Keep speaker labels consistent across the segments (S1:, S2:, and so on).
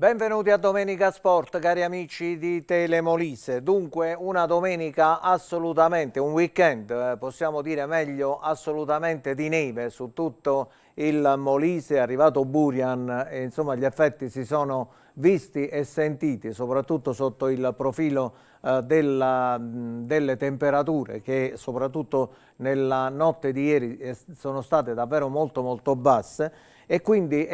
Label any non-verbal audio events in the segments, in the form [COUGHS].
S1: Benvenuti a Domenica Sport, cari amici di Telemolise. Dunque una domenica assolutamente, un weekend, eh, possiamo dire meglio, assolutamente di neve su tutto il Molise. È arrivato Burian e insomma gli effetti si sono visti e sentiti, soprattutto sotto il profilo eh, della, delle temperature che soprattutto nella notte di ieri eh, sono state davvero molto molto basse e quindi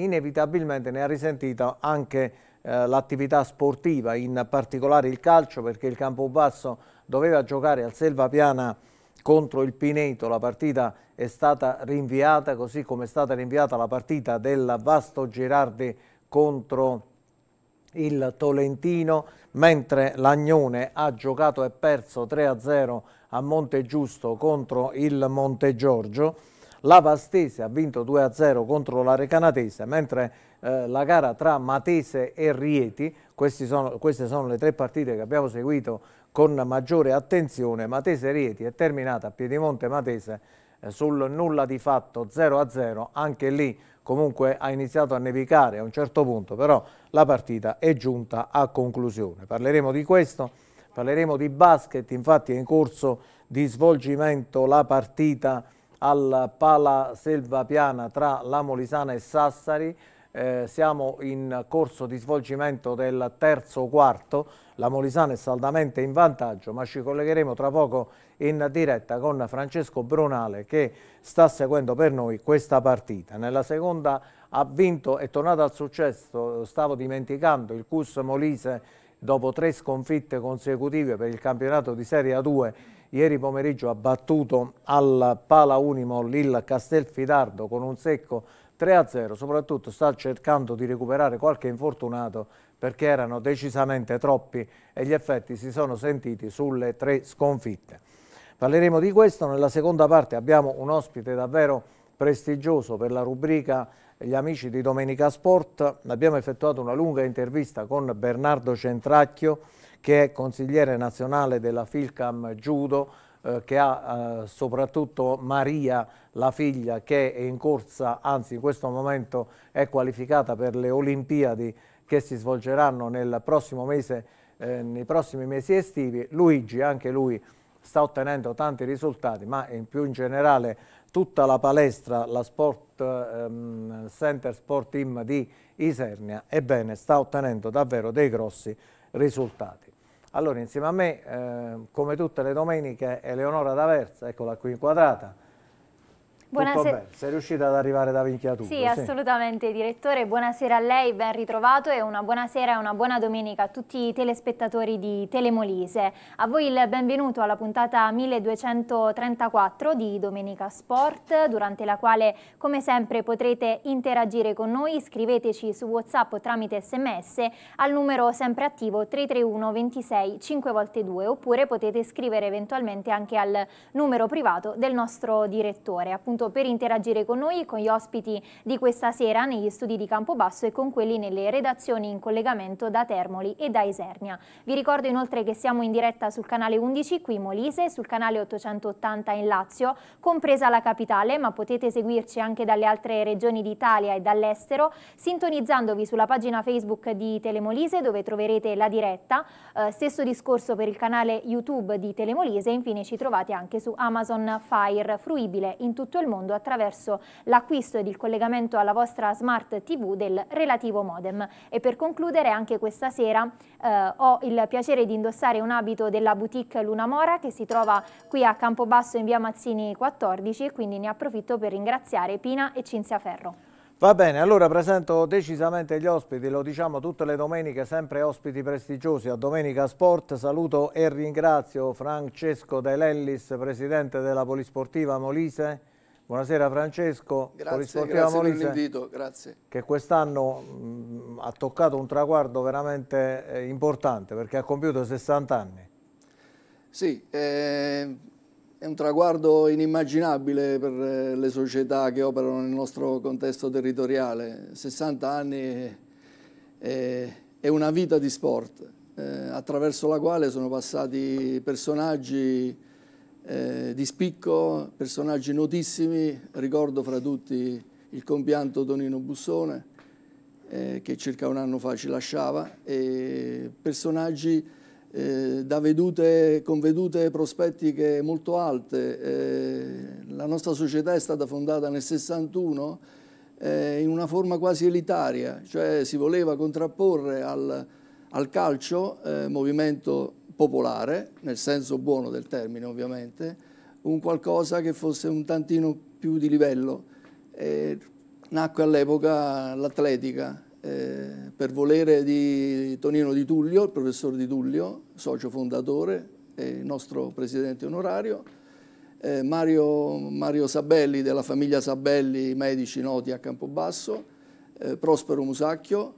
S1: inevitabilmente ne ha risentito anche eh, l'attività sportiva, in particolare il calcio perché il Campobasso doveva giocare al Selva Piana contro il Pineto, la partita è stata rinviata così come è stata rinviata la partita del Vasto Girardi contro il Tolentino, mentre l'Agnone ha giocato e perso 3-0 a Monte Giusto contro il Monte Giorgio. La Vastese ha vinto 2-0 contro la Recanatese, mentre eh, la gara tra Matese e Rieti, sono, queste sono le tre partite che abbiamo seguito con maggiore attenzione, Matese-Rieti è terminata a Piedimonte-Matese eh, sul nulla di fatto 0-0, anche lì comunque ha iniziato a nevicare a un certo punto, però la partita è giunta a conclusione. Parleremo di questo, parleremo di basket, infatti è in corso di svolgimento la partita al Pala Selva Piana tra la Molisana e Sassari. Eh, siamo in corso di svolgimento del terzo quarto, la Molisana è saldamente in vantaggio, ma ci collegheremo tra poco in diretta con Francesco Bronale che sta seguendo per noi questa partita. Nella seconda ha vinto, è tornato al successo, stavo dimenticando, il CUS Molise dopo tre sconfitte consecutive per il campionato di Serie A2 ieri pomeriggio ha battuto al Pala Unimol il Castelfidardo con un secco 3-0, soprattutto sta cercando di recuperare qualche infortunato perché erano decisamente troppi e gli effetti si sono sentiti sulle tre sconfitte. Parleremo di questo, nella seconda parte abbiamo un ospite davvero prestigioso per la rubrica Gli amici di Domenica Sport. Abbiamo effettuato una lunga intervista con Bernardo Centracchio, che è consigliere nazionale della Filcam Judo, eh, che ha eh, soprattutto Maria, la figlia, che è in corsa, anzi in questo momento è qualificata per le Olimpiadi che si svolgeranno nel prossimo mese, eh, nei prossimi mesi estivi. Luigi, anche lui, sta ottenendo tanti risultati, ma in più in generale tutta la palestra, la Sport ehm, Center Sport Team di Isernia, ebbene sta ottenendo davvero dei grossi risultati. Allora insieme a me, eh, come tutte le domeniche, Eleonora D'Aversa, eccola qui inquadrata, Buonasera. Sei riuscita ad arrivare da Vinchiaturo?
S2: Sì, sì, assolutamente, direttore. Buonasera a lei, ben ritrovato e una buonasera e una buona domenica a tutti i telespettatori di Telemolise. A voi il benvenuto alla puntata 1234 di Domenica Sport, durante la quale, come sempre, potrete interagire con noi. Scriveteci su WhatsApp tramite sms al numero sempre attivo 331 26 5x2 oppure potete scrivere eventualmente anche al numero privato del nostro direttore. Appunto appunto per interagire con noi, con gli ospiti di questa sera negli studi di Campobasso e con quelli nelle redazioni in collegamento da Termoli e da Isernia. Vi ricordo inoltre che siamo in diretta sul canale 11 qui Molise, sul canale 880 in Lazio, compresa la capitale, ma potete seguirci anche dalle altre regioni d'Italia e dall'estero, sintonizzandovi sulla pagina Facebook di Telemolise dove troverete la diretta, eh, stesso discorso per il canale YouTube di Telemolise infine ci trovate anche su Amazon Fire, fruibile in tutto il mondo attraverso l'acquisto ed il collegamento alla vostra smart TV del relativo modem. E per concludere anche questa sera eh, ho il piacere di indossare un abito della boutique Luna Mora che si trova qui a Campobasso in via Mazzini 14 quindi ne approfitto per ringraziare Pina e Cinzia Ferro.
S1: Va bene, allora presento decisamente gli ospiti, lo diciamo tutte le domeniche, sempre ospiti prestigiosi a Domenica Sport. Saluto e ringrazio Francesco De Lellis, presidente della Polisportiva Molise. Buonasera Francesco,
S3: grazie, grazie Molise, per l'invito, grazie.
S1: Che quest'anno ha toccato un traguardo veramente eh, importante perché ha compiuto 60 anni.
S3: Sì, eh, è un traguardo inimmaginabile per eh, le società che operano nel nostro contesto territoriale. 60 anni è, è una vita di sport, eh, attraverso la quale sono passati personaggi eh, di spicco, personaggi notissimi, ricordo fra tutti il compianto Tonino Bussone, eh, che circa un anno fa ci lasciava, e personaggi eh, vedute, con vedute prospettiche molto alte. Eh, la nostra società è stata fondata nel 61 eh, in una forma quasi elitaria, cioè si voleva contrapporre al, al calcio, eh, movimento popolare, nel senso buono del termine ovviamente, un qualcosa che fosse un tantino più di livello. nacque all'epoca l'atletica, eh, per volere di Tonino Di Tullio, il professor Di Tullio, socio fondatore e nostro presidente onorario, eh, Mario, Mario, Sabelli della famiglia Sabelli, medici noti a Campobasso, eh, Prospero Musacchio,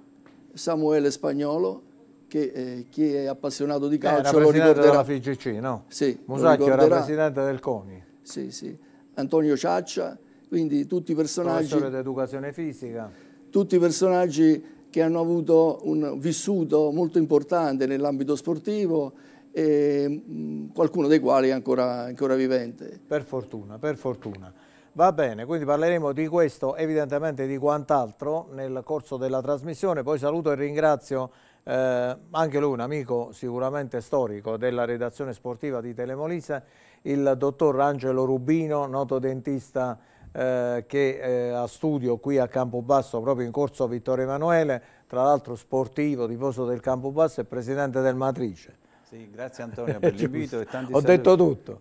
S3: Samuele Spagnolo, che eh, chi è appassionato di calcio
S1: lo
S3: ricorderà.
S1: della FIGC, no?
S3: Sì,
S1: Musacchio era presidente del CONI.
S3: Sì, sì. Antonio Ciaccia, quindi tutti i personaggi...
S1: Professore di educazione fisica
S3: tutti personaggi che hanno avuto un vissuto molto importante nell'ambito sportivo e qualcuno dei quali è ancora, ancora vivente.
S1: Per fortuna, per fortuna. Va bene, quindi parleremo di questo, evidentemente di quant'altro nel corso della trasmissione. Poi saluto e ringrazio eh, anche lui, un amico sicuramente storico della redazione sportiva di Telemolise, il dottor Angelo Rubino, noto dentista eh, che eh, ha studio qui a Campobasso proprio in corso Vittorio Emanuele, tra l'altro sportivo, tifoso del Campobasso e presidente del Matrice.
S4: Sì, grazie Antonio per [LAUGHS] l'invito
S1: e tanti Ho saluti. detto tutto.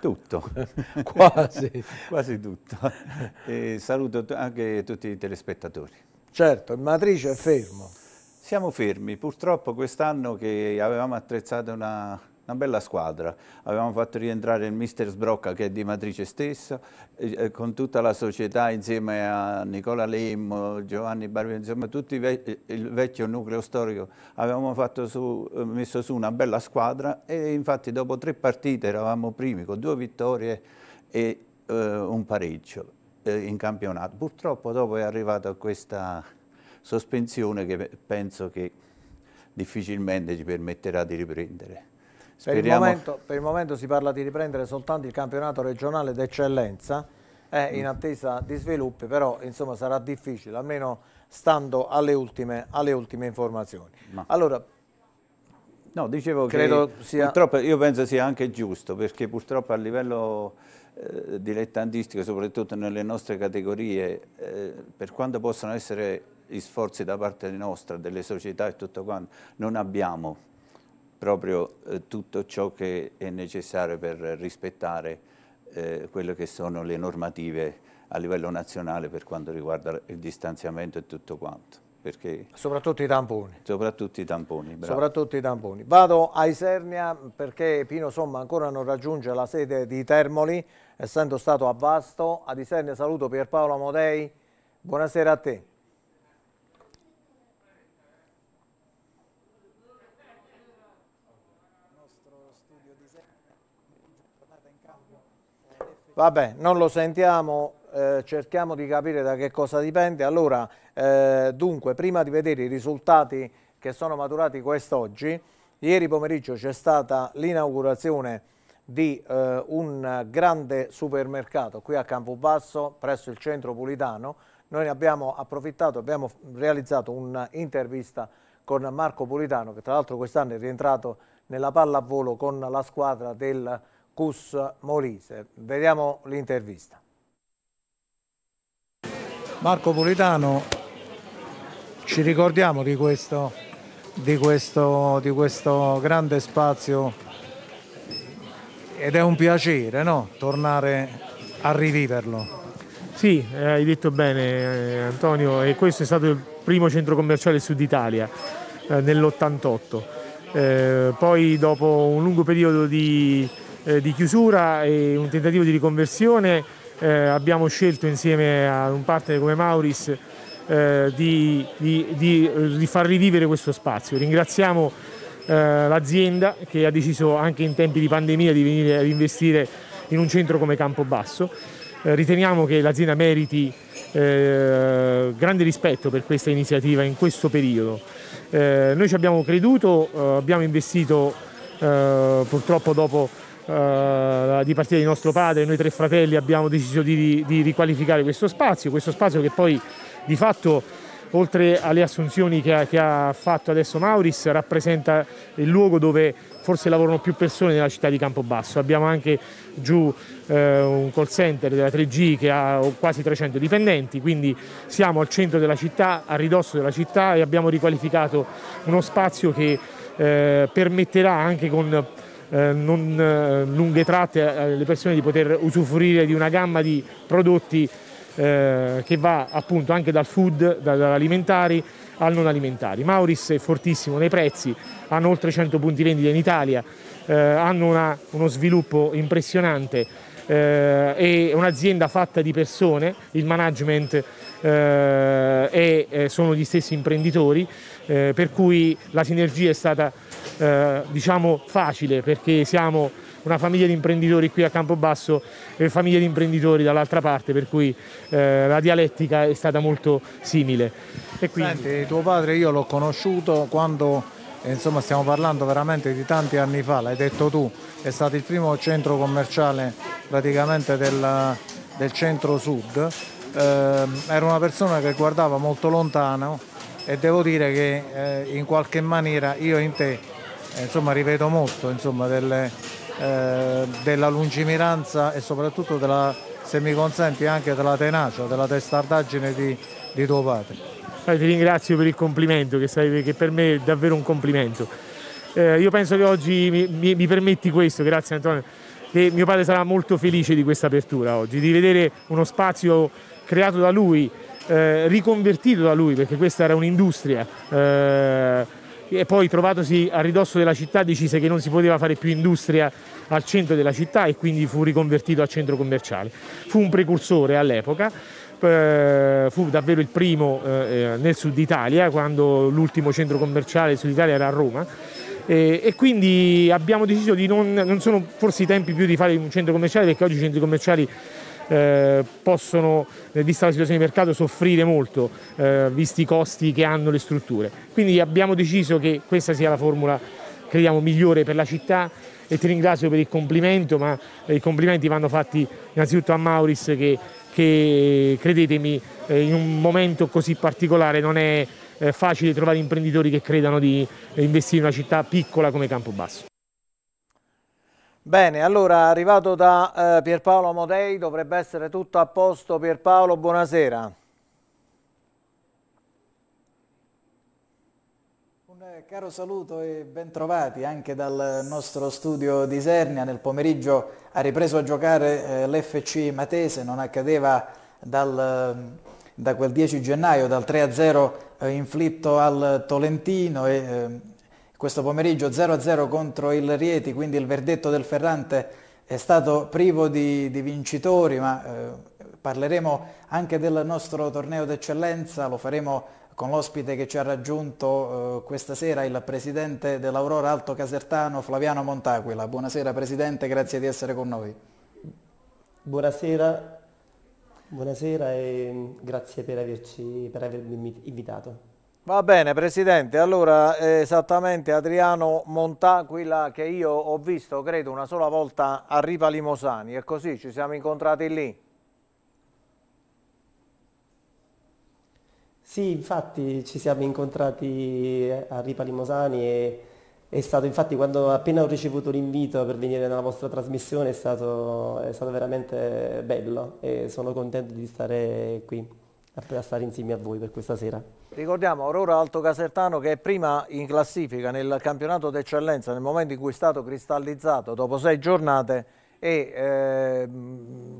S4: Tutto, [LAUGHS]
S1: quasi. [LAUGHS]
S4: quasi tutto. E saluto anche tutti i telespettatori.
S1: Certo, il Matrice è fermo.
S4: Siamo fermi, purtroppo quest'anno che avevamo attrezzato una una bella squadra. Avevamo fatto rientrare il mister Sbrocca che è di matrice stessa, eh, con tutta la società insieme a Nicola Lemmo, Giovanni Barbio, insomma tutti il vecchio nucleo storico. Avevamo su, eh, messo su una bella squadra e infatti dopo tre partite eravamo primi con due vittorie e eh, un pareggio eh, in campionato. Purtroppo dopo è arrivata questa sospensione che penso che difficilmente ci permetterà di riprendere.
S1: Per il, momento, per il, momento, si parla di riprendere soltanto il campionato regionale d'eccellenza, è in attesa di sviluppi, però insomma sarà difficile, almeno stando alle ultime, alle ultime informazioni. Ma. Allora,
S4: no, dicevo che sia... purtroppo io penso sia anche giusto, perché purtroppo a livello eh, dilettantistico, soprattutto nelle nostre categorie, eh, per quanto possano essere gli sforzi da parte nostra, delle società e tutto quanto, non abbiamo proprio eh, tutto ciò che è necessario per rispettare eh, quelle che sono le normative a livello nazionale per quanto riguarda il distanziamento e tutto quanto. Perché
S1: soprattutto i tamponi.
S4: Soprattutto i tamponi.
S1: Soprattutto i tamponi. Vado a Isernia perché Pino Somma ancora non raggiunge la sede di Termoli, essendo stato a Vasto. Ad Isernia saluto Pierpaolo Amodei. Buonasera a te. Vabbè, non lo sentiamo, eh, cerchiamo di capire da che cosa dipende. Allora, eh, dunque, prima di vedere i risultati che sono maturati quest'oggi, ieri pomeriggio c'è stata l'inaugurazione di eh, un grande supermercato qui a Campobasso, presso il centro Pulitano. Noi ne abbiamo approfittato, abbiamo realizzato un'intervista con Marco Pulitano, che tra l'altro quest'anno è rientrato nella pallavolo con la squadra del Cus Molise. Vediamo l'intervista. Marco Politano, ci ricordiamo di questo, di questo, di questo grande spazio ed è un piacere no? tornare a riviverlo.
S5: Sì, eh, hai detto bene eh, Antonio, e questo è stato il primo centro commerciale Sud Italia eh, nell'88. Eh, poi dopo un lungo periodo di eh, di chiusura e un tentativo di riconversione eh, abbiamo scelto insieme a un partner come Mauris eh, di, di, di, far rivivere questo spazio. Ringraziamo eh, l'azienda che ha deciso anche in tempi di pandemia di venire a investire in un centro come Campobasso. Eh, riteniamo che l'azienda meriti eh, grande rispetto per questa iniziativa in questo periodo. noi ci abbiamo creduto, abbiamo investito purtroppo dopo uh, di partita di nostro padre, noi tre fratelli abbiamo deciso di, di, riqualificare questo spazio, questo spazio che poi di fatto oltre alle assunzioni che ha, che ha fatto adesso Mauris, rappresenta il luogo dove forse lavorano più persone nella città di Campobasso. Abbiamo anche giù eh, un call center della 3G che ha quasi 300 dipendenti, quindi siamo al centro della città, a ridosso della città e abbiamo riqualificato uno spazio che eh, permetterà anche con eh, non eh, lunghe tratte alle persone di poter usufruire di una gamma di prodotti eh, che va appunto anche dal food, dall'alimentari al non alimentari. Mauris è fortissimo nei prezzi, hanno oltre 100 punti vendita in Italia, eh, hanno una, uno sviluppo impressionante, eh, è un'azienda fatta di persone, il management eh, e eh, sono gli stessi imprenditori, eh, per cui la sinergia è stata eh, diciamo facile perché siamo una famiglia di imprenditori qui a Campobasso e famiglia di imprenditori dall'altra parte, per cui eh, la dialettica è stata molto simile.
S1: E quindi... Senti, tuo padre io l'ho conosciuto quando, insomma stiamo parlando veramente di tanti anni fa, l'hai detto tu, è stato il primo centro commerciale praticamente del, del centro-sud, eh, era una persona che guardava molto lontano e devo dire che eh, in qualche maniera io in te eh, insomma, rivedo molto insomma, delle, eh, della lungimiranza e soprattutto della, se mi consenti anche della tenacia, della testardaggine di, di tuo padre.
S5: Eh, ti ringrazio per il complimento che, sai, che per me è davvero un complimento. Eh, io penso che oggi mi, mi, mi permetti questo, grazie Antonio, che mio padre sarà molto felice di questa apertura oggi, di vedere uno spazio creato da lui, eh, riconvertito da lui, perché questa era un'industria eh, e poi trovatosi a ridosso della città decise che non si poteva fare più industria al centro della città e quindi fu riconvertito a centro commerciale. Fu un precursore all'epoca, eh, fu davvero il primo eh, nel sud Italia, quando l'ultimo centro commerciale del sud Italia era a Roma. E, e, quindi abbiamo deciso di non, non sono forse i tempi più di fare un centro commerciale perché oggi i centri commerciali eh, possono, eh, vista la situazione di mercato, soffrire molto, eh, visti i costi che hanno le strutture. Quindi abbiamo deciso che questa sia la formula, crediamo, migliore per la città e ti ringrazio per il complimento, ma i complimenti vanno fatti innanzitutto a Mauris che, che credetemi, eh, in un momento così particolare non è eh, facile trovare imprenditori che credano di investire in una città piccola come Campobasso.
S1: Bene, allora arrivato da eh, Pierpaolo Amodei dovrebbe essere tutto a posto. Pierpaolo, buonasera.
S6: Un eh, caro saluto e bentrovati anche dal nostro studio di Sernia. Nel pomeriggio ha ripreso a giocare eh, l'FC Matese, non accadeva dal, da quel 10 gennaio, dal 3-0 eh, inflitto al Tolentino e eh, questo pomeriggio 0-0 contro il Rieti, quindi il verdetto del Ferrante è stato privo di, di vincitori, ma eh, parleremo anche del nostro torneo d'eccellenza, lo faremo con l'ospite che ci ha raggiunto eh, questa sera, il presidente dell'Aurora Alto Casertano, Flaviano Montaquila. Buonasera Presidente, grazie di essere con noi.
S7: Buonasera, buonasera e grazie per, averci, per avermi invitato.
S1: Va bene Presidente, allora esattamente Adriano Montaquila che io ho visto credo una sola volta a Ripa Limosani, è così, ci siamo incontrati lì?
S7: Sì, infatti ci siamo incontrati a Ripa Limosani e è stato infatti quando appena ho ricevuto l'invito per venire nella vostra trasmissione è stato, è stato veramente bello e sono contento di stare qui a stare insieme a voi per questa sera.
S1: Ricordiamo Aurora Alto Casertano che è prima in classifica nel campionato d'eccellenza nel momento in cui è stato cristallizzato dopo sei giornate e eh,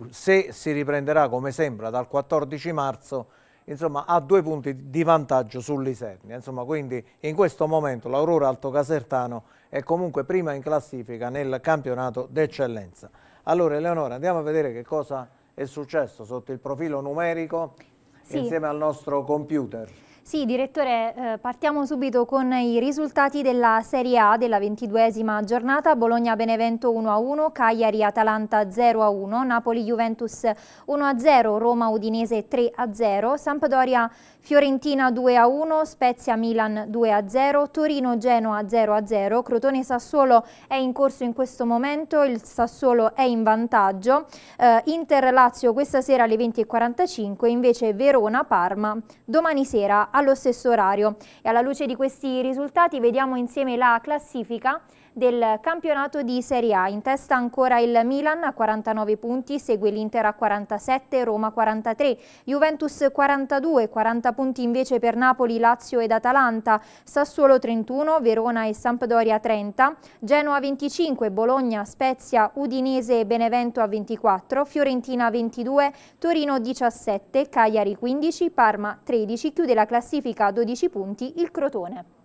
S1: se si riprenderà come sembra dal 14 marzo insomma ha due punti di vantaggio sull'Isernia insomma quindi in questo momento l'Aurora Alto Casertano è comunque prima in classifica nel campionato d'eccellenza allora Eleonora andiamo a vedere che cosa è successo sotto il profilo numerico sì. insieme al nostro computer.
S2: Sì, direttore, eh, partiamo subito con i risultati della Serie A della ventiduesima giornata. Bologna-Benevento 1-1, Cagliari-Atalanta 0-1, Napoli-Juventus 1-0, Roma-Udinese 3-0, Sampdoria Fiorentina 2-1, Spezia-Milan 2-0, Torino-Genoa 0-0, Crotone-Sassuolo è in corso in questo momento, il Sassuolo è in vantaggio, eh, Inter-Lazio questa sera alle 20.45, invece Verona-Parma domani sera allo stesso orario. E alla luce di questi risultati vediamo insieme la classifica del campionato di Serie A. In testa ancora il Milan a 49 punti, segue l'Inter a 47, Roma 43, Juventus 42, 40 punti invece per Napoli, Lazio ed Atalanta, Sassuolo 31, Verona e Sampdoria 30, Genoa 25, Bologna, Spezia, Udinese e Benevento a 24, Fiorentina 22, Torino 17, Cagliari 15, Parma 13, chiude la classifica a 12 punti il Crotone.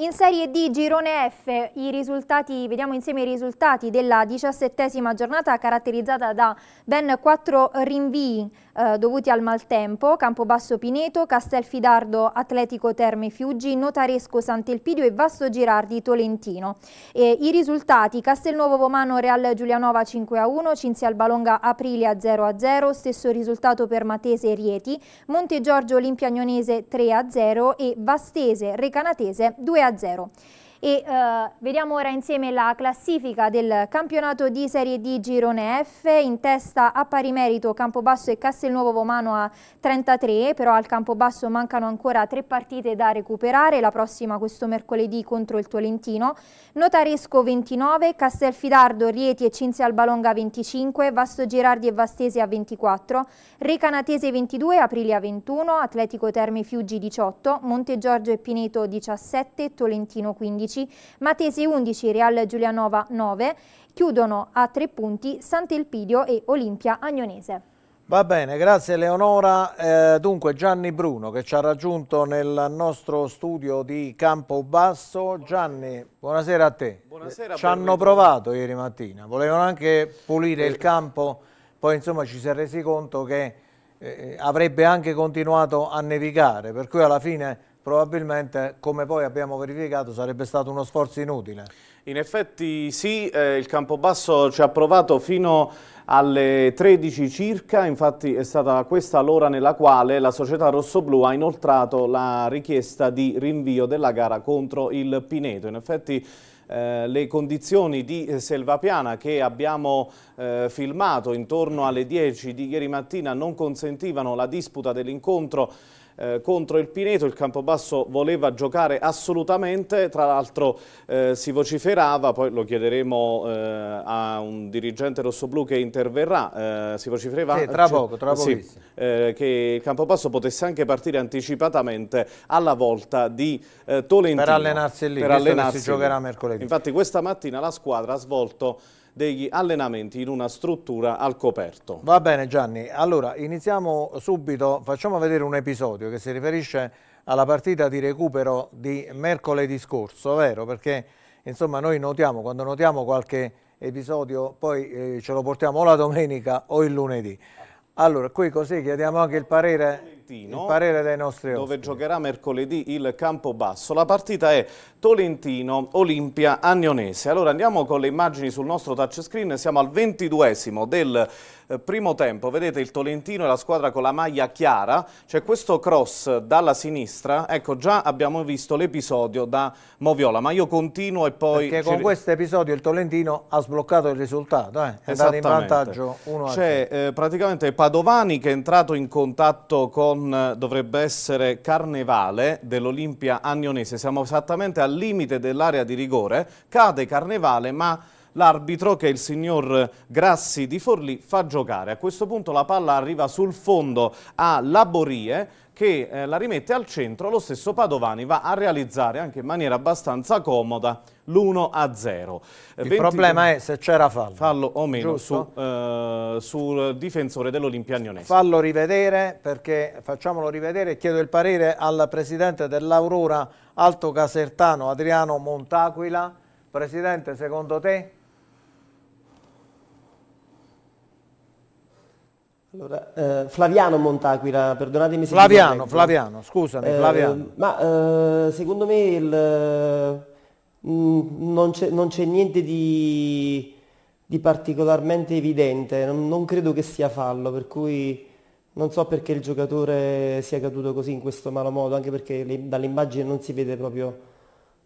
S2: In Serie D Girone F i risultati, vediamo insieme i risultati della diciassettesima giornata caratterizzata da ben quattro rinvii eh, dovuti al maltempo, Campobasso Pineto, Castelfidardo Atletico Terme Fiuggi, Notaresco Sant'Elpidio e Vasto Girardi Tolentino. E I risultati Castelnuovo Vomano Real Giulianova 5 a 1, Cinzia Albalonga Aprilia 0 a 0, stesso risultato per Matese Rieti, Monte Giorgio Olimpia Agnonese 3 a 0 e Vastese Recanatese 2 a 0 a 0 e eh, vediamo ora insieme la classifica del campionato di Serie D Girone F, in testa a pari merito Campobasso e Castelnuovo Vomano a 33, però al Campobasso mancano ancora tre partite da recuperare, la prossima questo mercoledì contro il Tolentino, Notaresco 29, Castelfidardo, Rieti e Cinzia Albalonga 25, Vasto Girardi e Vastese a 24, Recanatese 22, Aprilia 21, Atletico Terme Fiuggi 18, Monte Giorgio e Pineto 17, Tolentino 15, 15, Matese 11, Real Giulianova 9, chiudono a tre punti Sant'Elpidio e Olimpia Agnonese.
S1: Va bene, grazie Leonora. Eh, dunque Gianni Bruno che ci ha raggiunto nel nostro studio di Campobasso. Gianni, buonasera a te. Buonasera. Ci hanno provato ieri mattina, volevano anche pulire il campo, poi insomma ci si è resi conto che eh, avrebbe anche continuato a nevicare, per cui alla fine probabilmente, come poi abbiamo verificato, sarebbe stato uno sforzo inutile.
S8: In effetti sì, eh, il Campobasso ci ha provato fino alle 13 circa, infatti è stata questa l'ora nella quale la società rossoblù ha inoltrato la richiesta di rinvio della gara contro il Pineto. In effetti eh, le condizioni di Selvapiana che abbiamo eh, filmato intorno alle 10 di ieri mattina non consentivano la disputa dell'incontro eh, contro il Pineto, il Campobasso voleva giocare assolutamente, tra l'altro eh, si vociferava, poi lo chiederemo eh, a un dirigente rossoblù che interverrà, eh, si vociferava
S1: sì, tra poco, tra
S8: sì, eh, che il Campobasso potesse anche partire anticipatamente alla volta di eh, Tolentino.
S1: Per allenarsi lì, per allenarsi si giocherà mercoledì.
S8: Infatti questa mattina la squadra ha svolto degli allenamenti in una struttura al coperto.
S1: Va bene Gianni, allora iniziamo subito, facciamo vedere un episodio che si riferisce alla partita di recupero di mercoledì scorso, vero? Perché insomma noi notiamo, quando notiamo qualche episodio poi eh, ce lo portiamo o la domenica o il lunedì. Allora, qui così chiediamo anche il parere, il parere dei nostri
S8: ospiti. Dove giocherà mercoledì il Campobasso. La partita è Tolentino, Olimpia, Agnonese. Allora andiamo con le immagini sul nostro touchscreen. Siamo al ventiduesimo del eh, primo tempo, vedete il Tolentino e la squadra con la maglia chiara, c'è questo cross dalla sinistra, ecco già abbiamo visto l'episodio da Moviola, ma io continuo e poi...
S1: Perché con questo episodio il Tolentino ha sbloccato il risultato, eh? è andato in vantaggio 1
S8: C'è eh, praticamente Padovani che è entrato in contatto con, eh, dovrebbe essere Carnevale dell'Olimpia Agnonese, siamo esattamente al limite dell'area di rigore, cade Carnevale ma l'arbitro che è il signor Grassi di Forlì fa giocare. A questo punto la palla arriva sul fondo a Laborie che eh, la rimette al centro, lo stesso Padovani va a realizzare anche in maniera abbastanza comoda l'1 a 0.
S1: Il 20... problema è se c'era fallo.
S8: Fallo o meno su, eh, sul difensore dell'Olimpia Agnonese.
S1: Fallo rivedere perché facciamolo rivedere e chiedo il parere al presidente dell'Aurora Alto Casertano Adriano Montaquila. Presidente, secondo te?
S7: Allora, eh, Flaviano Montaquila, perdonatemi se
S1: Flaviano, Flaviano, scusami, eh, Flaviano.
S7: Ma eh, secondo me il, mm, non c'è niente di, di, particolarmente evidente, non, non, credo che sia fallo, per cui non so perché il giocatore sia caduto così in questo malo modo, anche perché dall'immagine non si vede proprio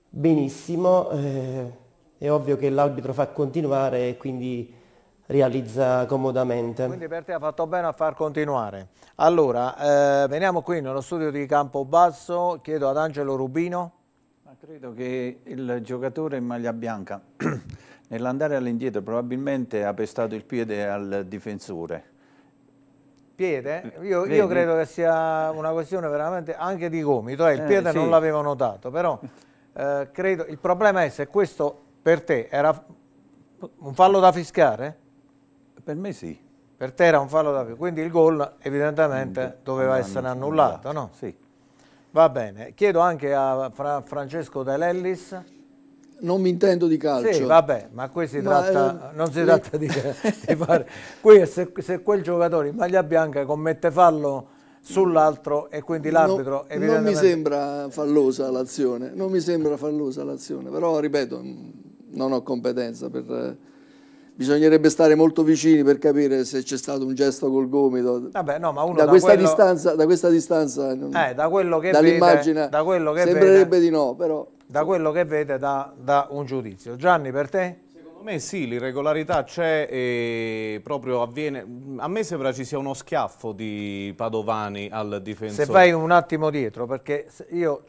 S7: benissimo. Eh, è ovvio che l'arbitro fa continuare e quindi realizza comodamente.
S1: Quindi per te ha fatto bene a far continuare. Allora, eh, veniamo qui nello studio di Campobasso, chiedo ad Angelo Rubino.
S4: Ma credo che il giocatore in maglia bianca, [CLEARS THROAT] nell'andare all'indietro, probabilmente ha pestato il piede al difensore.
S1: Piede? Io, io credo che sia una questione veramente anche di gomito, eh, il piede eh, sì. non l'avevo notato, però eh, credo, il problema è se questo per te era un fallo da fiscare?
S4: Per me sì.
S1: Per te era un fallo da fiscare, quindi il gol evidentemente mm, doveva essere annullato, no?
S4: Sì.
S1: Va bene, chiedo anche a Fra Francesco De Lellis.
S3: Non mi intendo di calcio.
S1: Sì, vabbè, ma qui si ma tratta, eh, non si tratta di, [LAUGHS] di, fare... Qui se, se, quel giocatore in maglia bianca commette fallo sull'altro e quindi l'arbitro...
S3: No, non mi sembra fallosa l'azione, non mi sembra fallosa l'azione, però ripeto, non ho competenza per bisognerebbe stare molto vicini per capire se c'è stato un gesto col gomito.
S1: Vabbè, no, da,
S3: da, questa quello... distanza, da, questa distanza,
S1: eh, da quello che dall'immagine
S3: sembrerebbe vede, di no, però...
S1: Da quello che vede da, da un giudizio. Gianni, per te?
S8: Secondo me sì, l'irregolarità c'è e proprio avviene... A me sembra ci sia uno schiaffo di Padovani al difensore.
S1: Se vai un attimo dietro, perché io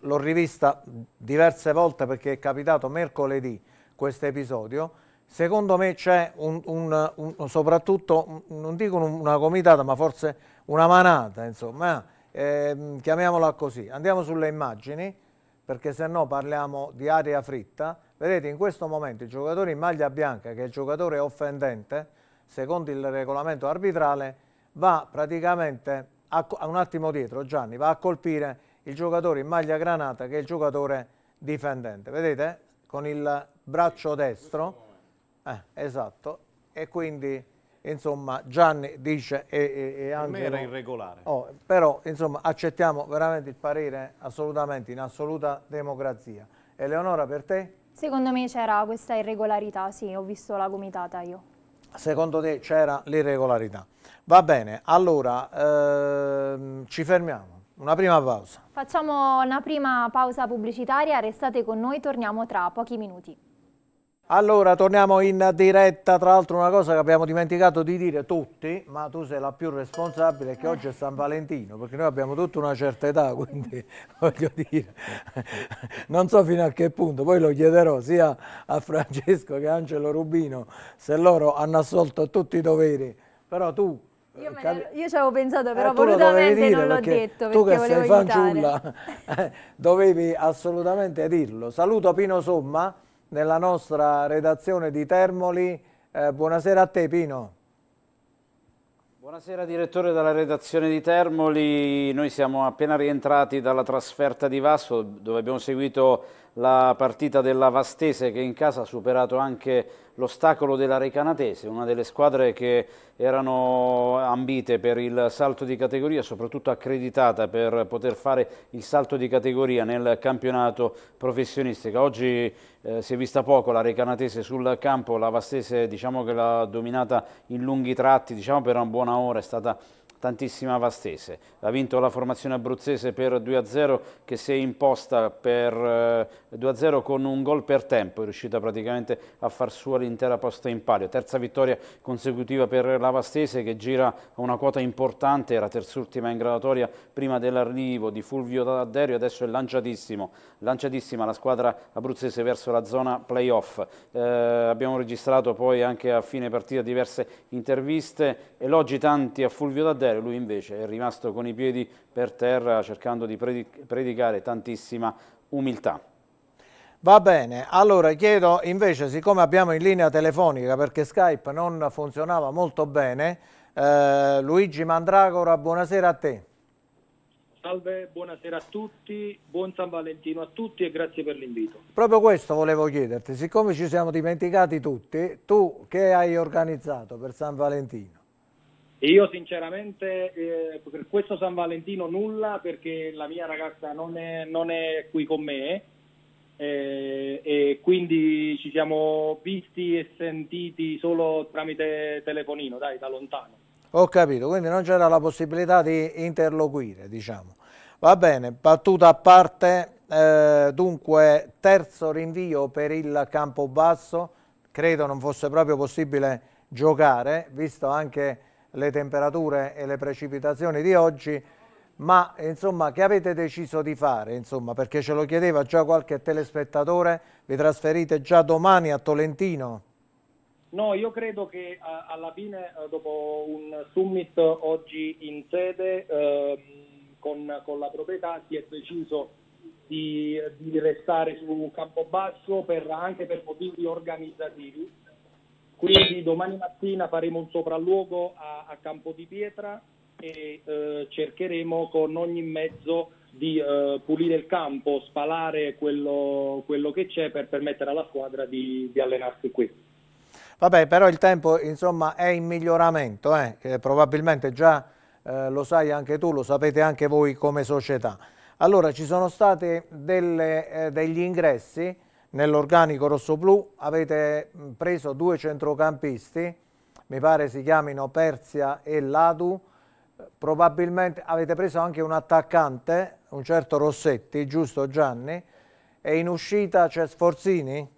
S1: l'ho rivista diverse volte perché è capitato mercoledì questo episodio, secondo me c'è un, un, un, soprattutto, non dico una comitata, ma forse una manata, insomma, eh, chiamiamola così. Andiamo sulle immagini, perché se no parliamo di aria fritta. Vedete, in questo momento il giocatore in maglia bianca, che è il giocatore offendente, secondo il regolamento arbitrale, va praticamente, a, un attimo dietro Gianni, va a colpire il giocatore in maglia granata, che è il giocatore difendente. Vedete? Con il braccio destro eh, esatto, e quindi insomma Gianni dice e, e, e
S8: anche... era irregolare.
S1: Oh, però insomma accettiamo veramente il parere assolutamente in assoluta democrazia. Eleonora per te?
S2: Secondo me c'era questa irregolarità, sì, ho visto la gomitata io.
S1: Secondo te c'era l'irregolarità. Va bene, allora ehm, ci fermiamo. Una prima pausa.
S2: Facciamo una prima pausa pubblicitaria, restate con noi, torniamo tra pochi minuti.
S1: Allora, torniamo in diretta, tra l'altro una cosa che abbiamo dimenticato di dire tutti, ma tu sei la più responsabile, che oggi è San Valentino, perché noi abbiamo tutta una certa età, [LAUGHS] quindi voglio dire, non so fino a che punto, poi lo chiederò sia a Francesco che a Angelo Rubino, se loro hanno assolto tutti i doveri, però tu
S2: io, io ci avevo pensato, però eh, volutamente non l'ho detto
S1: tu
S2: che sei
S1: fanciulla eh, [LAUGHS] dovevi assolutamente dirlo. Saluto Pino Somma nella nostra redazione di Termoli. Eh, buonasera a te Pino.
S9: Buonasera direttore della redazione di Termoli, noi siamo appena rientrati dalla trasferta di Vasso dove abbiamo seguito la partita della Vastese che in casa ha superato anche l'ostacolo della Recanatese, una delle squadre che erano ambite per il salto di categoria, soprattutto accreditata per poter fare il salto di categoria nel campionato professionistico. Oggi eh, si è vista poco la Recanatese sul campo, la Vastese diciamo che l'ha dominata in lunghi tratti, diciamo per una buona ora, è stata tantissima Vastese. Ha vinto la formazione abruzzese per 2-0 che si è imposta per 2-0 eh, con un gol per tempo, è riuscita praticamente a far sua l'intera posta in palio. Terza vittoria consecutiva per la Vastese che gira a una quota importante, era terzultima in graduatoria prima dell'arrivo di Fulvio Tadderio, adesso è lanciatissimo, lanciatissima la squadra abruzzese verso la zona playoff. Eh, abbiamo registrato poi anche a fine partita diverse interviste, elogi tanti a Fulvio Tadderio, Desiderio, lui invece è rimasto con i piedi per terra cercando di predicare tantissima umiltà.
S1: Va bene, allora chiedo invece, siccome abbiamo in linea telefonica perché Skype non funzionava molto bene, eh, Luigi Mandragora, buonasera a te.
S10: Salve, buonasera a tutti, buon San Valentino a tutti e grazie per l'invito.
S1: Proprio questo volevo chiederti, siccome ci siamo dimenticati tutti, tu che hai organizzato per San Valentino?
S10: Io sinceramente eh, per questo San Valentino nulla perché la mia ragazza non è, non è qui con me eh, e quindi ci siamo visti e sentiti solo tramite telefonino, dai, da lontano.
S1: Ho capito, quindi non c'era la possibilità di interloquire, diciamo. Va bene, battuta a parte, eh, dunque terzo rinvio per il Campobasso, credo non fosse proprio possibile giocare, visto anche le temperature e le precipitazioni di oggi, ma insomma che avete deciso di fare? Insomma, perché ce lo chiedeva già qualche telespettatore, vi trasferite già domani a Tolentino?
S10: No, io credo che a, alla fine, eh, dopo un summit oggi in sede eh, con, con, la proprietà, si è deciso di, di restare su Campobasso per, anche per motivi organizzativi. Quindi domani mattina faremo un sopralluogo a, a Campo di Pietra e eh, cercheremo con ogni mezzo di eh, pulire il campo, spalare quello, quello che c'è per permettere alla squadra di, di allenarsi qui.
S1: Vabbè, però il tempo insomma è in miglioramento, eh, probabilmente già eh, lo sai anche tu, lo sapete anche voi come società. Allora, ci sono stati eh, degli ingressi nell'organico rosso-blu, avete preso due centrocampisti, mi pare si chiamino Persia e Ladu, probabilmente avete preso anche un attaccante, un certo Rossetti, giusto Gianni, e in uscita c'è Sforzini?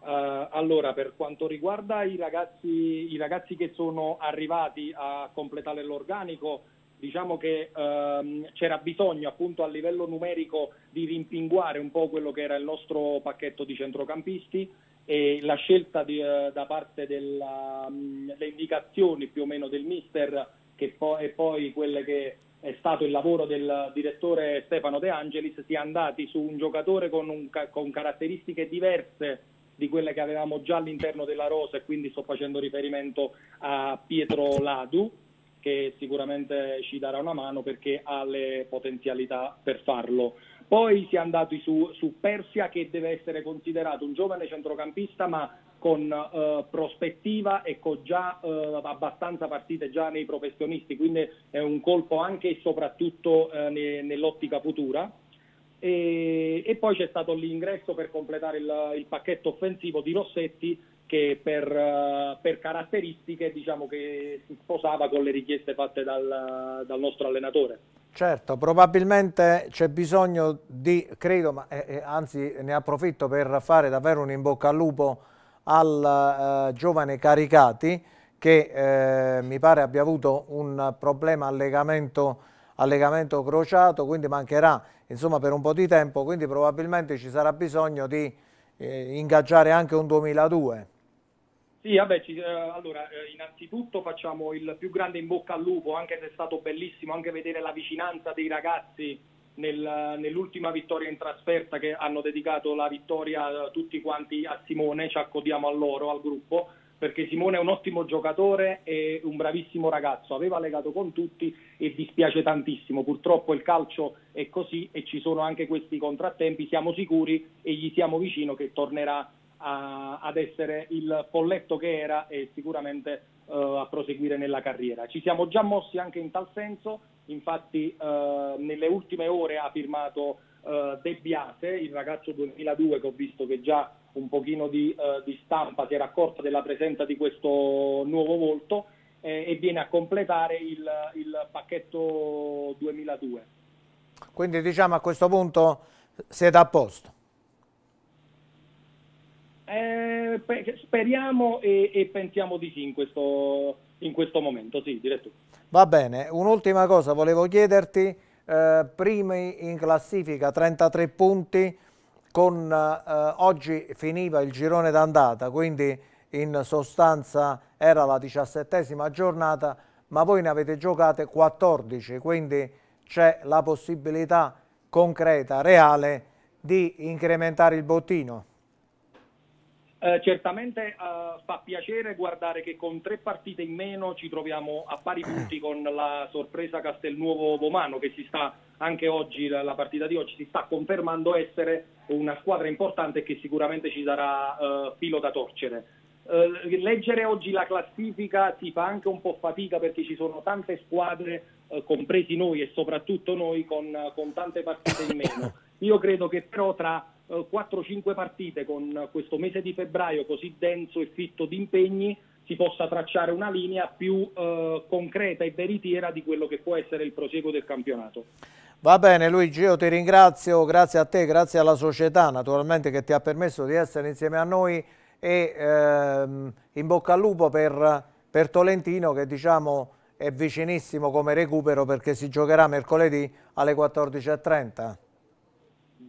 S10: Uh, allora, per quanto riguarda i ragazzi, i ragazzi, che sono arrivati a completare l'organico, diciamo che uh, c'era bisogno appunto a livello numerico di rimpinguare un po' quello che era il nostro pacchetto di centrocampisti e la scelta di, uh, da parte delle um, indicazioni più o meno del mister che po- e poi quelle che è stato il lavoro del direttore Stefano De Angelis, si è andati su un giocatore con, un, con caratteristiche diverse di quelle che avevamo già all'interno della rosa e quindi sto facendo riferimento a Pietro Ladu che sicuramente ci darà una mano perché ha le potenzialità per farlo. Poi si è andati su, su Persia che deve essere considerato un giovane centrocampista ma con eh, prospettiva e con già eh, abbastanza partite già nei professionisti, quindi è un colpo anche e soprattutto eh, ne, nell'ottica futura e, e poi c'è stato l'ingresso per completare il, il, pacchetto offensivo di Rossetti che per, uh, per, caratteristiche diciamo che si sposava con le richieste fatte dal, dal nostro allenatore.
S1: Certo, probabilmente c'è bisogno di, credo, ma eh, eh, anzi ne approfitto per fare davvero un in bocca al lupo al uh, giovane Caricati che eh, mi pare abbia avuto un problema al legamento, al legamento crociato, quindi mancherà insomma, per un po' di tempo, quindi probabilmente ci sarà bisogno di eh, ingaggiare anche un 2002.
S10: Sì, vabbè, ci, eh, allora, eh, innanzitutto facciamo il più grande in bocca al lupo, anche se è stato bellissimo anche vedere la vicinanza dei ragazzi nel, nell'ultima vittoria in trasferta che hanno dedicato la vittoria tutti quanti a Simone, ci accodiamo a loro, al gruppo perché Simone è un ottimo giocatore e un bravissimo ragazzo, aveva legato con tutti e dispiace tantissimo, purtroppo il calcio è così e ci sono anche questi contrattempi, siamo sicuri e gli siamo vicino che tornerà a, ad essere il polletto che era e sicuramente uh, a proseguire nella carriera. Ci siamo già mossi anche in tal senso, infatti uh, nelle ultime ore ha firmato uh, De Biase, il ragazzo 2002 che ho visto che già un pochino di, uh, di, stampa si era accorta della presenza di questo nuovo volto eh, e viene a completare il, il, pacchetto 2002.
S1: Quindi diciamo a questo punto siete a posto?
S10: Eh, speriamo e, e, pensiamo di sì in questo, in questo momento, sì, direttore.
S1: Va bene, un'ultima cosa volevo chiederti, eh, primi in classifica 33 punti, con eh, oggi finiva il girone d'andata, quindi in sostanza era la diciassettesima giornata, ma voi ne avete giocate 14, quindi c'è la possibilità concreta, reale, di incrementare il bottino.
S10: Eh, certamente eh, fa piacere guardare che con tre partite in meno ci troviamo a pari [CLEARS THROAT] punti con la sorpresa Castelnuovo Vomano che si sta anche oggi, la, la partita di oggi si sta confermando essere una squadra importante che sicuramente ci darà eh, filo da torcere. Eh, leggere oggi la classifica si fa anche un po' fatica perché ci sono tante squadre, eh, compresi noi e soprattutto noi, con, con tante partite in meno. [LAUGHS] Io credo che però tra 4-5 eh, partite con questo mese di febbraio così denso e fitto di impegni si possa tracciare una linea più eh, concreta e veritiera di quello che può essere il proseguo del campionato.
S1: Va bene Luigi, io ti ringrazio, grazie a te, grazie alla società naturalmente che ti ha permesso di essere insieme a noi e ehm, in bocca al lupo per, per Tolentino che diciamo è vicinissimo come recupero perché si giocherà mercoledì alle 14.30.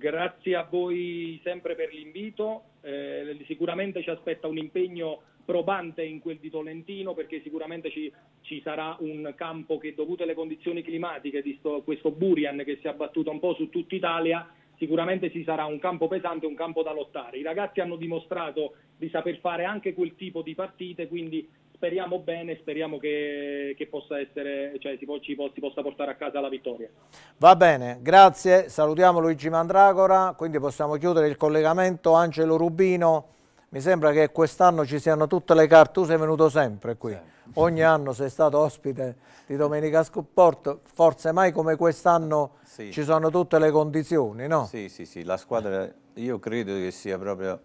S10: Grazie a voi sempre per l'invito, eh, sicuramente ci aspetta un impegno probante in quel di Tolentino perché sicuramente ci, ci sarà un campo che dovute alle condizioni climatiche di sto, questo Burian che si è abbattuto un po' su tutta Italia sicuramente ci sarà un campo pesante, un campo da lottare. I ragazzi hanno dimostrato di saper fare anche quel tipo di partite, quindi speriamo bene, speriamo che, che possa essere, cioè si, ci, si possa portare a casa la vittoria.
S1: Va bene, grazie, salutiamo Luigi Mandragora, quindi possiamo chiudere il collegamento. Angelo Rubino, mi sembra che quest'anno ci siano tutte le carte, tu sei venuto sempre qui, sempre. ogni anno sei stato ospite di Domenica Sport, forse mai come quest'anno sì. ci sono tutte le condizioni, no?
S4: Sì, sì, sì, la squadra io credo che sia proprio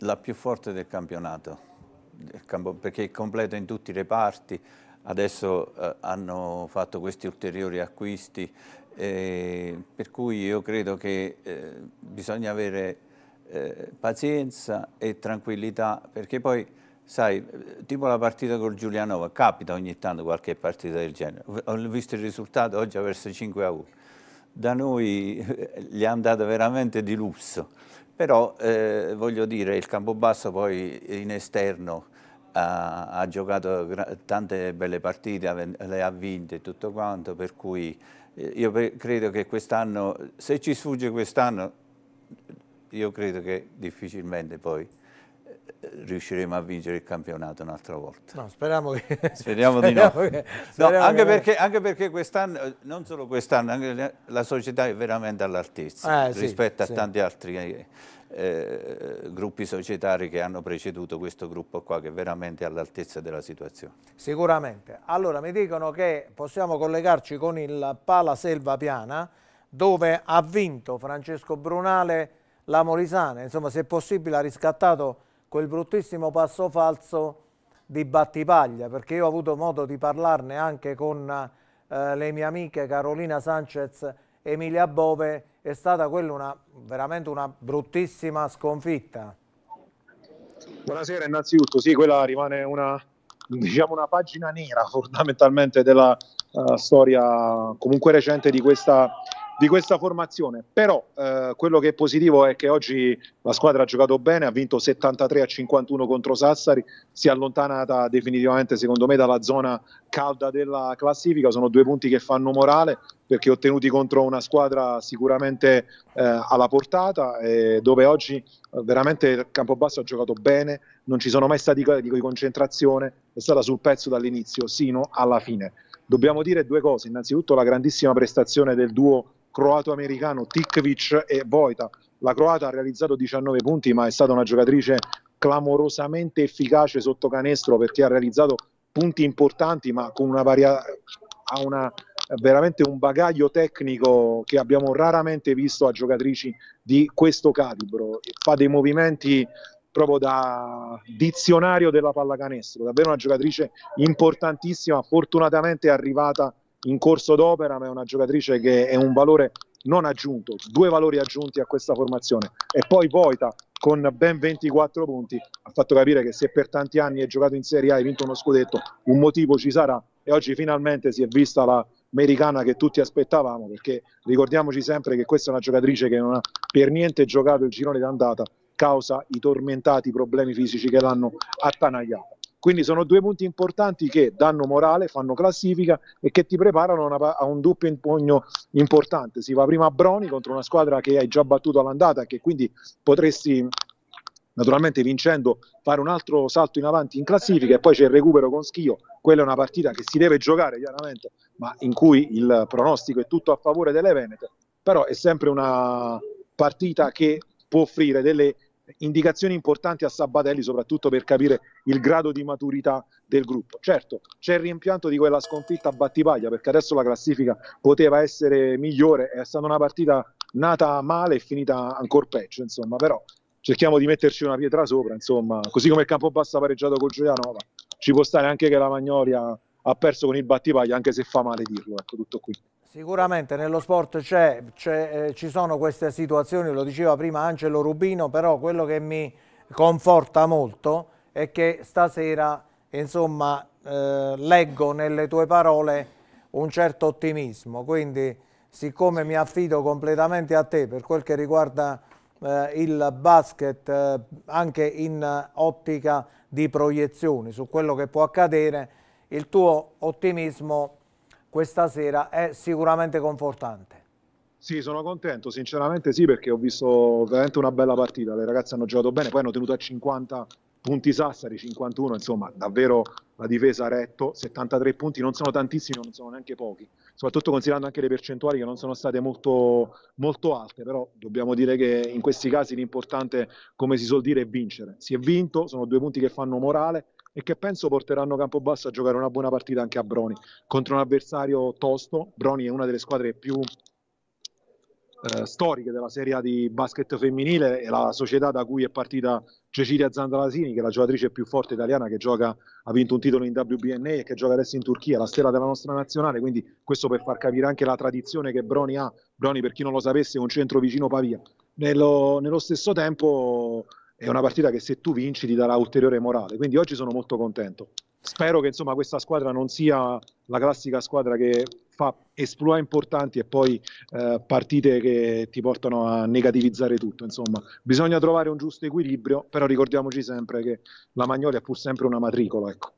S4: la più forte del campionato, perché è completa in tutti i reparti, adesso eh, hanno fatto questi ulteriori acquisti, eh, per cui io credo che eh, bisogna avere eh, pazienza e tranquillità, perché poi, sai, tipo la partita con Giulianova, capita ogni tanto qualche partita del genere. Ho visto il risultato, oggi ha perso 5 a 1. Da noi [LAUGHS] gli è andata veramente di lusso, però eh, voglio dire, il Campobasso poi in esterno ha, ha giocato tante belle partite, le ha vinte e tutto quanto, per cui eh, io credo che quest'anno, se ci sfugge quest'anno, io credo che difficilmente poi riusciremo a vincere il campionato un'altra volta.
S1: No, speriamo che... [LAUGHS]
S4: Speriamo, di no. Che, no anche, che... perché, anche, perché, quest'anno, non solo quest'anno, la società è veramente all'altezza eh, rispetto sì, a sì. tanti altri eh, eh, gruppi societari che hanno preceduto questo gruppo qua, che è veramente all'altezza della situazione.
S1: Sicuramente. Allora, mi dicono che possiamo collegarci con il Pala Selva Piana, dove ha vinto Francesco Brunale la Molisana, insomma se possibile ha riscattato quel bruttissimo passo falso di Battipaglia, perché io ho avuto modo di parlarne anche con eh, le mie amiche Carolina Sanchez e Emilia Bove, è stata quella una, veramente una bruttissima sconfitta.
S11: Buonasera innanzitutto, sì quella rimane una, diciamo una pagina nera fondamentalmente della uh, storia comunque recente di questa di questa formazione. Però eh, quello che è positivo è che oggi la squadra ha giocato bene, ha vinto 73 a 51 contro Sassari, si è allontanata definitivamente secondo me dalla zona calda della classifica, sono due punti che fanno morale perché ottenuti contro una squadra sicuramente eh, alla portata eh, dove oggi eh, veramente il Campobasso ha giocato bene, non ci sono mai stati di concentrazione, è stata sul pezzo dall'inizio sino alla fine. Dobbiamo dire due cose, innanzitutto la grandissima prestazione del duo croato-americano Tikvic e Vojta. La croata ha realizzato 19 punti, ma è stata una giocatrice clamorosamente efficace sotto canestro perché ha realizzato punti importanti, ma con una varia... ha una, veramente un bagaglio tecnico che abbiamo raramente visto a giocatrici di questo calibro. Fa dei movimenti proprio da dizionario della pallacanestro, davvero una giocatrice importantissima, fortunatamente è arrivata in corso d'opera, ma è una giocatrice che è un valore non aggiunto, due valori aggiunti a questa formazione. E poi Voita con ben 24 punti ha fatto capire che se per tanti anni hai giocato in Serie A e vinto uno scudetto, un motivo ci sarà e oggi finalmente si è vista l'americana che tutti aspettavamo, perché ricordiamoci sempre che questa è una giocatrice che non ha per niente giocato il girone d'andata causa i tormentati problemi fisici che l'hanno attanagliata. Quindi sono due punti importanti che danno morale, fanno classifica e che ti preparano una, a un doppio impugno importante. Si va prima a Broni contro una squadra che hai già battuto all'andata e che quindi potresti naturalmente vincendo fare un altro salto in avanti in classifica e poi c'è il recupero con Schio. Quella è una partita che si deve giocare chiaramente, ma in cui il pronostico è tutto a favore delle Venete, però è sempre una partita che può offrire delle indicazioni importanti a Sabatelli, soprattutto per capire il grado di maturità del gruppo. Certo, c'è il rimpianto di quella sconfitta a Battipaglia, perché adesso la classifica poteva essere migliore, è stata una partita nata male e finita ancora peggio, insomma, però cerchiamo di metterci una pietra sopra, insomma, così come il Campobasso ha pareggiato con Giulianova, ci può stare anche che la Magnolia ha perso con il Battipaglia, anche se fa male dirlo, ecco, tutto qui.
S1: Sicuramente nello sport eh, ci sono queste situazioni, lo diceva prima Angelo Rubino, però quello che mi conforta molto è che stasera insomma eh, leggo nelle tue parole un certo ottimismo, quindi siccome mi affido completamente a te per quel che riguarda eh, il basket eh, anche in ottica di proiezioni su quello che può accadere, il tuo ottimismo questa sera è sicuramente confortante.
S11: Sì, sono contento, sinceramente sì, perché ho visto veramente una bella partita, le ragazze hanno giocato bene, poi hanno tenuto a 50 punti Sassari, 51, insomma davvero la difesa ha retto, 73 punti non sono tantissimi, non sono neanche pochi, soprattutto considerando anche le percentuali che non sono state molto, molto alte, però dobbiamo dire che in questi casi l'importante, come si suol dire, è vincere. Si è vinto, sono due punti che fanno morale e che penso porteranno Campobasso a giocare una buona partita anche a Broni, contro un avversario tosto, Broni è una delle squadre più eh, storiche della Serie di basket femminile e la società da cui è partita Cecilia Zandalasini, che è la giocatrice più forte italiana che gioca, ha vinto un titolo in WBNA e che gioca adesso in Turchia, la stella della nostra nazionale, quindi questo per far capire anche la tradizione che Broni ha. Broni, per chi non lo sapesse, è un centro vicino Pavia. Nello, nello stesso tempo è una partita che se tu vinci ti darà ulteriore morale, quindi oggi sono molto contento. Spero che insomma, questa squadra non sia la classica squadra che fa esploit importanti e poi eh, partite che ti portano a negativizzare tutto. Insomma, bisogna trovare un giusto equilibrio, però ricordiamoci sempre che la Magnolia è pur sempre una matricola. Ecco.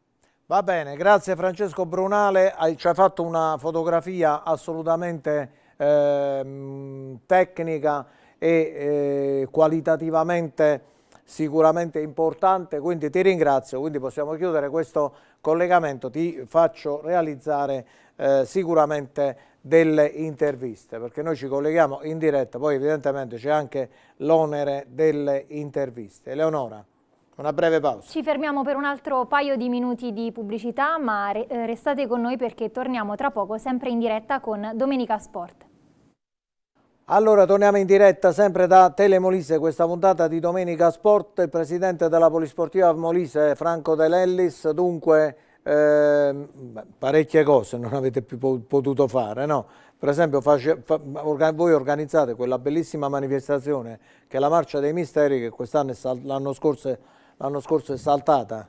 S1: Va bene, grazie Francesco Brunale, ci hai fatto una fotografia assolutamente eh, tecnica e eh, qualitativamente sicuramente importante, quindi ti ringrazio, quindi possiamo chiudere questo collegamento, ti faccio realizzare eh, sicuramente delle interviste, perché noi ci colleghiamo in diretta, poi evidentemente c'è anche l'onere delle interviste. Eleonora. Una breve pausa.
S2: Ci fermiamo per un altro paio di minuti di pubblicità, ma eh, restate con noi perché torniamo tra poco sempre in diretta con Domenica Sport.
S1: Allora torniamo in diretta sempre da Telemolise, questa puntata di Domenica Sport, il presidente della Polisportiva Molise Franco De Lellis, dunque eh, parecchie cose non avete più potuto fare, no? Per esempio face, fa, voi organizzate quella bellissima manifestazione che è la Marcia dei Misteri che quest'anno l'anno scorso, scorso, è saltata.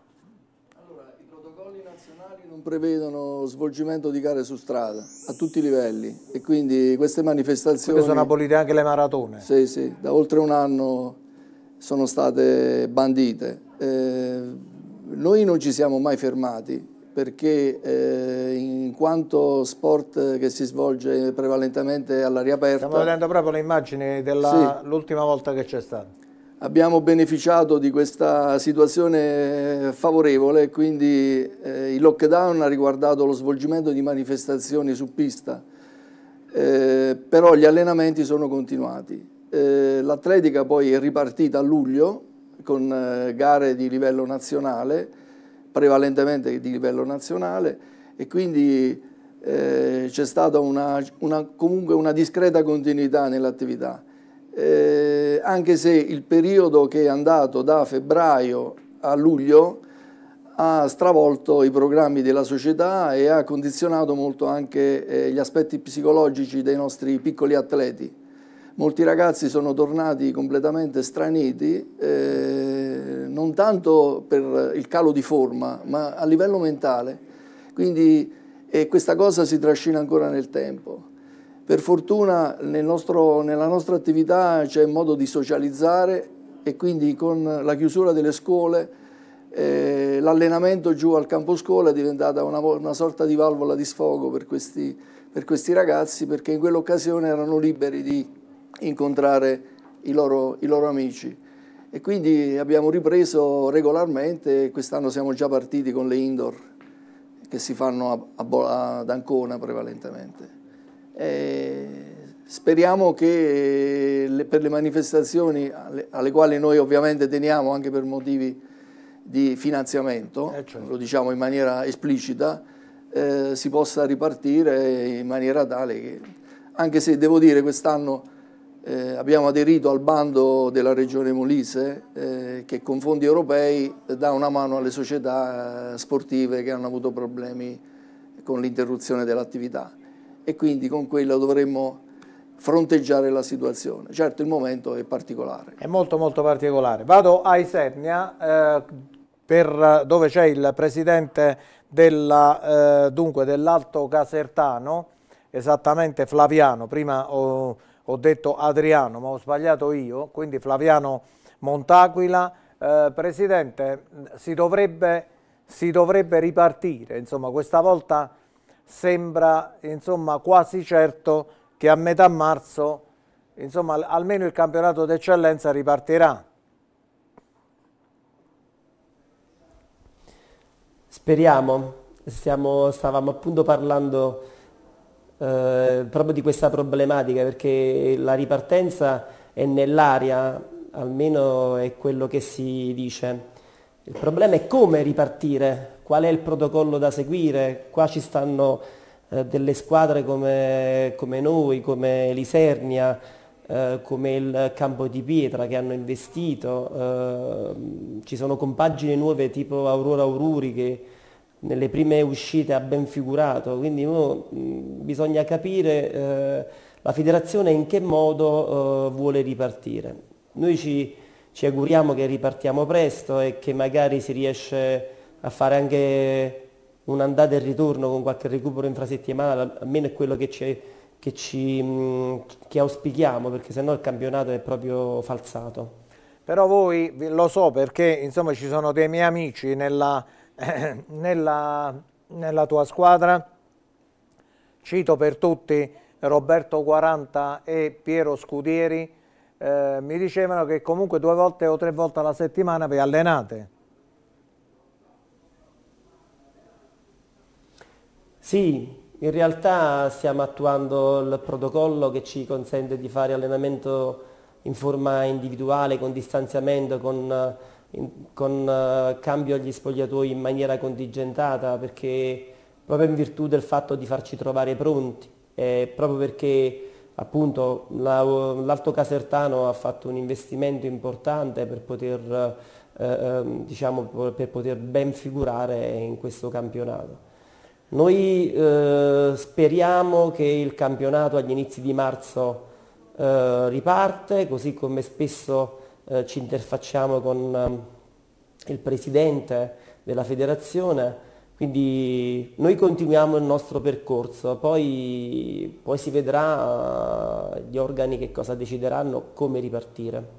S3: Allora, i protocolli nazionali non prevedono svolgimento di gare su strada a tutti i livelli e quindi queste manifestazioni...
S1: Quindi sono abolite anche le maratone?
S3: Sì, sì, da oltre un anno sono state bandite. Eh, noi non ci siamo mai fermati perché eh, in quanto sport che si svolge prevalentemente all'aria aperta...
S1: Stiamo vedendo proprio le immagini dell'ultima sì, volta che c'è stato.
S3: Abbiamo beneficiato di questa situazione favorevole, quindi eh, il lockdown ha riguardato lo svolgimento di manifestazioni su pista, eh, però gli allenamenti sono continuati. Eh, l'atletica poi è ripartita a luglio con eh, gare di livello nazionale, prevalentemente di livello nazionale e quindi eh, c'è stata una, una, comunque una discreta continuità nell'attività. Eh, anche se il periodo che è andato da febbraio a luglio ha stravolto i programmi della società e ha condizionato molto anche eh, gli aspetti psicologici dei nostri piccoli atleti. Molti ragazzi sono tornati completamente straniti, eh, non tanto per il calo di forma, ma a livello mentale. Quindi e questa cosa si trascina ancora nel tempo. Per fortuna nel nostro, nella nostra attività c'è modo di socializzare e quindi con la chiusura delle scuole eh, l'allenamento giù al campo scuola è diventata una, una sorta di valvola di sfogo per questi, per questi ragazzi perché in quell'occasione erano liberi di incontrare i loro, i loro amici. E quindi abbiamo ripreso regolarmente, quest'anno siamo già partiti con le indoor che si fanno a, a, ad Ancona prevalentemente. E speriamo che le, per le manifestazioni alle, quali noi ovviamente teniamo anche per motivi di finanziamento, eh certo. lo diciamo in maniera esplicita, eh, si possa ripartire in maniera tale che, anche se devo dire quest'anno eh, abbiamo aderito al bando della Regione Molise eh, che con fondi europei dà una mano alle società eh, sportive che hanno avuto problemi con l'interruzione dell'attività e quindi con quello dovremmo fronteggiare la situazione. Certo il momento è particolare.
S1: È molto molto particolare. Vado a Isernia, eh, per, dove c'è il presidente eh, dell'Alto Casertano, esattamente Flaviano, prima ho, ho, detto Adriano ma ho sbagliato io, quindi Flaviano Montaquila. Eh, presidente, si dovrebbe, si dovrebbe ripartire, insomma questa volta sembra insomma, quasi certo che a metà marzo insomma, almeno il campionato d'eccellenza ripartirà.
S7: Speriamo, Stiamo, stavamo appunto parlando eh, proprio di questa problematica perché la ripartenza è nell'aria, almeno è quello che si dice. Il problema è come ripartire, qual è il protocollo da seguire, qua ci stanno eh, delle squadre come, come, noi, come l'Isernia, eh, come il Campo di Pietra che hanno investito, eh, ci sono compagini nuove tipo Aurora Aururi che nelle prime uscite ha ben figurato, quindi mh, bisogna capire eh, la federazione in che modo vuole ripartire. Noi ci, ci auguriamo che ripartiamo presto e che magari si riesce a fare anche un'andata e ritorno con qualche recupero infrasettimanale, almeno è quello che, ci, che, ci, che auspichiamo, perché sennò il campionato è proprio falsato.
S1: Però voi, lo so perché insomma ci sono dei miei amici nella, eh, [COUGHS] nella, nella tua squadra, cito per tutti Roberto 40 e Piero Scudieri, eh, mi dicevano che comunque due volte o tre volte alla settimana vi allenate.
S7: Sì, in realtà stiamo attuando il protocollo che ci consente di fare allenamento in forma individuale, con distanziamento, con, con uh, cambio agli spogliatoi in maniera contingentata, perché proprio in virtù del fatto di farci trovare pronti, e proprio perché appunto l'Alto Casertano ha fatto un investimento importante per poter, eh, ehm, diciamo, per poter ben figurare in questo campionato. Noi eh, speriamo che il campionato agli inizi di marzo eh, riparte, così come spesso eh, ci interfacciamo con eh, il presidente della federazione, quindi noi continuiamo il nostro percorso, poi, poi si vedrà eh, gli organi che cosa decideranno, come ripartire.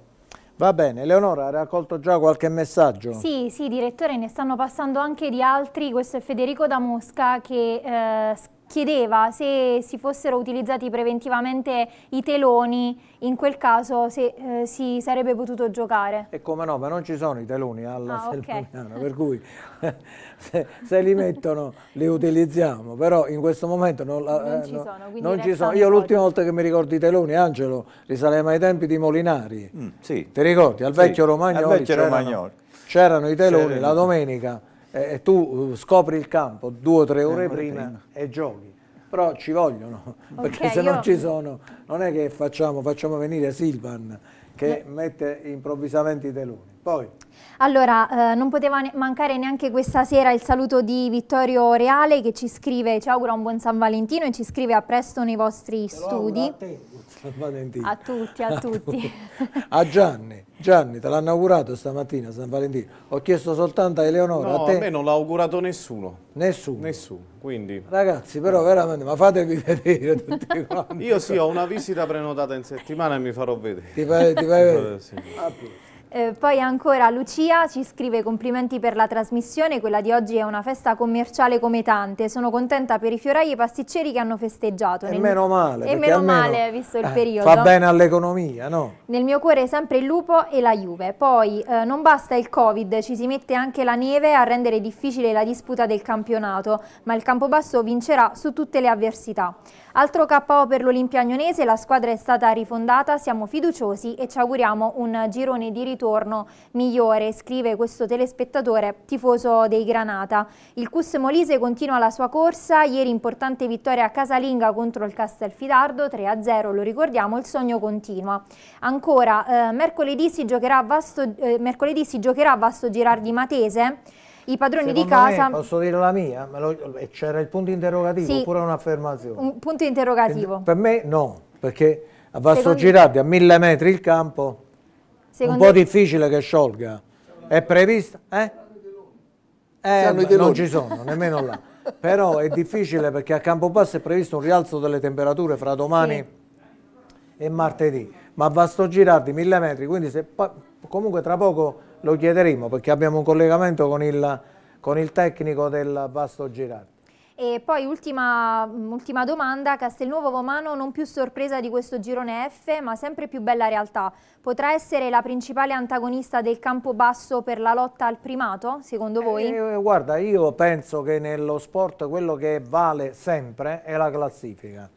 S1: Va bene, Leonora, ha raccolto già qualche messaggio?
S2: Sì, sì, direttore, ne stanno passando anche di altri. Questo è Federico da Mosca che eh, chiedeva se si fossero utilizzati preventivamente i teloni, in quel caso se eh, si sarebbe potuto giocare.
S1: E come no, ma non ci sono i teloni alla ah, Selvagnana, okay. per cui [LAUGHS] se, se, li mettono li utilizziamo, però in questo momento non,
S2: non
S1: eh,
S2: ci sono.
S1: Non ci sono. Io l'ultima volta che mi ricordo i teloni, Angelo, risaleva ai tempi di Molinari. Mm, sì. Ti ricordi? Al vecchio sì, Romagnoli c'erano i teloni la domenica eh, tu uh, scopri il campo due o tre ore prima, prima, e giochi. Però ci vogliono, [LAUGHS] okay, perché se io... non ci sono, non è che facciamo, facciamo venire Silvan che no. mette improvvisamente i teloni. Poi.
S2: Allora, eh, non poteva ne mancare neanche questa sera il saluto di Vittorio Reale che ci scrive, ci augura un buon San Valentino e ci scrive a presto nei vostri studi. San Valentino. a tutti, a, a tutti.
S1: a Gianni. Gianni, te l'hanno augurato stamattina San Valentino. Ho chiesto soltanto a Eleonora.
S8: No,
S1: a, te...
S8: a me non l'ha augurato nessuno.
S1: Nessuno?
S8: Nessuno, quindi...
S1: Ragazzi, però veramente, ma fatevi vedere tutti [LAUGHS] quanti.
S8: Io sì, ho una visita prenotata in settimana e mi farò vedere.
S1: Ti fai, ti fai vedere? [LAUGHS]
S8: sì.
S2: Eh, poi ancora Lucia ci scrive complimenti per la trasmissione, quella di oggi è una festa commerciale come tante, sono contenta per i fiorai e i pasticceri che hanno festeggiato.
S1: E Nel... meno male.
S2: E meno male, visto il
S1: eh,
S2: periodo.
S1: Fa bene all'economia, no?
S2: Nel mio cuore è sempre il lupo e la Juve. Poi eh, non basta il Covid, ci si mette anche la neve a rendere difficile la disputa del campionato, ma il Campobasso vincerà su tutte le avversità. Altro KO per l'Olimpia Agnonese, la squadra è stata rifondata, siamo fiduciosi e ci auguriamo un girone di ritorno migliore, scrive questo telespettatore tifoso dei Granata. Il Cus Molise continua la sua corsa, ieri importante vittoria a casalinga contro il Castelfidardo, 3-0, lo ricordiamo, il sogno continua. Ancora, eh, mercoledì, si giocherà Vasto, eh, a Vasto Girardi Matese, i padroni
S1: Secondo
S2: di casa...
S1: Me, posso dire la mia? C'era il punto interrogativo
S2: sì,
S1: oppure un'affermazione?
S2: Un punto interrogativo.
S1: Per me no. perché a Vasto Girardi a mille metri il campo un po' difficile che sciolga. È prevista? Eh? Eh, non ci sono, nemmeno là. Però è difficile perché a Campobasso è previsto un rialzo delle temperature fra domani sì. e martedì. Ma a Vasto Girardi mille metri, quindi se, comunque tra poco lo chiederemo perché abbiamo un collegamento con il, con il tecnico del Vasto Girardi.
S2: E poi ultima, ultima, domanda, Castelnuovo Vomano non più sorpresa di questo girone F ma sempre più bella realtà. Potrà essere la principale antagonista del campo basso per la lotta al primato secondo voi?
S1: Eh, guarda io penso che nello sport quello che vale sempre è la classifica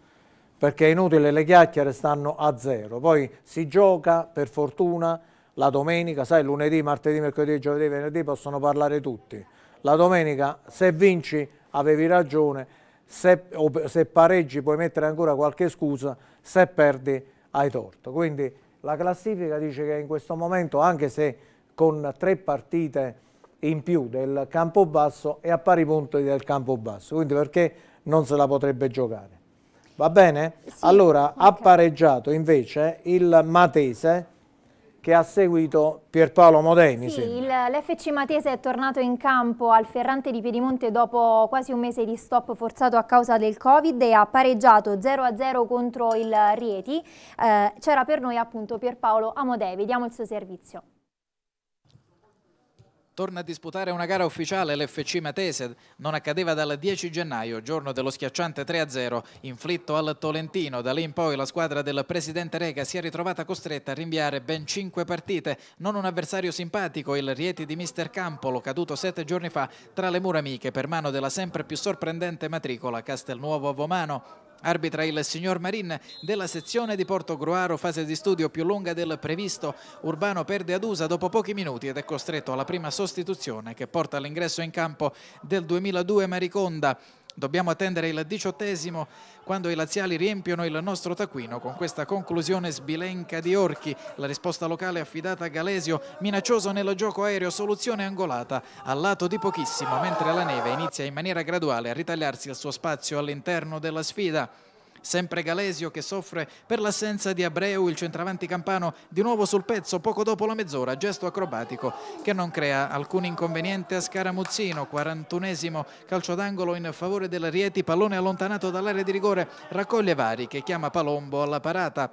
S1: perché è inutile le chiacchiere stanno a zero. Poi si gioca per fortuna la domenica, sai lunedì, martedì, mercoledì, giovedì, venerdì possono parlare tutti. La domenica se vinci avevi ragione, se, se pareggi puoi mettere ancora qualche scusa, se perdi hai torto. Quindi la classifica dice che in questo momento, anche se con tre partite in più del campo basso, è a pari punti del campo basso, quindi perché non se la potrebbe giocare. Va bene? Sì, allora, okay. ha pareggiato invece il Matese che ha seguito Pierpaolo Modeni.
S2: Sì, l'FC Matese è tornato in campo al Ferrante di Piedimonte dopo quasi un mese di stop forzato a causa del Covid e ha pareggiato 0-0 contro il Rieti. Eh, C'era per noi appunto Pierpaolo Amodei, vediamo il suo servizio.
S12: Torna a disputare una gara ufficiale l'FC Matese, non accadeva dal 10 gennaio, giorno dello schiacciante 3-0, inflitto al Tolentino. Da lì in poi la squadra del presidente Rega si è ritrovata costretta a rinviare ben 5 partite, non un avversario simpatico, il Rieti di Mister Campolo, caduto sette giorni fa tra le mura amiche per mano della sempre più sorprendente matricola Castelnuovo Vomano. Arbitra il signor Marin della sezione di Porto Gruaro, fase di studio più lunga del previsto. Urbano perde ad USA dopo pochi minuti ed è costretto alla prima sostituzione che porta all'ingresso in campo del 2002 Mariconda. Dobbiamo attendere il diciottesimo quando i laziali riempiono il nostro taccuino con questa conclusione sbilenca di Orchi. La risposta locale affidata a Galesio, minaccioso nel gioco aereo, soluzione angolata al lato di pochissimo, mentre la neve inizia in maniera graduale a ritagliarsi il suo spazio all'interno della sfida. Sempre Galesio che soffre per l'assenza di Abreu, il centravanti campano di nuovo sul pezzo poco dopo la mezz'ora, gesto acrobatico che non crea alcun inconveniente a Scaramuzzino, 41esimo calcio d'angolo in favore del Rieti, pallone allontanato dall'area di rigore, raccoglie Vari che chiama Palombo alla parata.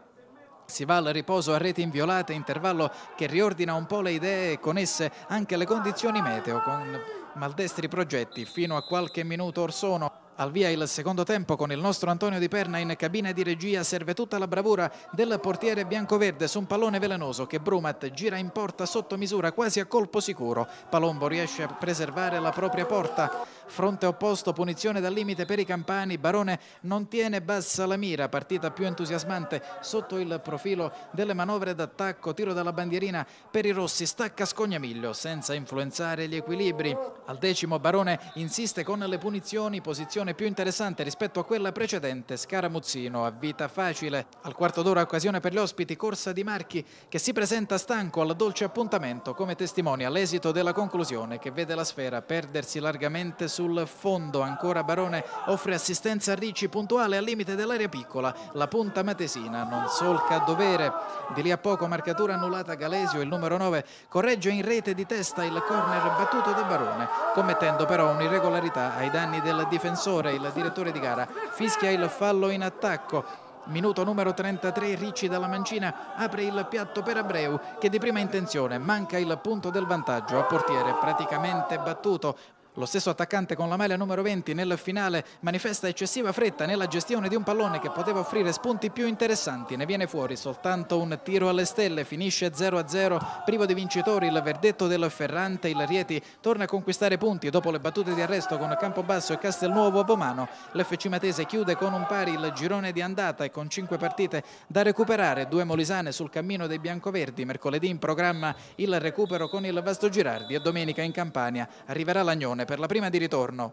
S12: Si va al riposo a reti inviolate, intervallo che riordina un po' le idee e con esse anche le condizioni meteo, con maldestri progetti fino a qualche minuto or sono. Al via il secondo tempo con il nostro Antonio Di Perna in cabina di regia serve tutta la bravura del portiere biancoverde su un pallone velenoso che Brumat gira in porta sotto misura quasi a colpo sicuro. Palombo riesce a preservare la propria porta. Fronte opposto, punizione dal limite per i campani. Barone non tiene bassa la mira, partita più entusiasmante sotto il profilo delle manovre d'attacco. Tiro dalla bandierina per i rossi, stacca Scognamiglio senza influenzare gli equilibri. Al decimo Barone insiste con le punizioni, posizione più interessante rispetto a quella precedente, Scaramuzzino a vita facile. Al quarto d'ora occasione per gli ospiti, corsa di Marchi che si presenta stanco al dolce appuntamento come testimonia l'esito della conclusione che vede la sfera perdersi largamente sul fondo. Ancora Barone offre assistenza a Ricci puntuale al limite dell'area piccola. La punta matesina non solca a dovere. Di lì a poco marcatura annullata Galesio, il numero 9 corregge in rete di testa il corner battuto da Barone, commettendo però un'irregolarità ai danni del difensore il direttore di gara, fischia il fallo in attacco. Minuto numero 33, Ricci dalla mancina apre il piatto per Abreu che di prima intenzione manca il punto del vantaggio a portiere praticamente battuto. Lo stesso attaccante con la maglia numero 20 nel finale manifesta eccessiva fretta nella gestione di un pallone che poteva offrire spunti più interessanti. Ne viene fuori soltanto un tiro alle stelle, finisce 0-0, privo di vincitori il verdetto del Ferrante. Il Rieti torna a conquistare punti dopo le battute di arresto con Campobasso e Castelnuovo a Bomano. L'FC Matese chiude con un pari il girone di andata e con 5 partite da recuperare. Due Molisane sul cammino dei biancoverdi. Mercoledì in programma il recupero con il Vasto Girardi e domenica in Campania arriverà l'Agnone per la prima di ritorno.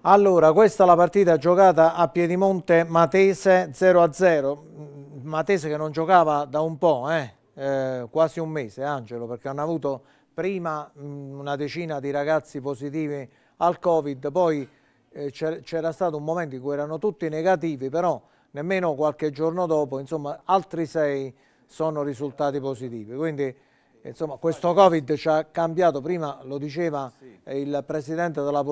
S1: Allora, questa è la partita giocata a Piedimonte Matese 0-0. Matese che non giocava da un po', eh? Eh, quasi un mese, Angelo, perché hanno avuto prima mh, una decina di ragazzi positivi al Covid, poi eh, c'era stato un momento in cui erano tutti negativi, però nemmeno qualche giorno dopo, insomma altri sei sono risultati positivi. Quindi insomma, questo Covid ci ha cambiato, prima lo diceva il presidente della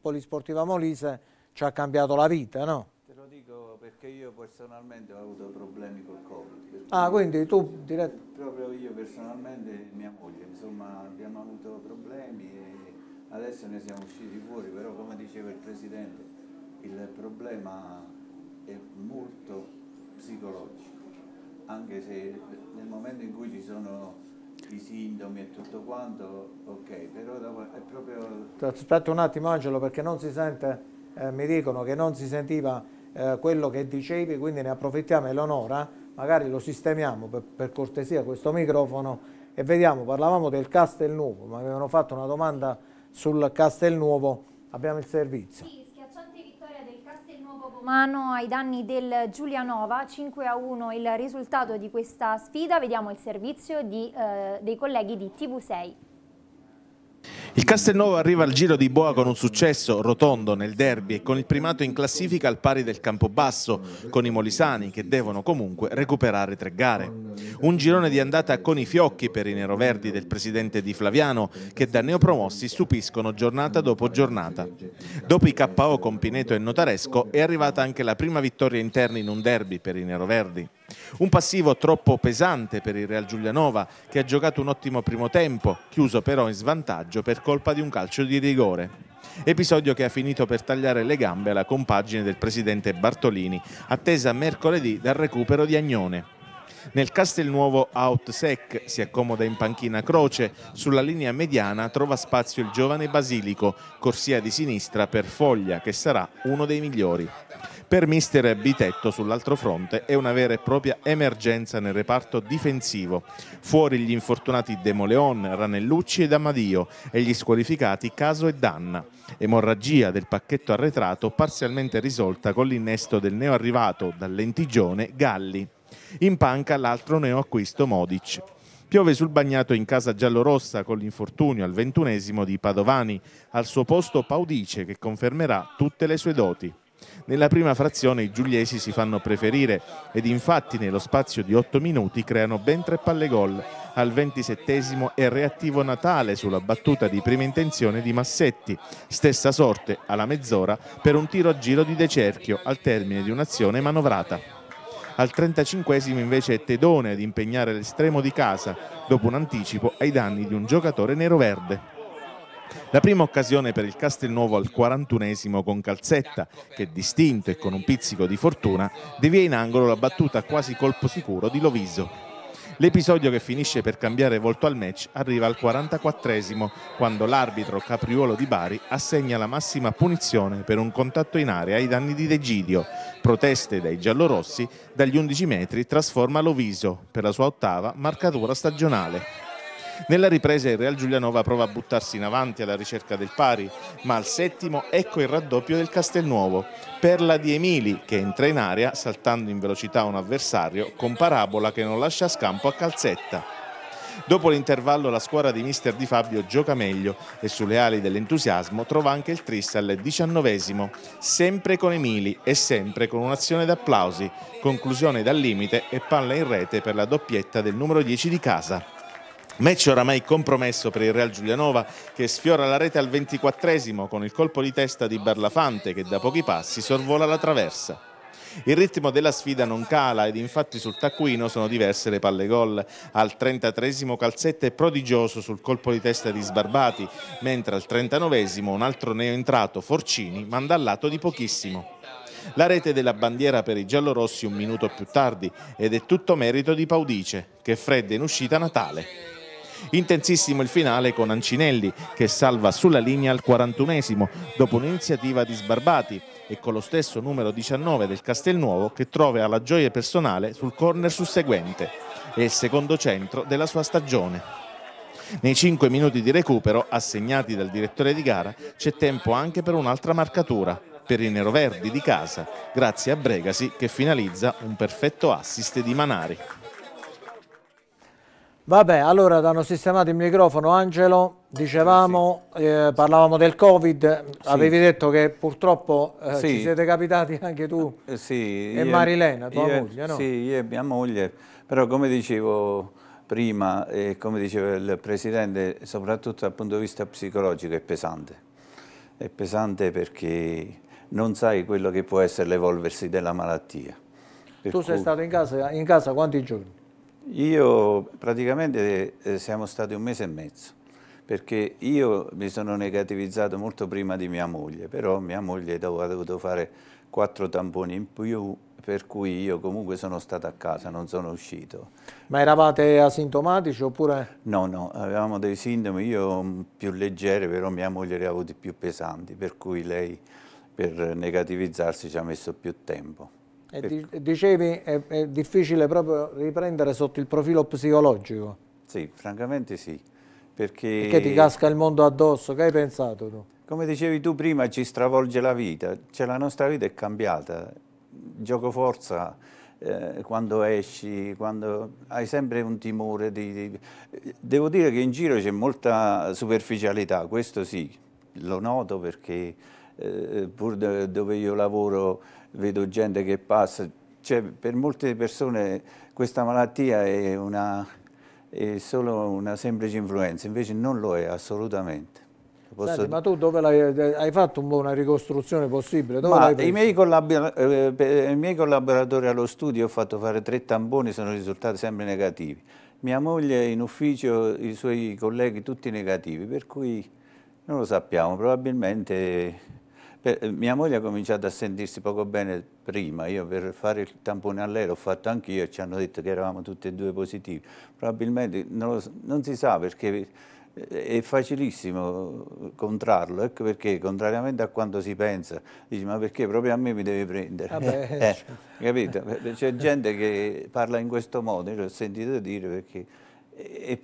S1: Polisportiva Molise, ci ha cambiato la vita, no?
S4: Te lo dico perché io personalmente ho avuto problemi col Covid.
S1: Ah, quindi tu diretto?
S4: Proprio io personalmente e mia moglie, insomma abbiamo avuto problemi e adesso ne siamo usciti fuori, però come diceva il Presidente, il problema è molto psicologico, anche se nel momento in cui ci sono i sintomi e tutto quanto, ok, però è proprio...
S1: Aspetta un attimo Angelo perché non si sente, eh, mi dicono che non si sentiva eh, quello che dicevi, quindi ne approfittiamo Eleonora, magari lo sistemiamo per, per, cortesia questo microfono e vediamo, parlavamo del Castelnuovo, ma avevano fatto una domanda sul Castelnuovo, abbiamo il servizio.
S2: Sì. Pomano ai danni del Giulianova, 5 a 1 il risultato di questa sfida, vediamo il servizio di, eh, dei colleghi di TV6.
S13: Il Castelnuovo arriva al giro di Boa con un successo rotondo nel derby e con il primato in classifica al pari del Campobasso, con i molisani che devono comunque recuperare tre gare. Un girone di andata con i fiocchi per i neroverdi del presidente Di Flaviano che da neopromossi stupiscono giornata dopo giornata. Dopo i KO con Pineto e Notaresco è arrivata anche la prima vittoria interna in un derby per i neroverdi. Un passivo troppo pesante per il Real Giulianova che ha giocato un ottimo primo tempo, chiuso però in svantaggio per colpa di un calcio di rigore. Episodio che ha finito per tagliare le gambe alla compagine del presidente Bartolini, attesa mercoledì dal recupero di Agnone. Nel Castelnuovo Outsec si accomoda in panchina Croce, sulla linea mediana trova spazio il giovane Basilico, corsia di sinistra per Foglia che sarà uno dei migliori. Per mister Bitetto sull'altro fronte è una vera e propria emergenza nel reparto difensivo. Fuori gli infortunati Demoleon, Ranellucci ed Amadio e gli squalificati Caso e Danna. Emorragia del pacchetto arretrato parzialmente risolta con l'innesto del neoarrivato dal lentigione Galli. In panca l'altro neoacquisto Modic. Piove sul bagnato in casa giallorossa con l'infortunio al ventunesimo di Padovani. Al suo posto Paudice che confermerà tutte le sue doti. Nella prima frazione i giuliesi si fanno preferire ed infatti nello spazio di 8 minuti creano ben tre palle gol. Al ventisettesimo è reattivo Natale sulla battuta di prima intenzione di Massetti. Stessa sorte alla mezz'ora per un tiro a giro di De Cerchio al termine di un'azione manovrata. Al 35 invece è Tedone ad impegnare l'estremo di casa dopo un anticipo ai danni di un giocatore nero-verde. La prima occasione per il Castelnuovo al 41esimo con Calzetta, che distinto e con un pizzico di fortuna, devia in angolo la battuta quasi colpo sicuro di Loviso. L'episodio che finisce per cambiare volto al match arriva al 44esimo, quando l'arbitro Capriuolo di Bari assegna la massima punizione per un contatto in area ai danni di Degidio. Proteste dai giallorossi, dagli 11 metri trasforma Loviso per la sua ottava marcatura stagionale. Nella ripresa il Real Giulianova prova a buttarsi in avanti alla ricerca del pari, ma al settimo ecco il raddoppio del Castelnuovo. Perla di Emili che entra in area saltando in velocità un avversario con parabola che non lascia scampo a calzetta. Dopo l'intervallo la squadra di mister Di Fabio gioca meglio e sulle ali dell'entusiasmo trova anche il tris al diciannovesimo, sempre con Emili e sempre con un'azione d'applausi, conclusione dal limite e palla in rete per la doppietta del numero 10 di casa. Match oramai compromesso per il Real Giulianova che sfiora la rete al 24 con il colpo di testa di Barlafante che da pochi passi sorvola la traversa. Il ritmo della sfida non cala ed infatti sul taccuino sono diverse le palle gol. Al 33 Calzetta è prodigioso sul colpo di testa di Sbarbati, mentre al 39 un altro neoentrato, Forcini, manda al lato di pochissimo. La rete della bandiera per i giallorossi un minuto più tardi ed è tutto merito di Paudice, che fredda in uscita Natale. Intensissimo il finale con Ancinelli che salva sulla linea al 41esimo dopo un'iniziativa di Sbarbati e con lo stesso numero 19 del Castelnuovo che trova la gioia personale sul corner susseguente. È il secondo centro della sua stagione. Nei 5 minuti di recupero assegnati dal direttore di gara c'è tempo anche per un'altra marcatura, per i neroverdi di casa, grazie a Bregasi che finalizza un perfetto assist di Manari.
S1: Vabbè, allora danno sistemato il microfono. Angelo, dicevamo, eh, parlavamo del Covid,
S4: Sì.
S1: avevi detto che purtroppo eh,
S4: Sì.
S1: ci siete capitati anche tu
S4: Eh, sì,
S1: e
S4: io-
S1: Marilena, tua
S4: io-
S1: moglie, no?
S4: Sì, io e mia moglie, però come dicevo prima e come diceva il Presidente, soprattutto dal punto di vista psicologico è pesante. È pesante perché non sai quello che può essere l'evolversi della malattia. Per
S1: Tu sei
S4: cui-
S1: stato in casa, in casa quanti giorni?
S4: Io praticamente eh, siamo stati un mese e mezzo, perché io mi sono negativizzato molto prima di mia moglie, però mia moglie ha dovuto fare quattro tamponi in più, per cui io comunque sono stato a casa, non sono uscito.
S1: Ma eravate asintomatici oppure...
S4: No, no, avevamo dei sintomi, io più leggeri, però mia moglie li ha avuti più pesanti, per cui lei per negativizzarsi ci ha messo più tempo.
S1: E di- dicevi è, è difficile proprio riprendere sotto il profilo psicologico,
S4: Sì, francamente sì, perché...
S1: perché ti casca il mondo addosso, che hai pensato tu?
S4: Come dicevi tu prima, ci stravolge la vita, cioè la nostra vita è cambiata. Gioco forza, eh, quando esci, quando hai sempre un timore di, di- Devo dire che in giro c'è molta superficialità, questo sì, lo noto perché eh, pur do- dove io lavoro vedo gente che passa, cioè per molte persone questa malattia è, una, è solo una semplice influenza, invece non lo è assolutamente. Posso
S1: Senti, ma tu dove l'hai, hai fatto un po' una ricostruzione possibile?
S4: I miei, eh, i miei collaboratori allo studio ho fatto fare tre tamponi, sono risultati sempre negativi. Mia moglie in ufficio, i suoi colleghi tutti negativi, per cui non lo sappiamo, probabilmente per- mia moglie ha cominciato a sentirsi poco bene prima, io per fare il tampone a lei l'ho fatto anch'io e ci hanno detto che eravamo tutti e due positivi. Probabilmente non, lo non si sa perché è facilissimo contrarlo, ecco perché contrariamente a quanto si pensa, dici ma perché proprio a me mi deve prendere?
S1: Vabbè, [LAUGHS]
S4: Eh,
S1: certo.
S4: capito? C'è gente che parla in questo modo, io l'ho sentito dire perché è,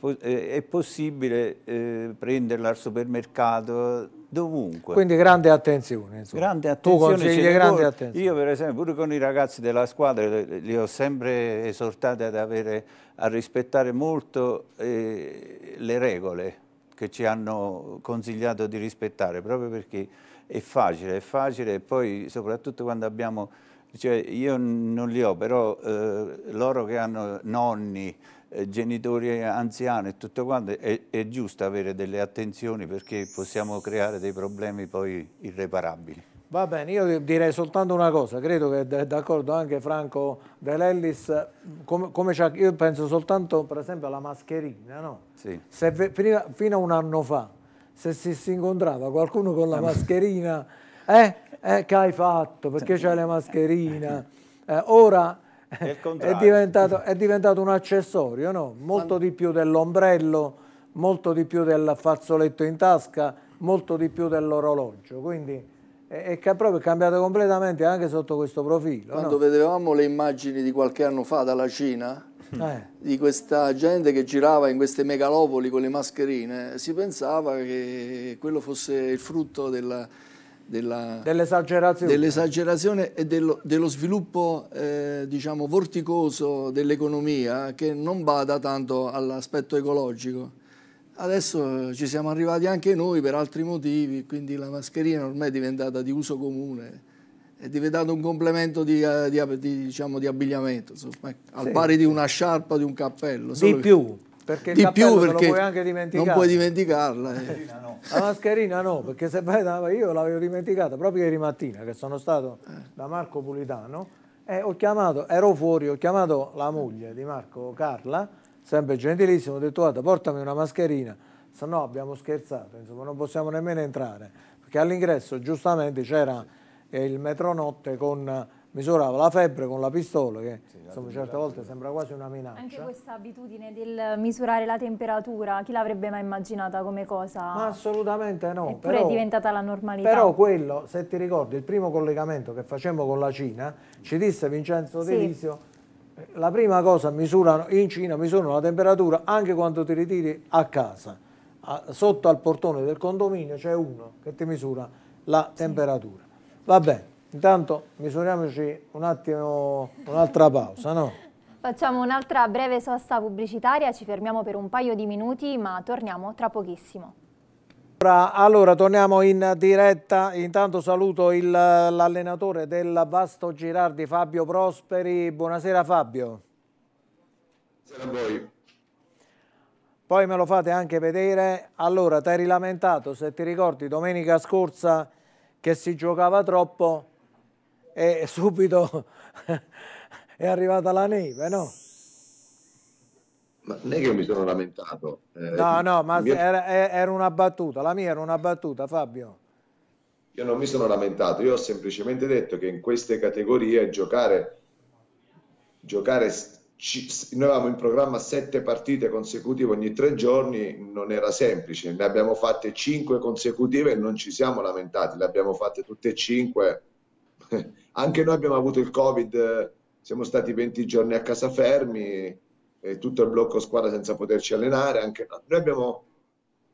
S4: è- possibile eh, prenderla al supermercato dovunque.
S1: Quindi grande attenzione. Insomma.
S4: Grande
S1: Tu
S4: attenzione,
S1: consigli
S4: ce ne
S1: grande attenzione.
S4: Io per esempio pure con i ragazzi della squadra li- ho sempre esortati ad avere, a rispettare molto eh, le regole che ci hanno consigliato di rispettare, proprio perché è facile, è facile e poi soprattutto quando abbiamo, cioè io non li ho, però eh, loro che hanno nonni, genitori anziani e tutto quanto, è, è giusto avere delle attenzioni perché possiamo creare dei problemi poi irreparabili.
S1: Va bene, io direi soltanto una cosa, credo che è d'accordo anche Franco Dell'Ellis, come, come io penso soltanto per esempio alla mascherina, no?
S4: Sì.
S1: Se prima- fino a un anno fa, se si, si incontrava qualcuno con la mascherina, eh, eh, che hai fatto? Perché c'hai la mascherina? [LAUGHS] Eh, ora
S4: È [LAUGHS]
S1: è diventato, è diventato un accessorio, no? Molto di più dell'ombrello, molto di più del fazzoletto in tasca, molto di più dell'orologio, quindi è, è proprio cambiato completamente anche sotto questo profilo.
S3: Quando
S1: no?
S3: vedevamo le immagini di qualche anno fa dalla Cina,
S1: Eh.
S3: di questa gente che girava in queste megalopoli con le mascherine, si pensava che quello fosse il frutto della-
S1: Dell'esagerazione.
S3: dell'esagerazione e dello, dello sviluppo eh, diciamo vorticoso dell'economia che non bada tanto all'aspetto ecologico. Adesso ci siamo arrivati anche noi per altri motivi, quindi la mascherina ormai è diventata di uso comune, è diventato un complemento di, eh, di- di, diciamo, di abbigliamento, insomma, al
S1: Sì.
S3: pari di una sciarpa, di un cappello.
S1: Di più, perché il
S3: di
S1: cappello
S3: più
S1: te lo
S3: perché
S1: puoi anche dimenticare.
S3: non puoi dimenticarla. eh.
S1: La mascherina no, perché se vai da, io l'avevo dimenticata proprio ieri mattina che sono stato da Marco Pulitano e ho chiamato, ero fuori, ho chiamato la moglie di Marco Carla, sempre gentilissimo, ho detto guarda portami una mascherina, se no abbiamo scherzato, insomma non possiamo nemmeno entrare, perché all'ingresso giustamente c'era eh, il metronotte con, misurava la febbre con la pistola che insomma certe volte sembra quasi una minaccia.
S2: Anche questa abitudine del misurare la temperatura, chi l'avrebbe mai immaginata come cosa?
S1: Ma assolutamente no.
S2: Eppure
S1: però-
S2: è diventata la normalità.
S1: Però quello, se ti ricordi, il primo collegamento che facemmo con la Cina, ci disse Vincenzo
S2: Sì.
S1: Delisio, la prima cosa misurano, in Cina misurano la temperatura anche quando ti ritiri a casa. A- sotto al portone del condominio c'è uno che ti misura la temperatura. Va bene, intanto misuriamoci un attimo un'altra pausa, no?
S2: Facciamo un'altra breve sosta pubblicitaria, ci fermiamo per un paio di minuti ma torniamo tra pochissimo.
S1: Allora, torniamo in diretta, intanto saluto l'allenatore del Vasto Girardi, Fabio Prosperi. Buonasera Fabio.
S14: Buonasera a voi.
S1: Poi me lo fate anche vedere. Allora, ti eri lamentato, se ti ricordi, domenica scorsa che si giocava troppo e subito [LAUGHS] è arrivata la neve, no?
S14: Ma non è che io mi sono lamentato.
S1: Eh, no, no, ma mio... era, era, una battuta, la mia era una battuta, Fabio.
S14: Io non mi sono lamentato, io ho semplicemente detto che in queste categorie giocare, giocare noi avevamo in programma sette partite consecutive ogni tre giorni, non era semplice, ne abbiamo fatte cinque consecutive e non ci siamo lamentati, le abbiamo fatte tutte e cinque. [LAUGHS] Anche noi abbiamo avuto il Covid, siamo stati 20 giorni a casa fermi, e tutto il blocco squadra senza poterci allenare. Anche noi abbiamo,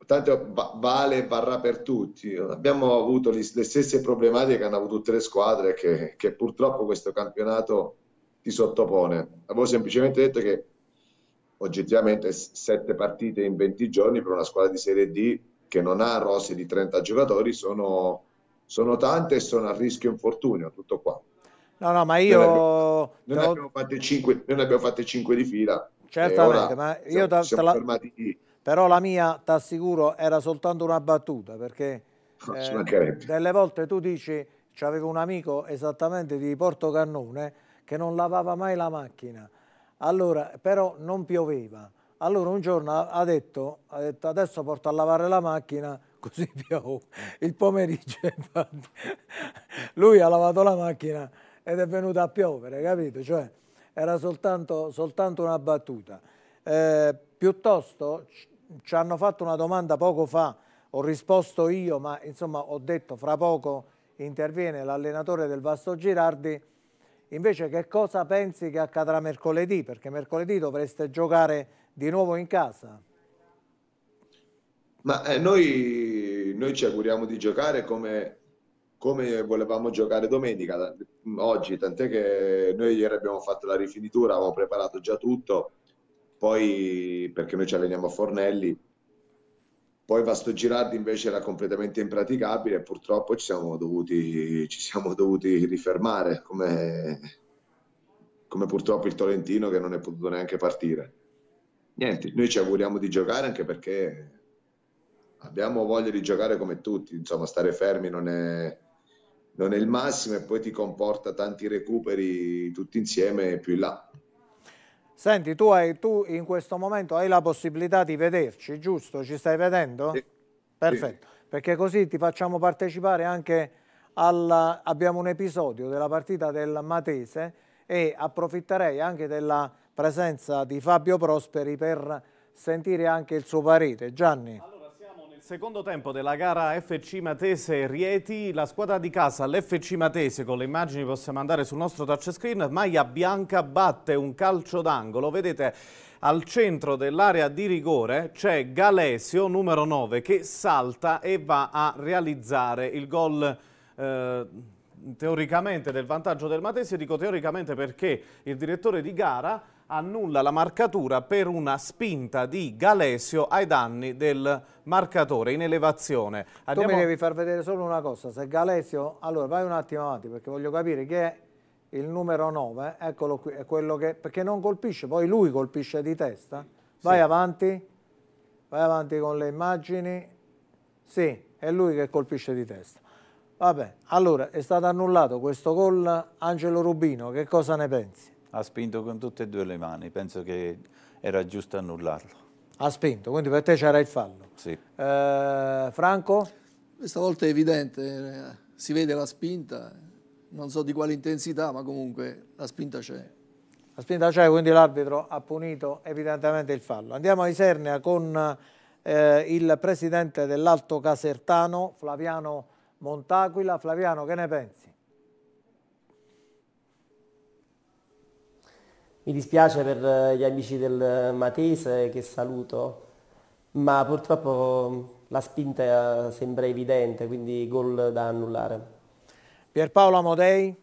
S14: tanto vale varrà per tutti, abbiamo avuto le stesse problematiche che hanno avuto tutte le squadre che, che purtroppo questo campionato ti sottopone. Avevo semplicemente detto che oggettivamente sette partite in 20 giorni per una squadra di Serie D che non ha rose di 30 giocatori sono, sono tante e sono a rischio infortunio, tutto qua.
S1: No, no, ma io...
S14: Noi ne abbiamo, abbiamo fatte 5, noi ne abbiamo fatte 5 di fila
S1: Certamente, ma io siamo, siamo la, però la mia, ti assicuro, era soltanto una battuta, perché eh, delle volte tu dici, c'avevo un amico esattamente di Porto Cannone che non lavava mai la macchina, allora, però non pioveva. Allora un giorno ha detto, ha detto adesso porto a lavare la macchina così [LAUGHS] piove il pomeriggio. Infatti. Lui ha lavato la macchina ed è venuto a piovere, capito? Cioè, era soltanto, soltanto una battuta. Eh, piuttosto ci hanno fatto una domanda poco fa, ho risposto io, ma insomma ho detto fra poco interviene l'allenatore del Vasto Girardi, invece che cosa pensi che accadrà mercoledì? Perché mercoledì dovreste giocare di nuovo in casa.
S14: Ma eh, noi, noi ci auguriamo di giocare come come volevamo giocare domenica, oggi, tant'è che noi ieri abbiamo fatto la rifinitura, avevamo preparato già tutto, poi perché noi ci alleniamo a Fornelli, poi Vasto Girardi invece era completamente impraticabile e purtroppo ci siamo dovuti, ci siamo dovuti rifermare, come, come purtroppo il Tolentino che non è potuto neanche partire. Niente, noi ci auguriamo di giocare anche perché abbiamo voglia di giocare come tutti, insomma stare fermi non è, non è il massimo e poi ti comporta tanti recuperi tutti insieme più in là.
S1: Senti, tu, hai, tu in questo momento hai la possibilità di vederci, giusto? Ci stai vedendo? Sì. Perfetto, sì. perché così ti facciamo partecipare anche al... abbiamo un episodio della partita del Matese e approfitterei anche della presenza di Fabio Prosperi per sentire anche il suo parere. Gianni. Allora.
S8: Secondo tempo della gara FC Matese Rieti, la squadra di casa, l'FC Matese, con le immagini possiamo andare sul nostro touchscreen, maglia bianca batte un calcio d'angolo, vedete al centro dell'area di rigore c'è Galesio, numero 9, che salta e va a realizzare il gol eh, teoricamente del vantaggio del Matese, dico teoricamente perché il direttore di gara annulla la marcatura per una spinta di Galesio ai danni del marcatore in elevazione.
S1: Andiamo... Tu mi devi far vedere solo una cosa, se Galesio, allora vai un attimo avanti perché voglio capire chi è il numero 9, eccolo qui, è quello che, perché non colpisce, poi lui colpisce di testa, vai sì. avanti, vai avanti con le immagini, sì, è lui che colpisce di testa. Vabbè, allora è stato annullato questo gol Angelo Rubino, che cosa ne pensi?
S4: Ha spinto con tutte e due le mani, penso che era giusto annullarlo.
S1: Ha spinto, quindi per te c'era il fallo.
S4: Sì.
S1: Eh, Franco?
S3: Questa volta è evidente, eh, si vede la spinta, non so di quale intensità, ma comunque la spinta c'è.
S1: La spinta c'è, quindi l'arbitro ha punito evidentemente il fallo. Andiamo a Isernia con eh, il presidente dell'Alto Casertano, Flaviano Montaquila. Flaviano, che ne pensi?
S7: Mi dispiace per eh, gli amici del Matese che saluto, ma purtroppo la spinta sembra evidente, quindi gol da annullare.
S1: Pierpaolo Amodei?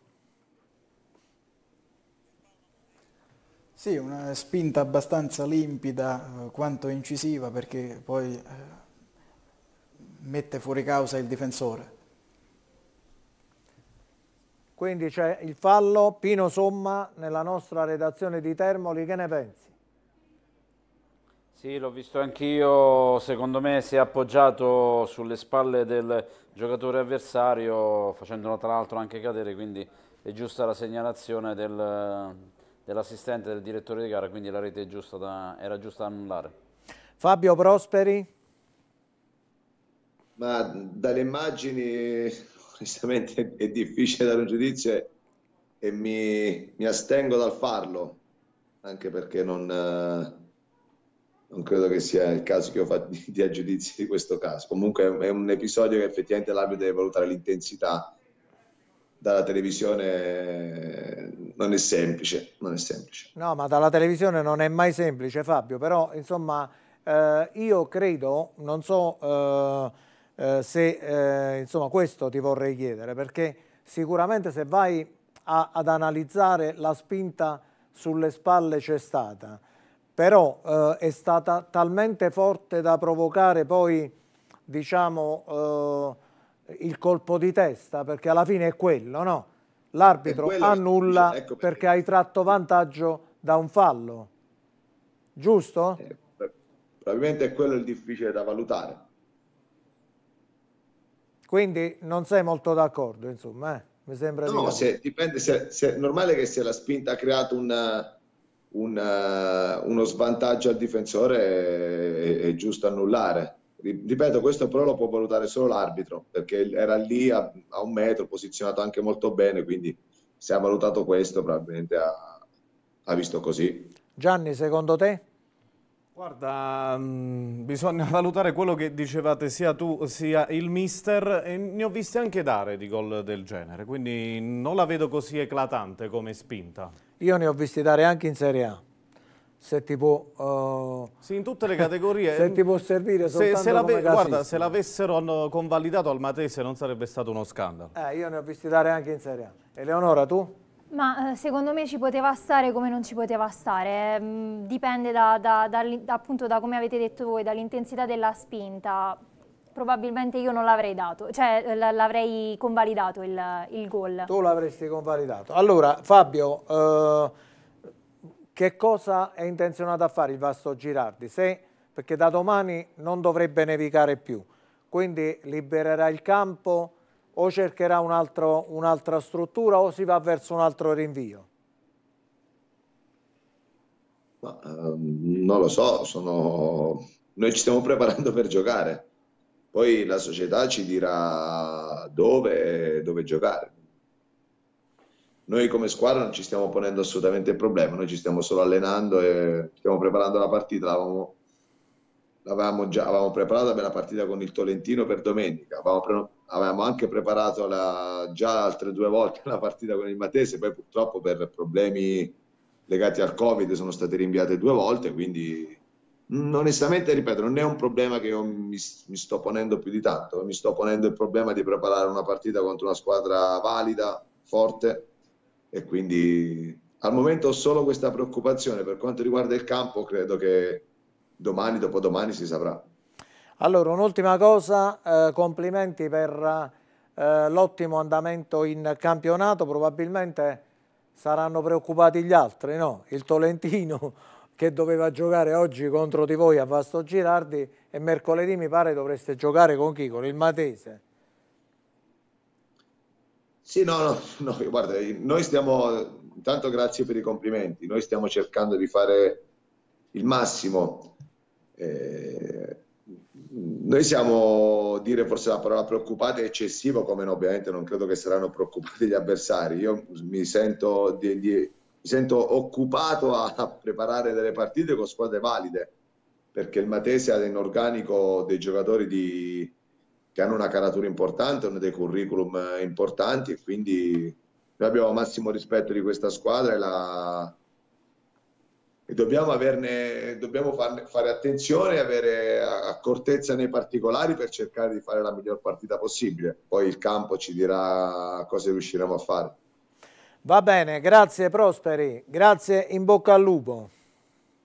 S6: Sì, una spinta abbastanza limpida eh, quanto incisiva perché poi eh, mette fuori causa il difensore.
S1: Quindi c'è il fallo, Pino Somma nella nostra redazione di Termoli, che ne pensi?
S9: Sì, l'ho visto anch'io, secondo me si è appoggiato sulle spalle del giocatore avversario, facendolo tra l'altro anche cadere, quindi è giusta la segnalazione del, dell'assistente del direttore di gara, quindi la rete giusta da, era giusta da annullare.
S1: Fabio Prosperi?
S14: Ma dalle immagini onestamente è difficile dare un giudizio e mi, mi astengo dal farlo, anche perché non, non, credo che sia il caso che io [LAUGHS] dia giudizi di questo caso. Comunque è un episodio che effettivamente l'arbitro deve valutare l'intensità dalla televisione non è semplice, non è semplice.
S1: No, ma dalla televisione non è mai semplice, Fabio, però insomma eh, io credo, non so eh, eh, se eh, insomma questo ti vorrei chiedere, perché sicuramente se vai a, ad analizzare la spinta sulle spalle c'è stata, però eh, è stata talmente forte da provocare poi diciamo eh, il colpo di testa, perché alla fine è quello, no? L'arbitro annulla ecco perché. perché. hai tratto vantaggio da un fallo, giusto? Eh,
S14: probabilmente è quello il difficile da valutare.
S1: Quindi non sei molto d'accordo, insomma, eh? mi sembra
S14: no, se, dipende, se, se, è normale che se la spinta ha creato una, una, uno svantaggio al difensore è, è giusto annullare ripeto, questo però lo può valutare solo l'arbitro, perché era lì a, a, un metro, posizionato anche molto bene, quindi se ha valutato questo probabilmente ha, ha visto così.
S1: Gianni, secondo te?
S8: Guarda, mm, bisogna [LAUGHS] valutare quello che dicevate sia tu sia il mister e ne ho visti anche dare di gol del genere, quindi non la vedo così eclatante come spinta.
S1: Io ne ho visti dare anche in Serie A. Se ti può, uh,
S8: sì, in tutte le categorie. [LAUGHS]
S1: se ti può servire soltanto
S8: se, se guarda se l'avessero convalidato al Matese non sarebbe stato uno scandalo.
S1: Eh, io ne ho visti dare anche in Serie A. Eleonora tu?
S2: Ma eh, secondo me ci poteva stare come non ci poteva stare, mm, dipende da, da, da, appunto da come avete detto voi, dall'intensità della spinta. Probabilmente io non l'avrei dato, cioè l'avrei convalidato il, il gol.
S1: Tu l'avresti convalidato. Allora Fabio, eh, che cosa è intenzionato a fare il Vasto Girardi? Se, perché da domani non dovrebbe nevicare più, quindi libererà il campo o cercherà un'altra un struttura o si va verso un altro rinvio?
S14: Ma, um, non lo so, sono... noi ci stiamo preparando per giocare, poi la società ci dirà dove, dove giocare. Noi come squadra non ci stiamo ponendo assolutamente il problema, noi ci stiamo solo allenando e stiamo preparando la partita. L'avevamo, l'avevamo già avevamo preparato la partita con il Tolentino per domenica, avevamo, pre, avevamo anche preparato la, già altre due volte la partita con il Matese, poi purtroppo per problemi legati al Covid sono state rinviate due volte, quindi onestamente, ripeto, non è un problema che io mi, mi, sto ponendo più di tanto, mi sto ponendo il problema di preparare una partita contro una squadra valida, forte e quindi al momento ho solo questa preoccupazione. Per quanto riguarda il campo, credo che domani, dopodomani si saprà.
S1: Allora, un'ultima cosa, eh, complimenti per eh, l'ottimo andamento in campionato, probabilmente saranno preoccupati gli altri, no? Il Tolentino [LAUGHS] che doveva giocare oggi contro di voi a Vasto Girardi e mercoledì mi pare dovreste giocare con chi? Con il Matese.
S14: Sì, no, no, [LAUGHS] no, guarda, noi stiamo, intanto grazie per i complimenti, noi stiamo cercando di fare il massimo. Eh, noi siamo, dire forse la parola preoccupati è eccessivo, come no, ovviamente non credo che saranno preoccupati gli avversari. Io mi sento, di, di, mi sento occupato a, preparare delle partite con squadre valide, perché il Matese ha in organico dei giocatori di, che hanno una caratura importante, hanno dei curriculum importanti quindi noi abbiamo massimo rispetto di questa squadra e, la... e dobbiamo, averne, dobbiamo farne, fare attenzione e avere accortezza nei particolari per cercare di fare la miglior partita possibile. Poi il campo ci dirà cosa riusciremo a fare.
S1: Va bene, grazie Prosperi, grazie, in bocca al lupo.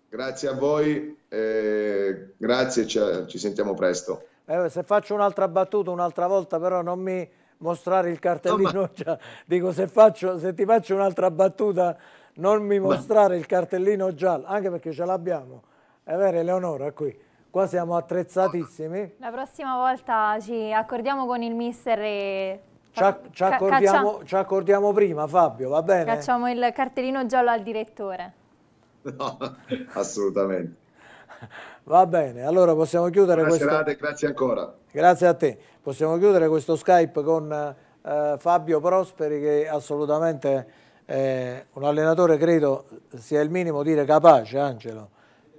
S14: Grazie a voi, eh, grazie, ci, ci sentiamo presto.
S1: Eh, se faccio un'altra battuta un'altra volta però non mi mostrare il cartellino, no, ma... [LAUGHS] cioè, dico se, faccio, se ti faccio un'altra battuta non mi mostrare ma... il cartellino giallo, anche perché ce l'abbiamo, è vero Eleonora qui, qua siamo attrezzatissimi.
S2: La prossima volta ci accordiamo con il mister e...
S1: Ci, ci, accordiamo, ci accordiamo prima Fabio, va bene?
S2: Facciamo il cartellino giallo al direttore.
S14: No, [LAUGHS] assolutamente.
S1: Va bene, allora possiamo chiudere
S14: Buona
S1: questo...
S14: serate, grazie ancora.
S1: Grazie a te. Possiamo chiudere questo Skype con eh, Fabio Prosperi che assolutamente eh, un allenatore credo sia il minimo dire capace, Angelo,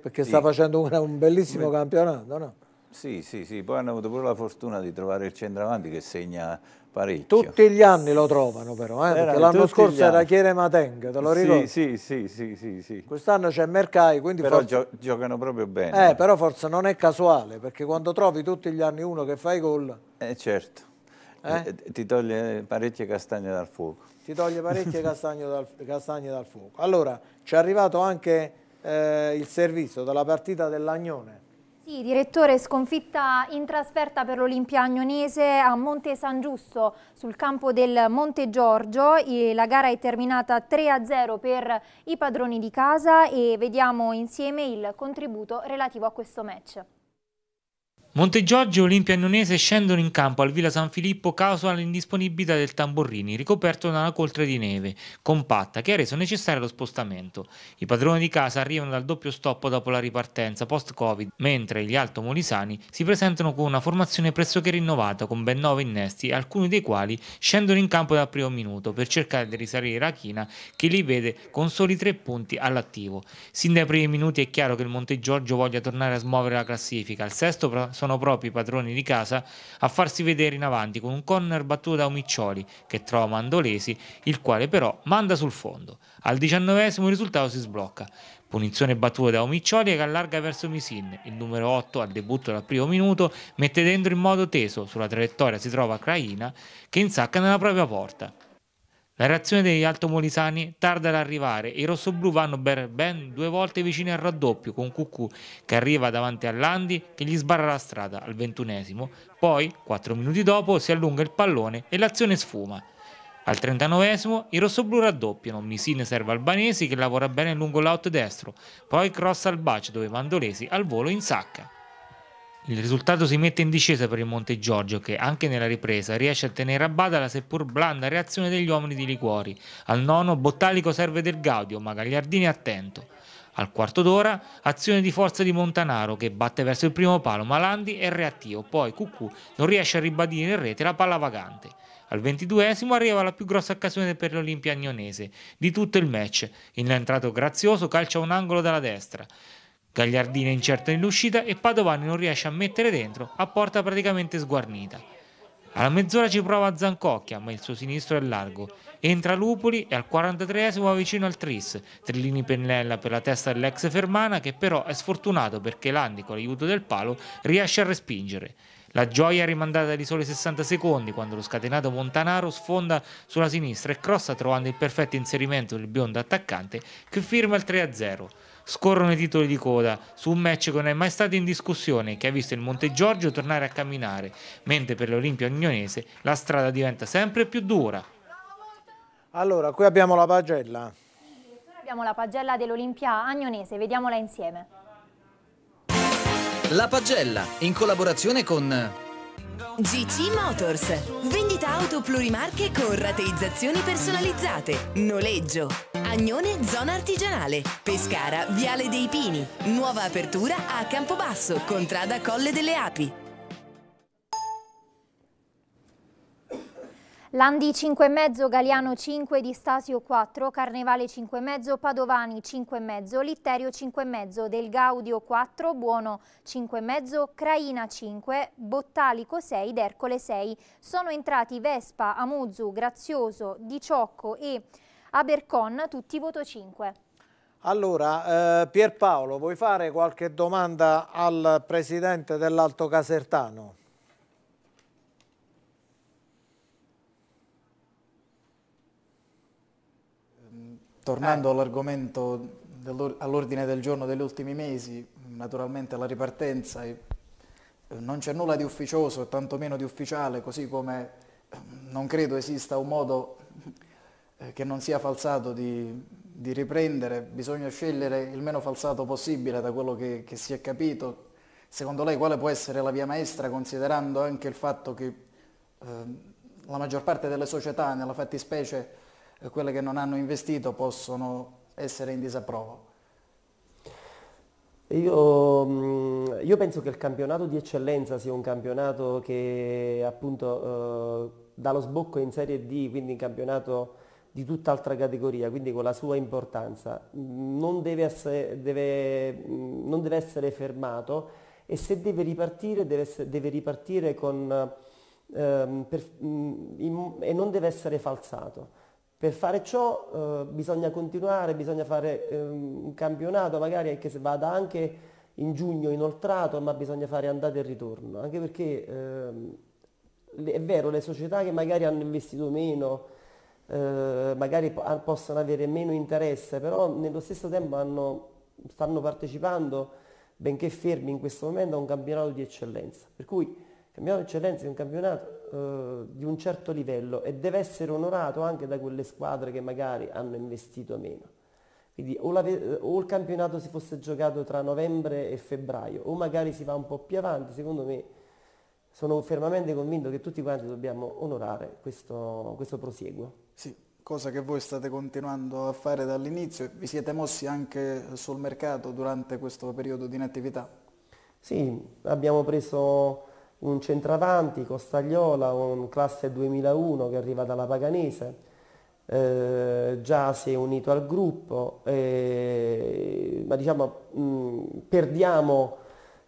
S1: perché sì. sta facendo un, un bellissimo Beh. campionato, no?
S4: Sì, sì, sì, poi hanno avuto pure la fortuna di trovare il centravanti che segna parecchio.
S1: Tutti gli anni lo trovano però, eh, perché l'anno scorso era Chiere Mateng, te lo ricordi?
S4: Sì, sì, sì, sì, sì.
S1: Quest'anno c'è Mercai, quindi
S4: però
S1: forse...
S4: gio giocano proprio bene.
S1: Eh, però forse non è casuale, perché quando trovi tutti gli anni uno che fa i gol...
S4: Eh, certo. Eh? eh ti toglie parecchie castagne dal fuoco.
S1: Ti toglie parecchie [LAUGHS] castagne, dal, castagne dal fuoco. Allora, ci è arrivato anche eh, il servizio della partita dell'Agnone.
S2: Sì, direttore, sconfitta in trasferta per l'Olimpia Agnonese a Monte San Giusto sul campo del Monte Giorgio. La gara è terminata 3-0 per i padroni di casa e vediamo insieme il contributo relativo a questo match.
S15: Montegiorgio e Olimpia Annonese scendono in campo al Villa San Filippo causa all'indisponibilità del Tamborrini, ricoperto da una coltre di neve compatta che ha reso necessario lo spostamento. I padroni di casa arrivano dal doppio stop dopo la ripartenza post-Covid, mentre gli Alto Molisani si presentano con una formazione pressoché rinnovata, con ben nove innesti, alcuni dei quali scendono in campo dal primo minuto per cercare di risalire la china che li vede con soli tre punti all'attivo. Sin dai primi minuti è chiaro che il Montegiorgio voglia tornare a smuovere la classifica. Al sesto sono proprio i padroni di casa a farsi vedere in avanti con un corner battuto da Omiccioli che trova Mandolesi, il quale però manda sul fondo. Al diciannovesimo il risultato si sblocca. Punizione battuta da Omiccioli che allarga verso Misin. Il numero 8 al debutto dal primo minuto mette dentro in modo teso. Sulla traiettoria si trova Craina che insacca nella propria porta. La reazione degli altomolisani tarda ad arrivare e i rossoblù vanno ben due volte vicini al raddoppio con Cucù che arriva davanti a Landi che gli sbarra la strada al ventunesimo, poi, quattro minuti dopo, si allunga il pallone e l'azione sfuma. Al 39esimo i rossoblù raddoppiano, Misine serve Albanesi che lavora bene lungo l'out destro, poi cross al bacio dove Mandolesi al volo insacca. Il risultato si mette in discesa per il Monte Giorgio che, anche nella ripresa, riesce a tenere a bada la seppur blanda reazione degli uomini di Liquori. Al nono, Bottalico serve del Gaudio, ma Gagliardini è attento. Al quarto d'ora, azione di forza di Montanaro che batte verso il primo palo, ma Landi è reattivo, poi Cucù non riesce a ribadire in rete la palla vagante. Al ventiduesimo arriva la più grossa occasione per l'Olimpia agnonese di tutto il match. In entrato Grazioso calcia un angolo dalla destra. Gagliardini è incerto nell'uscita e Padovani non riesce a mettere dentro a porta praticamente sguarnita. Alla mezz'ora ci prova Zancocchia, ma il suo sinistro è largo. Entra Lupoli e al 43esimo va vicino al tris. Trillini pennella per la testa dell'ex Fermana che però è sfortunato perché Landi con l'aiuto del palo riesce a respingere. La gioia è rimandata di soli 60 secondi quando lo scatenato Montanaro sfonda sulla sinistra e crossa trovando il perfetto inserimento del biondo attaccante che firma il 3-0. Scorrono i titoli di coda su un match che non è mai stato in discussione che ha visto il Monte Giorgio tornare a camminare, mentre per l'Olimpia Agnonese la strada diventa sempre più dura.
S1: Allora, qui abbiamo la pagella.
S2: Abbiamo la pagella dell'Olimpia Agnonese, vediamola insieme.
S16: La pagella, in collaborazione con
S17: GC Motors. Auto plurimarche con rateizzazioni personalizzate. Noleggio. Agnone zona artigianale. Pescara, Viale dei Pini. Nuova apertura a Campobasso, contrada Colle delle Api.
S2: Landi 5,5, Galiano 5, Di Stasio 4, Carnevale 5,5, Padovani 5,5, Litterio 5,5, Del Gaudio 4, Buono 5,5, Craina 5, Bottalico 6, D'Ercole 6. Sono entrati Vespa, Amuzzu, Grazioso, Di Ciocco e Abercon, tutti voto 5.
S1: Allora, eh, Pierpaolo, vuoi fare qualche domanda al presidente dell'Alto Casertano?
S6: Tornando eh. all'argomento all'ordine del giorno degli ultimi mesi, naturalmente la ripartenza, eh, non c'è nulla di ufficioso, tantomeno di ufficiale, così come eh, non credo esista un modo eh, che non sia falsato di, di, riprendere, bisogna scegliere il meno falsato possibile da quello che, che, si è capito. Secondo lei quale può essere la via maestra considerando anche il fatto che eh, la maggior parte delle società, nella fattispecie quelle che non hanno investito, possono essere in disapprovo?
S7: Io, mm, io, penso che il campionato di eccellenza sia un campionato che appunto eh, dà lo sbocco in Serie D, quindi un campionato di tutt'altra categoria, quindi con la sua importanza, non deve essere, deve, mm, non deve essere fermato e se deve ripartire deve, deve ripartire con, ehm, per, mm, in, e non deve essere falsato. Per fare ciò eh, bisogna continuare, bisogna fare eh, un campionato, magari anche se vada anche in giugno inoltrato, ma bisogna fare andata e ritorno, anche perché eh, è vero, le società che magari hanno investito meno, eh, magari possono avere meno interesse, però nello stesso tempo hanno, stanno partecipando, benché fermi in questo momento, a un campionato di eccellenza. Per cui campionato di eccellenza è un campionato eh, di un certo livello e deve essere onorato anche da quelle squadre che magari hanno investito meno. Quindi o, o, il campionato si fosse giocato tra novembre e febbraio o magari si va un po' più avanti, secondo me sono fermamente convinto che tutti quanti dobbiamo onorare questo, questo prosieguo.
S6: Sì, cosa che voi state continuando a fare dall'inizio e vi siete mossi anche sul mercato durante questo periodo di inattività?
S7: Sì, abbiamo preso un centravanti, Costagliola, un classe 2001 che arriva dalla Paganese, eh, già si è unito al gruppo, eh, ma diciamo mh, perdiamo,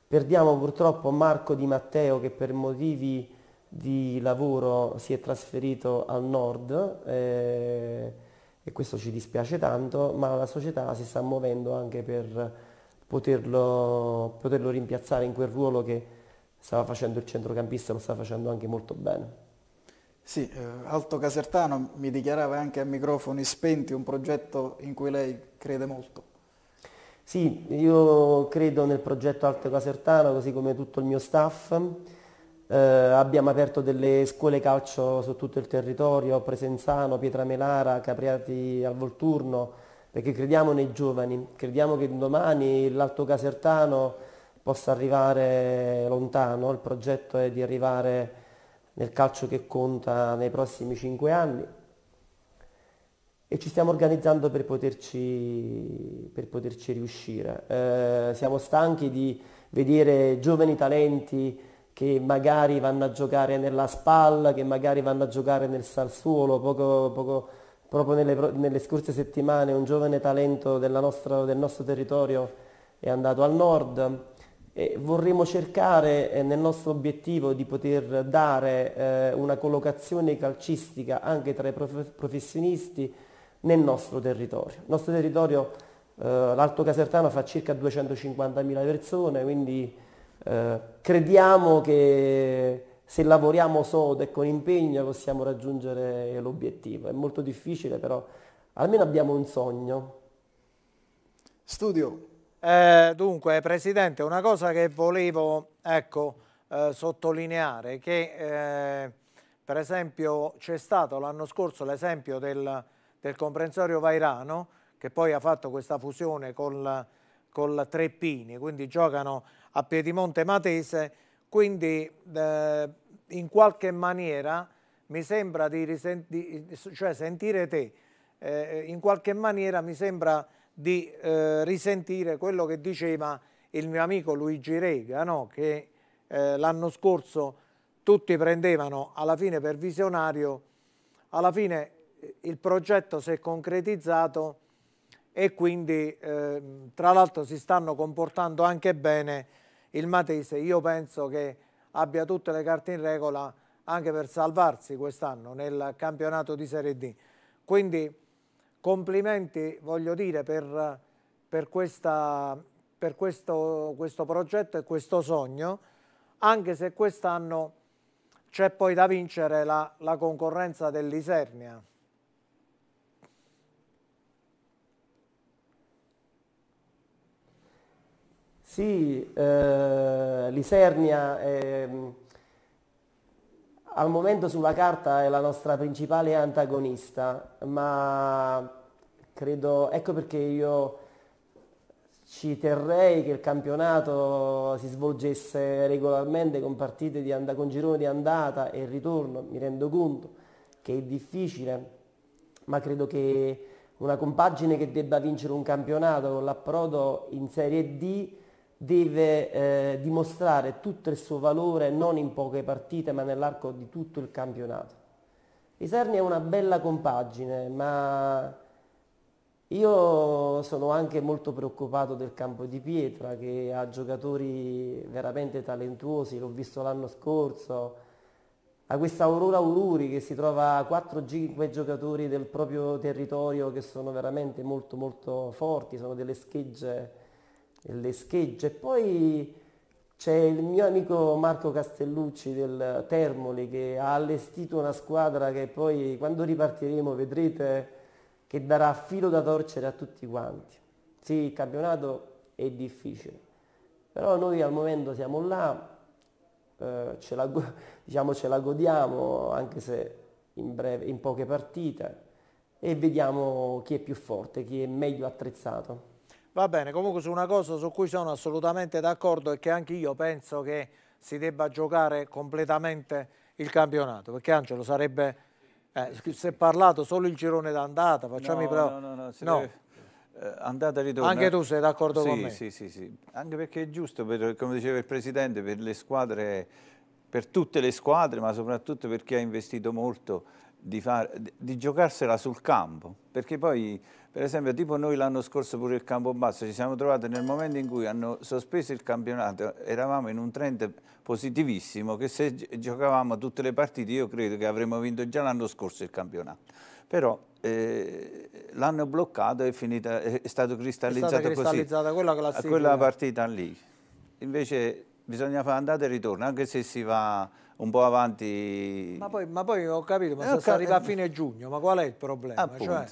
S7: perdiamo purtroppo Marco Di Matteo che per motivi di lavoro si è trasferito al nord eh, e questo ci dispiace tanto, ma la società si sta muovendo anche per poterlo, poterlo rimpiazzare in quel ruolo che stava facendo il centrocampista, lo sta facendo anche molto bene.
S6: Sì, eh, Alto Casertano mi dichiarava anche a microfoni spenti un progetto in cui lei crede molto.
S7: Sì, io credo nel progetto Alto Casertano, così come tutto il mio staff. Eh, abbiamo aperto delle scuole calcio su tutto il territorio, Presenzano, Pietramelara, Capriati al Volturno, perché crediamo nei giovani, crediamo che domani l'Alto Casertano possa arrivare lontano, il progetto è di arrivare nel calcio che conta nei prossimi cinque anni. E ci stiamo organizzando per poterci, per poterci riuscire. Eh, siamo stanchi di vedere giovani talenti che magari vanno a giocare nella Spalla, che magari vanno a giocare nel Salsuolo, poco, poco, proprio nelle, nelle, scorse settimane un giovane talento nostra, del nostro territorio è andato al nord, e vorremmo cercare eh, nel nostro obiettivo di poter dare eh, una collocazione calcistica anche tra i prof professionisti nel nostro territorio. Il nostro territorio, eh, l'Alto Casertano fa circa 250.000 persone, quindi eh, crediamo che se lavoriamo sodo e con impegno possiamo raggiungere l'obiettivo. È molto difficile, però almeno abbiamo un sogno.
S6: Studio,
S1: eh, dunque, Presidente, una cosa che volevo ecco, eh, sottolineare, che eh, per esempio c'è stato l'anno scorso l'esempio del, del, comprensorio Vairano, che poi ha fatto questa fusione col, col Treppini, quindi giocano a Piedimonte Matese, quindi eh, in qualche maniera mi sembra di, risenti, cioè sentire te, eh, in qualche maniera mi sembra di eh, risentire quello che diceva il mio amico Luigi Rega, no? che eh, l'anno scorso tutti prendevano alla fine per visionario, alla fine eh, il progetto si è concretizzato e quindi eh, tra l'altro si stanno comportando anche bene il Matese. Io penso che abbia tutte le carte in regola anche per salvarsi quest'anno nel campionato di Serie D. Quindi complimenti voglio dire per, per, questa, per questo, questo, progetto e questo sogno, anche se quest'anno c'è poi da vincere la, la concorrenza dell'Isernia.
S7: Sì, eh, l'Isernia è al momento sulla carta è la nostra principale antagonista, ma credo, ecco perché io ci terrei che il campionato si svolgesse regolarmente con partite di and- con girone di andata e ritorno, mi rendo conto che è difficile, ma credo che una compagine che debba vincere un campionato con l'approdo in Serie D deve eh, dimostrare tutto il suo valore non in poche partite ma nell'arco di tutto il campionato. Iserni è una bella compagine ma io sono anche molto preoccupato del campo di pietra che ha giocatori veramente talentuosi, l'ho visto l'anno scorso, ha questa Aurora Ururi che si trova 4-5 giocatori del proprio territorio che sono veramente molto molto forti, sono delle schegge le schegge. Poi c'è il mio amico Marco Castellucci del Termoli che ha allestito una squadra che poi quando ripartiremo vedrete che darà filo da torcere a tutti quanti. Sì, il campionato è difficile, però noi al momento siamo là, eh, ce, la, [LAUGHS] diciamo, ce la godiamo anche se in, breve, in poche partite e vediamo chi è più forte, chi è meglio attrezzato.
S1: Va bene, comunque su una cosa su cui sono assolutamente d'accordo è che anche io penso che si debba giocare completamente il campionato, perché Angelo sarebbe, eh, si è parlato solo il girone d'andata, facciamo
S4: no,
S1: i pro...
S4: No, no, no, no. Deve, eh, andata e ritorno.
S1: Anche tu sei d'accordo
S4: sì,
S1: con me?
S4: Sì, sì, sì, anche perché è giusto, per, come diceva il Presidente, per le squadre, per tutte le squadre, ma soprattutto per chi ha investito molto, di, far, di giocarsela sul campo, perché poi per esempio, tipo noi l'anno scorso pure il Campobasso ci siamo trovati nel momento in cui hanno sospeso il campionato, eravamo in un trend positivissimo che se giocavamo tutte le partite io credo che avremmo vinto già l'anno scorso il campionato. Però eh, l'hanno bloccato e è, finita, è stato cristallizzato, è
S1: cristallizzata
S4: così,
S1: quella,
S4: a quella partita lì. Invece bisogna fare andata e ritorno, anche se si va un po' avanti.
S1: Ma poi, ma poi ho capito, ma eh, se arriva a fine giugno, ma qual è il problema? Cioè,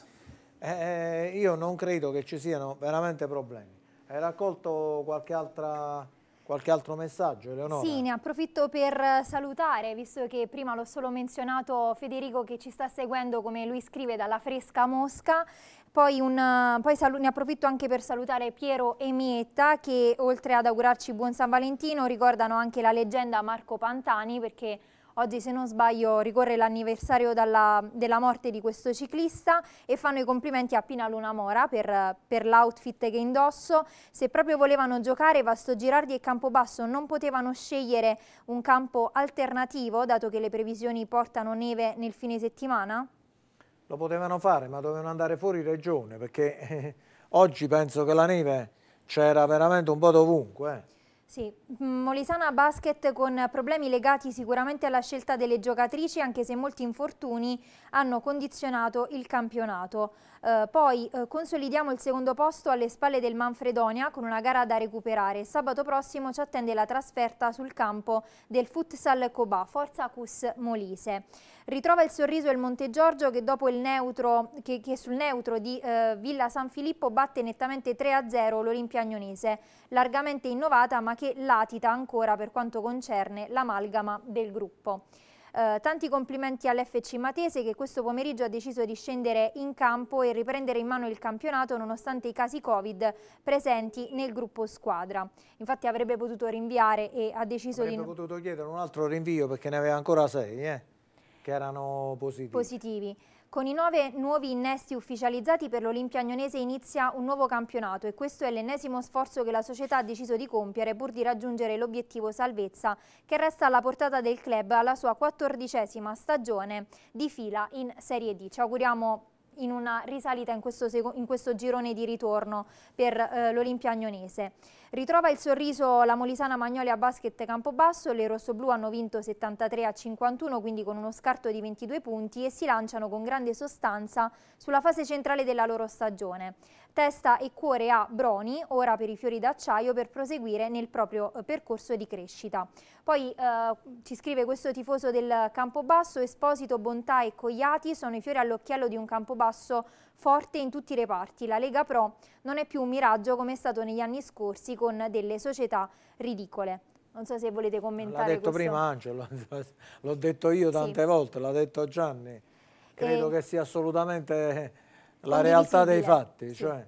S1: eh, io non credo che ci siano veramente problemi. Hai raccolto qualche, altra, qualche altro messaggio, Eleonora?
S2: Sì, ne approfitto per salutare, visto che prima l'ho solo menzionato Federico che ci sta seguendo, come lui scrive, dalla Fresca Mosca. Poi, un, poi ne approfitto anche per salutare Piero e Mietta che oltre ad augurarci buon San Valentino ricordano anche la leggenda Marco Pantani perché Oggi se non sbaglio ricorre l'anniversario della morte di questo ciclista e fanno i complimenti a Pina Luna Mora per, per l'outfit che indosso. Se proprio volevano giocare Vasto Girardi e Campobasso non potevano scegliere un campo alternativo dato che le previsioni portano neve nel fine settimana?
S1: Lo potevano fare ma dovevano andare fuori regione perché eh, oggi penso che la neve c'era veramente un po' dovunque.
S2: Sì, Molisana Basket con problemi legati sicuramente alla scelta delle giocatrici anche se molti infortuni hanno condizionato il campionato. Eh, poi eh, consolidiamo il secondo posto alle spalle del Manfredonia con una gara da recuperare. Sabato prossimo ci attende la trasferta sul campo del Futsal Cobà, Forza Cus Molise. Ritrova il sorriso il Montegiorgio che dopo il neutro, che, che sul neutro di eh, Villa San Filippo batte nettamente 3-0 l'Olimpia Agnonese, largamente innovata ma che latita ancora per quanto concerne l'amalgama del gruppo. Eh, tanti complimenti all'FC Matese che questo pomeriggio ha deciso di scendere in campo e riprendere in mano il campionato nonostante i casi Covid presenti nel gruppo squadra. Infatti avrebbe potuto rinviare e ha deciso
S1: avrebbe
S2: di...
S1: Avrebbe potuto chiedere un altro rinvio perché ne aveva ancora sei, eh? che erano positivi.
S2: positivi. Con i nove nuovi innesti ufficializzati per l'Olimpia Agnonese inizia un nuovo campionato e questo è l'ennesimo sforzo che la società ha deciso di compiere pur di raggiungere l'obiettivo salvezza che resta alla portata del club alla sua quattordicesima stagione di fila in Serie D. Ci auguriamo in una risalita in questo, in questo girone di ritorno per eh, l'Olimpia Agnonese. Ritrova il sorriso la Molisana Magnoli a basket Campobasso, le rossoblù hanno vinto 73 a 51, quindi con uno scarto di 22 punti e si lanciano con grande sostanza sulla fase centrale della loro stagione. Testa e cuore a Broni, ora per i fiori d'acciaio, per proseguire nel proprio eh, percorso di crescita. Poi eh, ci scrive questo tifoso del Campobasso, Esposito, Bontà e Cogliati sono i fiori all'occhiello di un Campobasso forte in tutti i reparti. La Lega Pro non è più un miraggio come è stato negli anni scorsi con delle società ridicole. Non so se volete commentare
S1: L'ha detto
S2: questo.
S1: prima Angelo, [LAUGHS] l'ho detto io tante
S2: Sì.
S1: volte, l'ha detto Gianni. Credo
S2: E-
S1: che sia assolutamente la realtà dei fatti.
S2: sì.
S1: Cioè,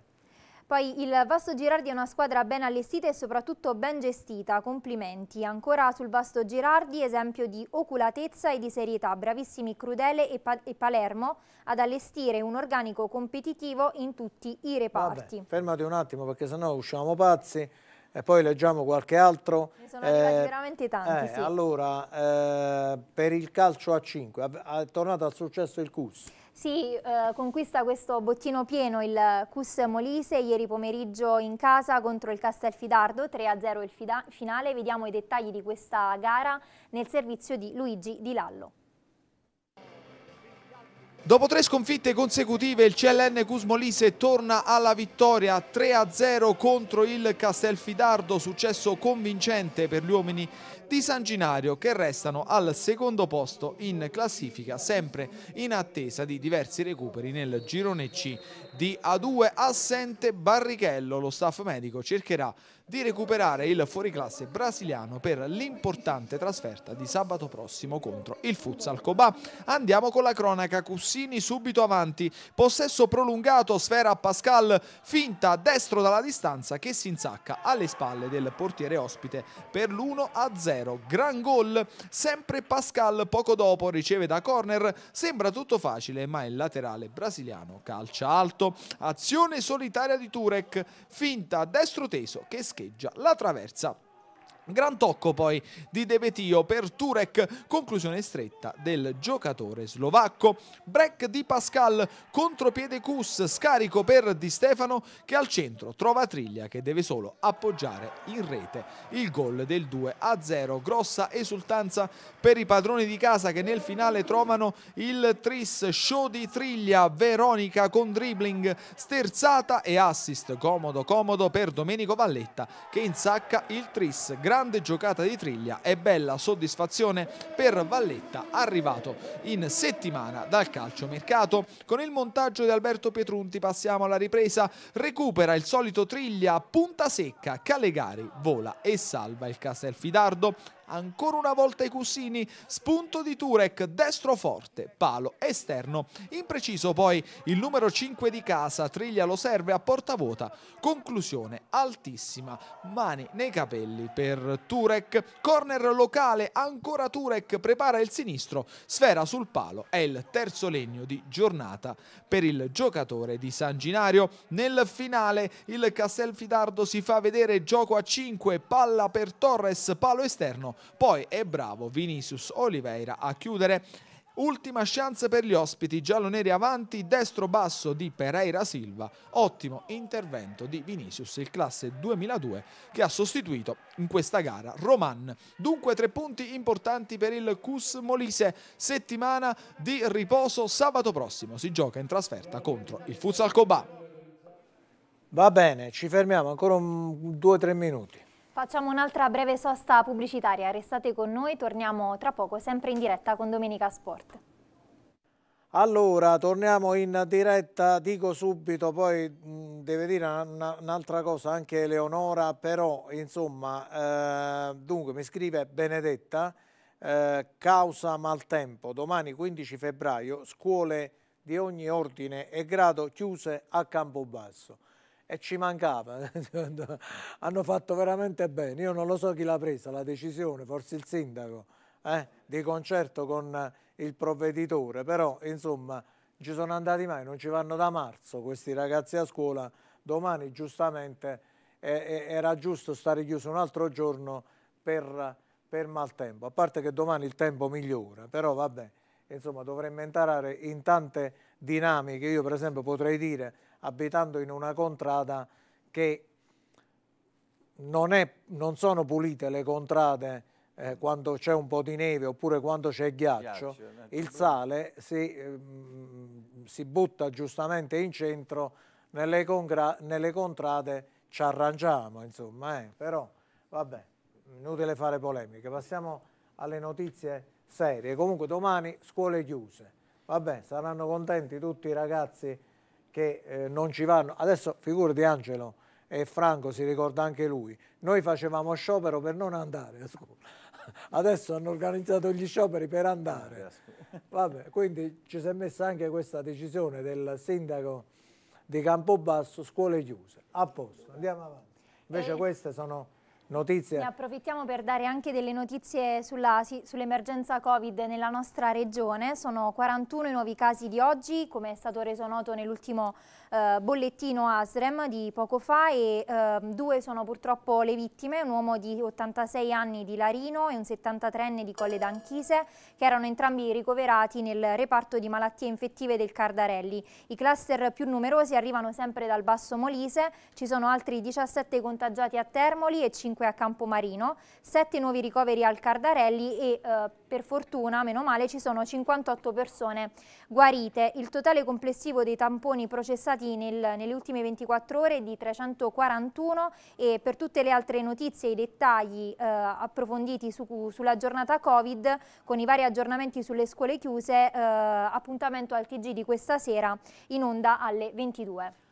S2: Poi il Vasto Girardi è una squadra ben allestita e soprattutto ben gestita, complimenti. Ancora sul Vasto Girardi, esempio di oculatezza e di serietà, bravissimi Crudele e, Pa- e Palermo ad allestire un organico competitivo in tutti i reparti.
S1: vabbè, fermati un attimo perché sennò usciamo pazzi e poi leggiamo qualche altro.
S2: Ne sono arrivati
S1: Eh,
S2: veramente tanti,
S1: eh,
S2: sì.
S1: Allora, eh, per il calcio a 5, è tornato al successo il CUS.
S2: Sì, eh, conquista questo bottino pieno il CUS Molise ieri pomeriggio in casa contro il Castelfidardo, 3-0 il finale. Vediamo i dettagli di questa gara nel servizio di Luigi Di Lallo.
S18: Dopo tre sconfitte consecutive il CLN Cusmolise torna alla vittoria 3-0 contro il Castelfidardo, successo convincente per gli uomini di San Ginario che restano al secondo posto in classifica, sempre in attesa di diversi recuperi nel girone C di A2 assente Barrichello. Lo staff medico cercherà di recuperare il fuoriclasse brasiliano per l'importante trasferta di sabato prossimo contro il Futsal Cobà. Andiamo con la cronaca, Cussini subito avanti, possesso prolungato, sfera a Pascal, finta destro dalla distanza che si insacca alle spalle del portiere ospite per l'1-0. Gran gol, sempre Pascal poco dopo riceve da corner, sembra tutto facile ma il laterale brasiliano calcia alto, azione solitaria di Turek, finta destro teso che scheggia la traversa. Gran tocco poi di De Betio per Turek, conclusione stretta del giocatore slovacco. Break di Pascal, contropiede Kus, scarico per Di Stefano che al centro trova Triglia che deve solo appoggiare in rete il gol del 2-0. Grossa esultanza per i padroni di casa che nel finale trovano il tris show di Triglia, Veronica con dribbling, sterzata e assist comodo comodo per Domenico Valletta che insacca il tris. Grande giocata di Triglia e bella soddisfazione per Valletta arrivato in settimana dal calciomercato. Con il montaggio di Alberto Pietrunti passiamo alla ripresa, recupera il solito Triglia, punta secca, Calegari vola e salva il Castelfidardo. Ancora una volta i Cussini, spunto di Turek, destro forte, palo esterno. Impreciso poi il numero 5 di casa, Triglia lo serve a porta vuota. Conclusione altissima, mani nei capelli per Turek. Corner locale, ancora Turek, prepara il sinistro, sfera sul palo. È il terzo legno di giornata per il giocatore di San Ginario. Nel finale il Castelfidardo si fa vedere gioco a 5, palla per Torres, palo esterno. Poi è bravo Vinicius Oliveira a chiudere. Ultima chance per gli ospiti, gialloneri avanti, destro basso di Pereira Silva. Ottimo intervento di Vinicius, il classe 2002, che ha sostituito in questa gara Roman. Dunque tre punti importanti per il Cus Molise. Settimana di riposo sabato prossimo. Si gioca in trasferta contro il Futsal Cobà.
S1: Va bene, ci fermiamo ancora un, due o tre minuti.
S2: Facciamo un'altra breve sosta pubblicitaria, restate con noi, torniamo tra poco sempre in diretta con Domenica Sport.
S1: Allora, torniamo in diretta, dico subito, poi mh, deve dire una- un'altra cosa anche Eleonora, però insomma, eh, dunque mi scrive Benedetta, eh, causa maltempo, domani 15 febbraio, scuole di ogni ordine e grado chiuse a Campobasso. E ci mancava, [LAUGHS] hanno fatto veramente bene, io non lo so chi l'ha presa la decisione, forse il sindaco, eh, di concerto con il provveditore, però insomma ci sono andati mai, non ci vanno da marzo questi ragazzi a scuola, domani giustamente eh, era giusto stare chiuso un altro giorno per, per maltempo, a parte che domani il tempo migliora, però vabbè, insomma dovremmo entrare in tante dinamiche, io per esempio potrei dire, abitando in una contrada che non, è, non sono pulite le contrade eh, quando c'è un po' di neve oppure quando c'è ghiaccio,
S4: Ghiaccio,
S1: il sale si, ehm, si butta giustamente in centro, nelle, nelle contrade ci arrangiamo, insomma, eh, però vabbè, inutile fare polemiche, passiamo alle notizie serie. Comunque domani scuole chiuse, vabbè, saranno contenti tutti i ragazzi che eh, non ci vanno. Adesso figurati Angelo e Franco si ricorda anche lui, noi facevamo sciopero per non andare [LAUGHS] a scuola, adesso hanno organizzato gli scioperi per andare. [LAUGHS] Vabbè, quindi ci si è messa anche questa decisione del sindaco di Campobasso, scuole chiuse. A posto, andiamo avanti. Invece e... queste sono notizie.
S2: Ne approfittiamo per dare anche delle notizie sull'emergenza Covid nella nostra regione. Sono 41 i nuovi casi di oggi, come è stato reso noto nell'ultimo eh, bollettino ASREM di poco fa e eh, due sono purtroppo le vittime, un uomo di 86 anni di Larino e un 73enne di Colle d'Anchise che erano entrambi ricoverati nel reparto di malattie infettive del Cardarelli. I cluster più numerosi arrivano sempre dal Basso Molise, ci sono altri 17 contagiati a Termoli e 5 a Campomarino, 7 nuovi ricoveri al Cardarelli e eh, per fortuna, meno male, ci sono 58 persone guarite. Il totale complessivo dei tamponi processati nel, nelle ultime 24 ore di 341 e per tutte le altre notizie e i dettagli eh, approfonditi su, sulla giornata Covid con i vari aggiornamenti sulle scuole chiuse, eh, appuntamento al TG di questa sera in onda alle 22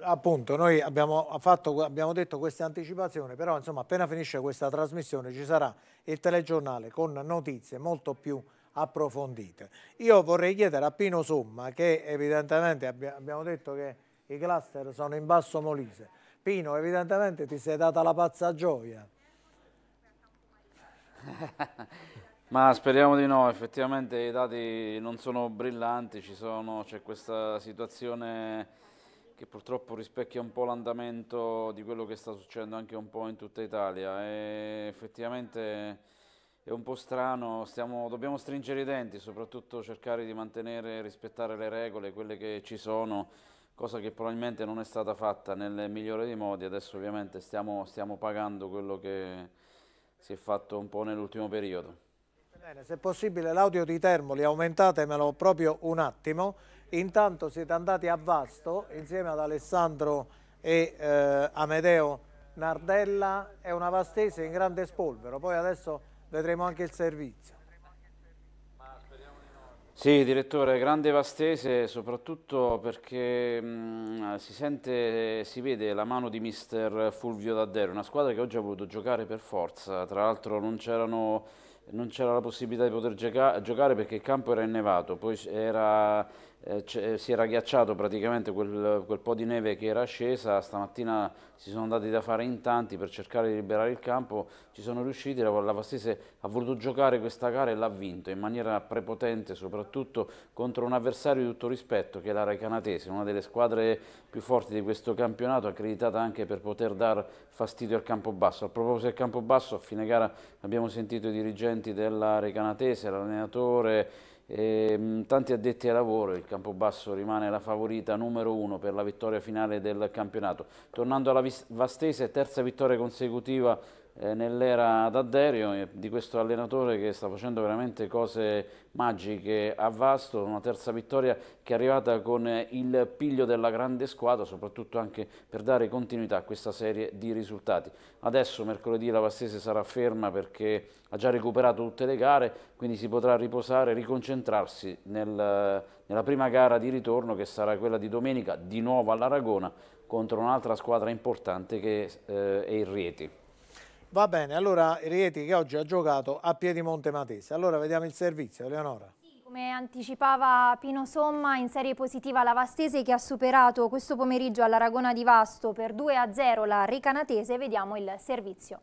S1: appunto noi abbiamo, fatto, abbiamo detto queste anticipazioni però insomma appena finisce questa trasmissione ci sarà il telegiornale con notizie molto più approfondite. Io vorrei chiedere a Pino Somma, che evidentemente abbiamo detto che i cluster sono in basso Molise. Pino, evidentemente ti sei data la pazza gioia. [LAUGHS]
S9: Ma speriamo di no, effettivamente i dati non sono brillanti, c'è questa situazione che purtroppo rispecchia un po' l'andamento di quello che sta succedendo anche un po' in tutta Italia. E effettivamente è un po' strano, stiamo, dobbiamo stringere i denti, soprattutto cercare di mantenere e rispettare le regole, quelle che ci sono, cosa che probabilmente non è stata fatta nel migliore dei modi, adesso ovviamente stiamo, stiamo pagando quello che si è fatto un po' nell'ultimo periodo.
S1: Bene, se possibile l'audio di Termoli aumentatemelo proprio un attimo, intanto siete andati a Vasto insieme ad Alessandro e eh, Amedeo Nardella, è una vastese in grande spolvero, poi adesso vedremo anche il servizio.
S9: Sì, direttore, grande vastese, soprattutto perché mh, si sente, si vede la mano di mister Fulvio Daddero, una squadra che oggi ha voluto giocare per forza, tra l'altro non c'era la possibilità di poter gioca giocare perché il campo era innevato, poi era eh, si era ghiacciato praticamente quel, quel, po' di neve che era scesa, stamattina si sono dati da fare in tanti per cercare di liberare il campo, ci sono riusciti, la, la Vastese ha voluto giocare questa gara e l'ha vinto in maniera prepotente soprattutto contro un avversario di tutto rispetto che è la Recanatese, una delle squadre più forti di questo campionato, accreditata anche per poter dar fastidio al Campobasso. A proposito del Campobasso, a fine gara abbiamo sentito i dirigenti della Recanatese, l'allenatore, e, ehm, tanti addetti ai lavoro, il Campobasso rimane la favorita numero uno per la vittoria finale del campionato. Tornando alla Vastese, terza vittoria consecutiva eh, nell'era d'Adderio di questo allenatore che sta facendo veramente cose magiche a Vasto, una terza vittoria che è arrivata con il piglio della grande squadra, soprattutto anche per dare continuità a questa serie di risultati. Adesso mercoledì la Vastese sarà ferma perché ha già recuperato tutte le gare, quindi si potrà riposare riconcentrarsi nel, nella prima gara di ritorno che sarà quella di domenica di nuovo all'Aragona contro un'altra squadra importante che eh, è il Rieti.
S1: Va bene, allora Rieti che oggi ha giocato a Piedimonte Matese. Allora vediamo il servizio, Eleonora.
S2: Come anticipava Pino Somma, in serie positiva la Vastese che ha superato questo pomeriggio all'Aragona di Vasto per 2-0 la Recanatese. Vediamo il servizio.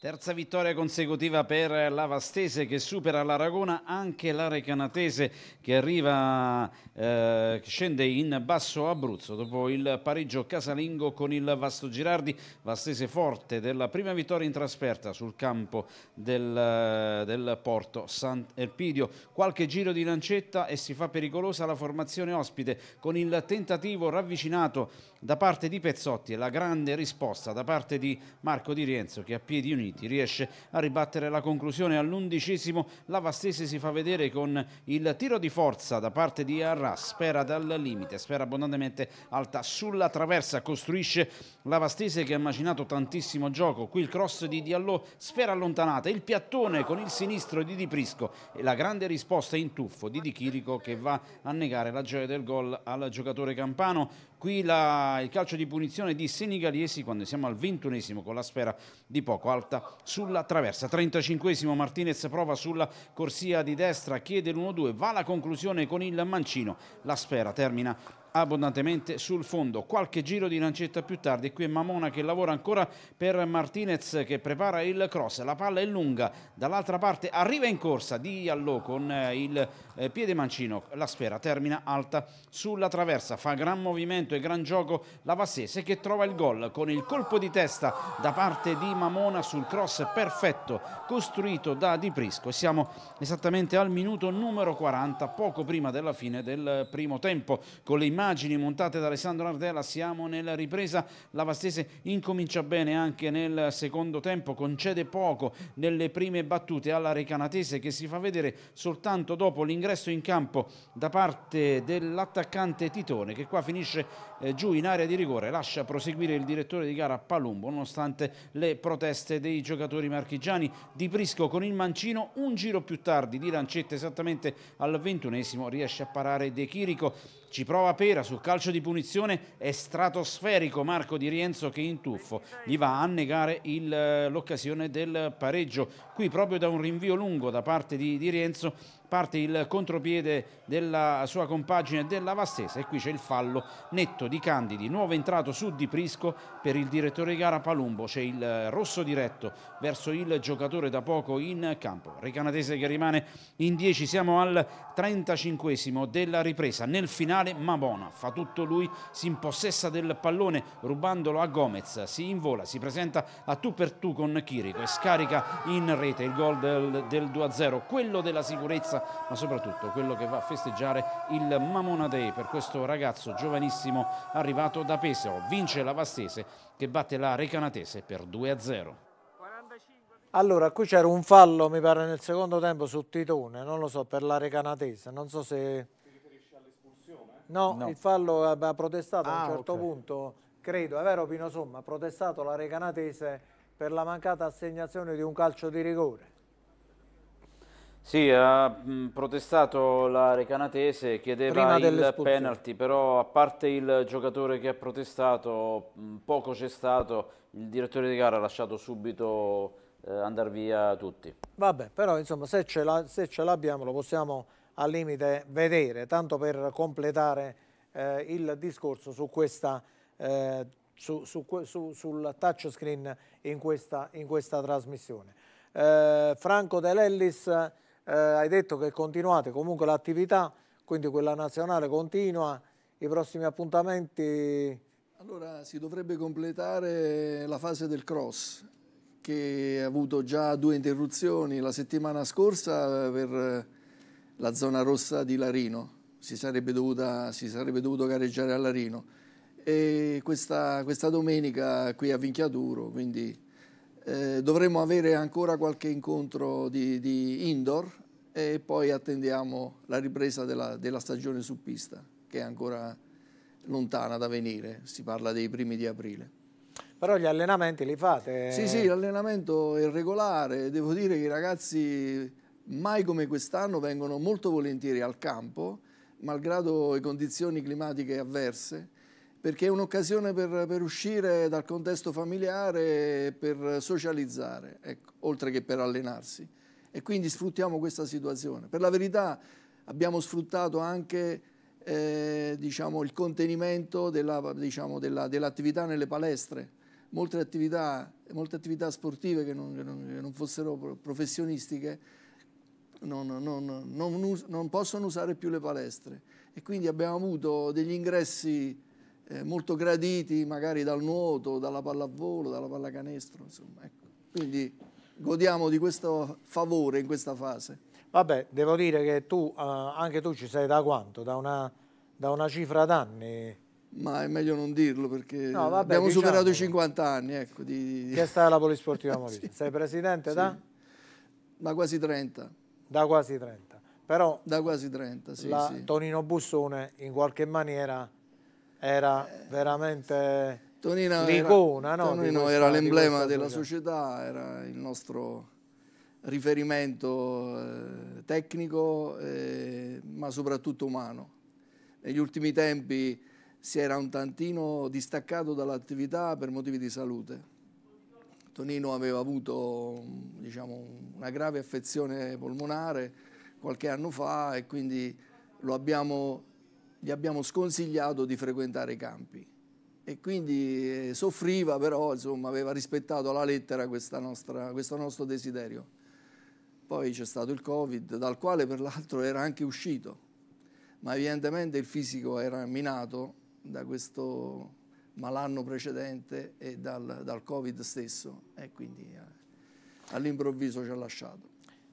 S9: Terza vittoria consecutiva per la Vastese che supera l'Aragona, anche la Recanatese che arriva, eh, scende in basso Abruzzo. Dopo il pareggio casalingo con il Vasto Girardi, Vastese forte della prima vittoria in trasferta sul campo del, del Porto Sant'Elpidio, qualche giro di lancetta e si fa pericolosa la formazione ospite con il tentativo ravvicinato da parte di Pezzotti e la grande risposta da parte di Marco Di Rienzo che a piedi uniti Uniti. Riesce a ribattere la conclusione all'undicesimo. La Vastese si fa vedere con il tiro di forza da parte di Arras. Spera dal limite, spera abbondantemente alta sulla traversa. Costruisce la Vastese che ha macinato tantissimo gioco. Qui il cross di Diallo, sfera allontanata. Il piattone con il sinistro di Di Prisco e la grande risposta in tuffo di Di Chirico che va a negare la gioia del gol al giocatore campano. Qui la, il calcio di punizione di Senigaliesi quando siamo al ventunesimo con la sfera di poco alta sulla traversa. 35esimo Martinez prova sulla corsia di destra, chiede l'1-2, va alla conclusione con il mancino. La sfera termina abbondantemente sul fondo. Qualche giro di lancetta più tardi. Qui è Mamona che lavora ancora per Martinez che prepara il cross. La palla è lunga. Dall'altra parte arriva in corsa Diallo con eh, il eh, piede mancino. La sfera termina alta sulla traversa. Fa gran movimento e gran gioco la Vassese che trova il gol con il colpo di testa da parte di Mamona sul cross perfetto costruito da Di Prisco. Siamo esattamente al minuto numero 40, poco prima della fine del primo tempo. Con le immagini montate da Alessandro Nardella siamo nella ripresa. La Vastese incomincia bene anche nel secondo tempo, concede poco nelle prime battute alla Recanatese che si fa vedere soltanto dopo l'ingresso in campo da parte dell'attaccante Titone che qua finisce eh, giù in area di rigore, lascia proseguire il direttore di gara Palumbo nonostante le proteste dei giocatori marchigiani. Di Prisco con il mancino un giro più tardi di lancetta esattamente al ventunesimo riesce a parare De Chirico ci prova Pera sul calcio di punizione, è stratosferico Marco Di Rienzo che in tuffo gli va a negare l'occasione del pareggio. Qui proprio da un rinvio lungo da parte di Di Rienzo parte il contropiede della sua compagine della Vastesa e qui c'è il fallo netto di Candidi, nuovo entrato su Di Prisco per il direttore di gara Palumbo, c'è il rosso diretto verso il giocatore da poco in campo, Recanatese che rimane in 10, siamo al 35esimo della ripresa, nel finale Mabona fa tutto lui, si impossessa del pallone rubandolo a Gomez, si invola, si presenta a tu per tu con Chirico e scarica in rete il gol del, del 2-0, quello della sicurezza ma soprattutto quello che va a festeggiare il Mamona Day per questo ragazzo giovanissimo arrivato da Pesaro. Vince la Vastese che batte la Recanatese per 2-0.
S1: Allora, qui c'era un fallo, mi pare, nel secondo tempo su Titone, non lo so, per la Recanatese, non so se... No, no, il fallo aveva protestato ah, a un ah, certo okay. punto, credo, è vero Pino Somma, ha protestato la Recanatese per la mancata assegnazione di un calcio di rigore.
S9: Sì, ha protestato la Recanatese, chiedeva il penalty, però a parte il giocatore che ha protestato, poco c'è stato, il direttore di gara ha lasciato subito eh, andare via tutti.
S1: Vabbè, però insomma se ce l'abbiamo lo possiamo al limite vedere, tanto per completare eh, il discorso su questa, eh, su, su, su, sul touchscreen in questa, in questa trasmissione. Eh, Franco Dell'Ellis eh, hai detto che continuate comunque l'attività, quindi quella nazionale continua, i prossimi appuntamenti?
S3: Allora si dovrebbe completare la fase del cross che ha avuto già due interruzioni la settimana scorsa per la zona rossa di Larino, si sarebbe, dovuta, si sarebbe dovuto gareggiare a Larino e questa, questa domenica qui a Vinchiaturo, quindi eh, dovremmo avere ancora qualche incontro di, di, indoor e poi attendiamo la ripresa della, della, stagione su pista che è ancora lontana da venire, si parla dei primi di aprile.
S1: Però gli allenamenti li fate?
S3: Sì, sì, l'allenamento è regolare, devo dire che i ragazzi mai come quest'anno vengono molto volentieri al campo, malgrado le condizioni climatiche avverse, perché è un'occasione per, per, uscire dal contesto familiare, per socializzare, ecco, oltre che per allenarsi. E quindi sfruttiamo questa situazione. Per la verità abbiamo sfruttato anche eh, diciamo, il contenimento dell'attività diciamo, della, dell nelle palestre. Molte attività, molte attività sportive che non, che, non, che non, fossero professionistiche non, non possono usare più le palestre. E quindi abbiamo avuto degli ingressi eh, molto graditi magari dal nuoto, dalla pallavolo, dalla pallacanestro, insomma. Ecco. Quindi godiamo di questo favore in questa fase.
S1: Vabbè, devo dire che tu, eh, anche tu ci sei da quanto? Da una, da una cifra d'anni?
S3: Ma è meglio non dirlo perché
S1: No, vabbè,
S3: abbiamo
S1: diciamolo.
S3: superato i 50 anni. Ecco, di...
S1: Che sta alla Polisportiva [LAUGHS] Molise.
S3: Sì.
S1: Sei presidente
S3: Sì.
S1: da?
S3: Da quasi 30.
S1: Da quasi 30. Però
S3: Da quasi 30, sì,
S1: la. Tonino Bussone in qualche maniera era veramente
S3: Tonino
S1: l'icona,
S3: era,
S1: no,
S3: Tonino
S1: questa-
S3: era l'emblema della
S1: società.
S3: società, era il nostro riferimento eh, tecnico, eh, ma soprattutto umano. Negli ultimi tempi si era un tantino distaccato dall'attività per motivi di salute. Tonino aveva avuto diciamo, una grave affezione polmonare qualche anno fa e quindi lo abbiamo, gli abbiamo sconsigliato di frequentare i campi e quindi eh, soffriva però insomma aveva rispettato alla lettera nostra- questo nostro desiderio. Poi c'è stato il Covid dal quale per l'altro era anche uscito, ma evidentemente il fisico era minato da questo malanno precedente e dal, dal Covid stesso e quindi eh, all'improvviso ci ha lasciato.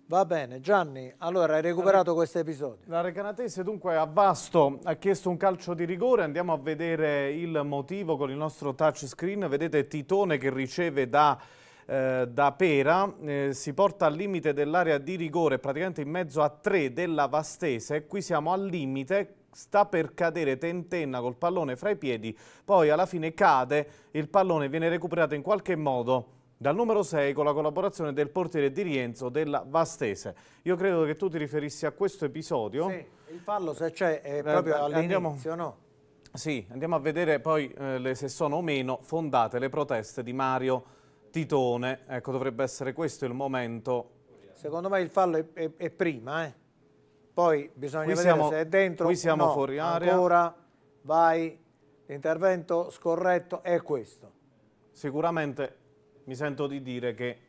S1: Va bene, Gianni, allora hai recuperato questo episodio.
S8: La Recanatese dunque a Vasto ha chiesto un calcio di rigore, andiamo a vedere il motivo con il nostro touchscreen, vedete Titone che riceve da, eh, da Pera, eh, si porta al limite dell'area di rigore praticamente in mezzo a tre della Vastese, qui siamo al limite, sta per cadere Tentenna col pallone fra i piedi, poi alla fine cade, il pallone viene recuperato in qualche modo dal numero 6 con la collaborazione del portiere di Rienzo della Vastese. Io credo che tu ti riferissi a questo episodio.
S1: Sì, il fallo se c'è è
S8: Eh,
S1: proprio
S8: andiamo-
S1: all'inizio, no?
S8: Sì, andiamo a vedere poi eh, le- se sono o meno fondate le proteste di Mario Titone. Ecco, dovrebbe essere questo il momento.
S1: Secondo me il fallo è, è- è prima, eh. Poi bisogna
S8: Qui
S1: vedere
S8: siamo-
S1: se è dentro
S8: qui siamo
S1: no,
S8: fuori area.
S1: Ancora, vai, l'intervento scorretto è questo.
S8: Sicuramente mi sento di dire che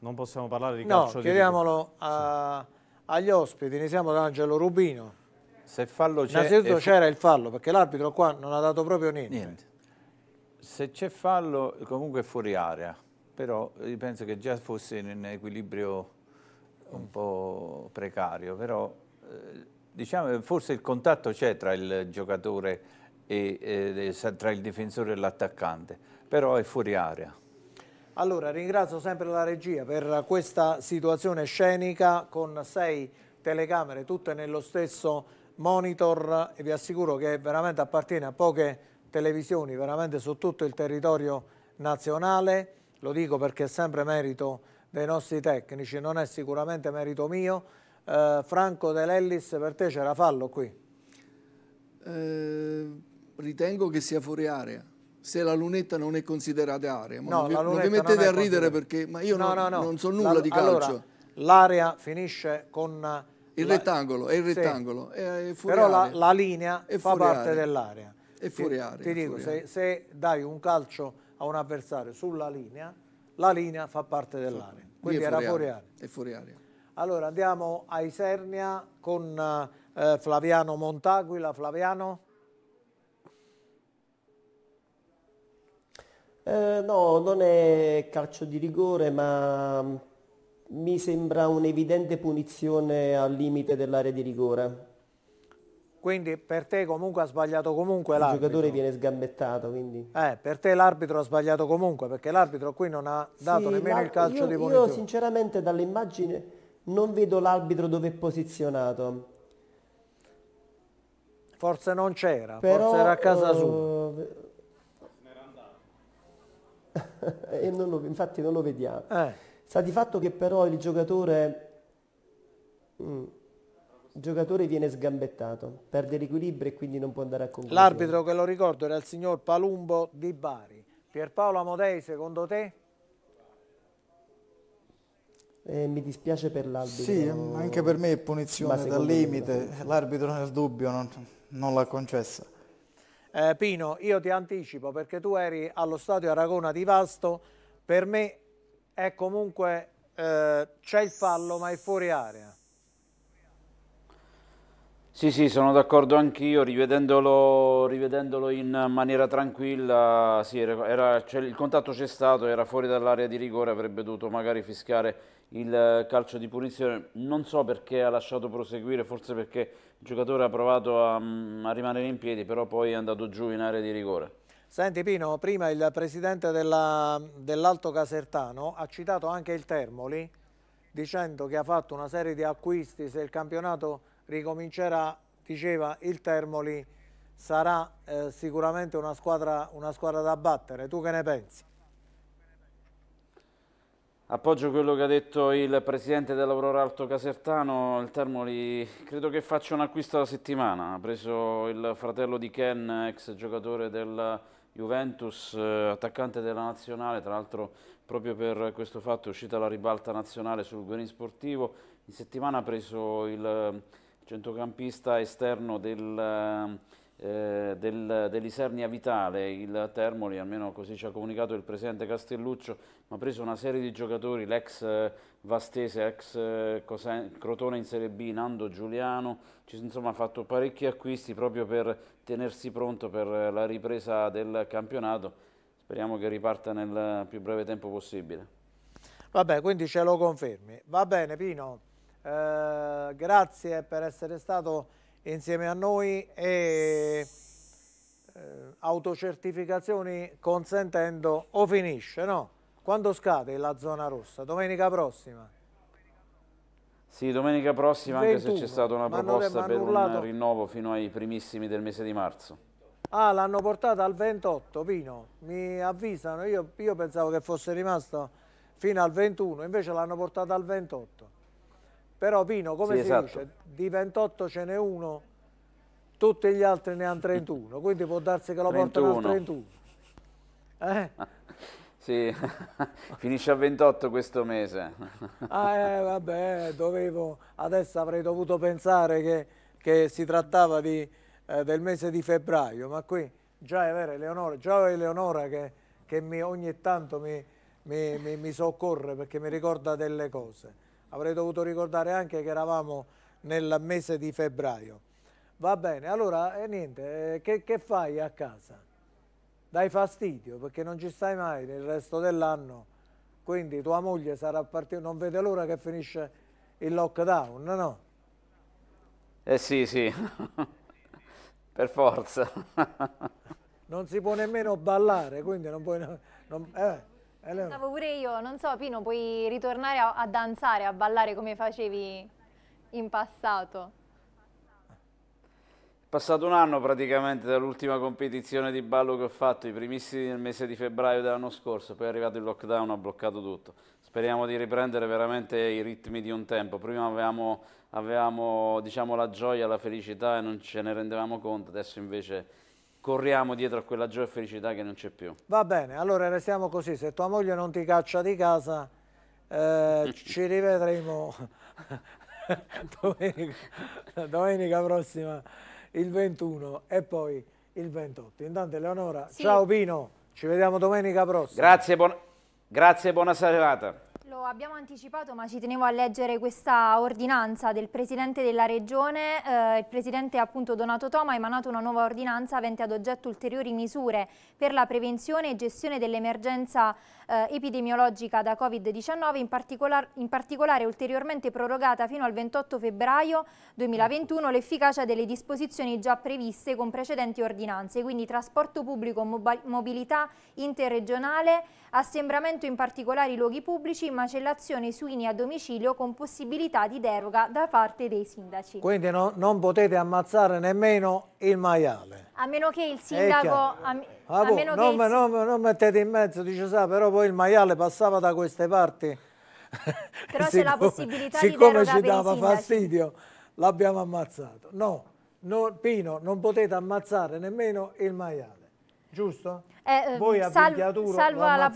S8: non possiamo parlare di
S1: No,
S8: calcio di
S1: chiediamolo a- agli ospiti, iniziamo da Angelo Rubino.
S4: Se fallo c'è...
S1: Innanzitutto
S4: e
S1: c'era il fallo, perché l'arbitro qua non ha dato proprio niente.
S4: Niente. Se c'è fallo comunque è fuori area, però io penso che già fosse in un equilibrio un po' precario, però eh, diciamo forse il contatto c'è tra il giocatore e eh, tra il difensore e l'attaccante, però è fuori area.
S1: Allora, ringrazio sempre la regia per questa situazione scenica con sei telecamere tutte nello stesso monitor e vi assicuro che veramente appartiene a poche televisioni veramente su tutto il territorio nazionale. Lo dico perché è sempre merito dei nostri tecnici, non è sicuramente merito mio. Eh, Franco De Lellis, per te c'era fallo qui?
S3: Eh, ritengo che sia fuori area. Se la lunetta non è considerata area, ma
S1: No,
S3: non, vi, non vi mettete
S1: non è
S3: a ridere perché ma io
S1: No,
S3: non,
S1: no, no.
S3: non so nulla
S1: La-
S3: di calcio.
S1: allora, l'area finisce con...
S3: il
S1: la-
S3: rettangolo, è il
S1: Sì.
S3: rettangolo, è, è fuori
S1: Però la, la linea
S3: È
S1: fa parte
S3: area.
S1: dell'area.
S3: È fuori
S1: Ti-
S3: area,
S1: Ti
S3: è
S1: dico, se, se dai un calcio a un avversario sulla linea, la linea fa parte dell'area. Quindi
S3: è
S1: era
S3: fuori area. È fuori area.
S1: Allora andiamo a Isernia con eh, Flaviano Montaguila. Flaviano?
S7: Eh, no, non è calcio di rigore, ma mm, mi sembra un'evidente punizione al limite dell'area di rigore.
S1: Quindi per te comunque ha sbagliato comunque
S7: Il
S1: l'arbitro.
S7: giocatore viene sgambettato, quindi...
S1: Eh, per te l'arbitro ha sbagliato comunque, perché l'arbitro qui non ha dato
S7: Sì,
S1: nemmeno il calcio
S7: io,
S1: di
S7: Io
S1: punizione.
S7: sinceramente dall'immagine non vedo l'arbitro dove è posizionato.
S1: Forse non c'era,
S7: Però,
S1: forse era a casa sua. [LAUGHS]
S7: e non lo- infatti non lo vediamo.
S1: Eh.
S7: Sta di fatto che però il giocatore, mm, il giocatore viene sgambettato, perde l'equilibrio e quindi non può andare a conclusione.
S1: L'arbitro che lo ricordo era il signor Palumbo di Bari. Pierpaolo Amodei, secondo te?
S7: Eh, mi dispiace per l'arbitro.
S6: Sì, anche per me è punizione dal limite, l'arbitro nel dubbio non, non l'ha concessa.
S1: Eh, Pino, io ti anticipo perché tu eri allo stadio Aragona di Vasto, per me è comunque eh, c'è il fallo ma è fuori area.
S9: Sì, sì, sono d'accordo anch'io, rivedendolo, rivedendolo in maniera tranquilla, sì, era- era- il contatto c'è stato, era fuori dall'area di rigore, avrebbe dovuto magari fischiare il calcio di punizione, non so perché ha lasciato proseguire, forse perché il giocatore ha provato a, a rimanere in piedi, però poi è andato giù in area di rigore.
S1: Senti Pino, prima il presidente dell'Alto Casertano ha citato anche il Termoli dicendo che ha fatto una serie di acquisti, se il campionato ricomincerà, diceva il Termoli sarà eh, sicuramente una squadra, una squadra da battere. Tu che ne pensi?
S9: Appoggio quello che ha detto il presidente dell'Aurora Alto Casertano, il Termoli credo che faccia un acquisto alla settimana, ha preso il fratello di Ken, ex giocatore del Juventus, eh, attaccante della nazionale, tra l'altro proprio per questo fatto è uscita la ribalta nazionale sul Guerin Sportivo, in settimana ha preso il centrocampista esterno del, eh, del, dell'Isernia Vitale, il Termoli, almeno così ci ha comunicato il presidente Castelluccio, ma ha preso una serie di giocatori, l'ex eh, Vastese, ex eh, Crotone in Serie B, Nando Giuliano, ci insomma ha fatto parecchi acquisti proprio per tenersi pronto per la ripresa del campionato, speriamo che riparta nel più breve tempo possibile.
S1: Vabbè, quindi ce lo confermi. Va bene Pino, eh, grazie per essere stato insieme a noi e eh, autocertificazioni consentendo o finisce, no? Quando scade la zona rossa? Domenica prossima?
S9: Sì, domenica prossima, 21, anche se c'è stata una proposta per un rinnovo fino ai primissimi del mese di marzo.
S1: Ah, l'hanno portata al 28, Pino, mi avvisano, io, io pensavo che fosse rimasto fino al 21, invece l'hanno portata al 28. Però Pino, come sì, si esatto. dice, di 28 ce n'è uno, tutti gli altri ne hanno 31, quindi può darsi che lo 31. portano al 31.
S9: Eh? [LAUGHS] Sì, [LAUGHS] finisce a 28 questo mese.
S1: ah, eh, vabbè, dovevo, adesso avrei dovuto pensare che, che si trattava di, eh, del mese di febbraio, ma qui già è vero, Eleonora, già è Eleonora che, che mi, ogni tanto mi, mi, mi, mi soccorre perché mi ricorda delle cose avrei dovuto ricordare anche che eravamo nel mese di febbraio. Va bene, allora eh, niente, eh, che, che, fai a casa? Dai fastidio perché non ci stai mai nel resto dell'anno, quindi tua moglie sarà partita, non vede l'ora che finisce il lockdown, no?
S9: Eh sì, sì, [LAUGHS] per forza.
S1: non si può nemmeno ballare, quindi non puoi... Non, eh,
S2: Stavo pure io, non so Pino, puoi ritornare a, a danzare, a ballare come facevi in passato?
S9: È passato un anno praticamente dall'ultima competizione di ballo che ho fatto, i primissimi del mese di febbraio dell'anno scorso, poi è arrivato il lockdown, ha bloccato tutto. Speriamo di riprendere veramente i ritmi di un tempo. Prima avevamo, avevamo diciamo, la gioia, la felicità e non ce ne rendevamo conto, adesso invece corriamo dietro a quella gioia e felicità che non c'è più.
S1: Va bene, allora restiamo così, se tua moglie non ti caccia di casa eh, [LAUGHS] ci rivedremo [LAUGHS] domenica, domenica, prossima il 21 e poi il 28. Intanto Eleonora, sì. ciao Pino, ci vediamo domenica prossima.
S9: Grazie, buona, grazie buona serata.
S2: Lo abbiamo anticipato ma ci tenevo a leggere questa ordinanza del Presidente della Regione. Eh, il Presidente appunto Donato Toma ha emanato una nuova ordinanza avente ad oggetto ulteriori misure per la prevenzione e gestione dell'emergenza eh, epidemiologica da Covid-19, in, particolar in particolare ulteriormente prorogata fino al 28 febbraio 2021 l'efficacia delle disposizioni già previste con precedenti ordinanze, quindi trasporto pubblico, mobilità interregionale, assembramento in particolari luoghi pubblici, macellazione suini a domicilio con possibilità di deroga da parte dei sindaci.
S1: Quindi no, non potete ammazzare nemmeno il maiale.
S2: A meno che il sindaco... A,
S1: a ah, meno non, che il... non, non, mettete in mezzo, dice sa, però poi il maiale passava da queste parti. [LAUGHS]
S2: Però c'è la possibilità di deroga
S1: Siccome ci dava fastidio, l'abbiamo ammazzato. No, no, Pino, non potete ammazzare nemmeno il maiale giusto?
S2: Eh, Voi a sal salva, la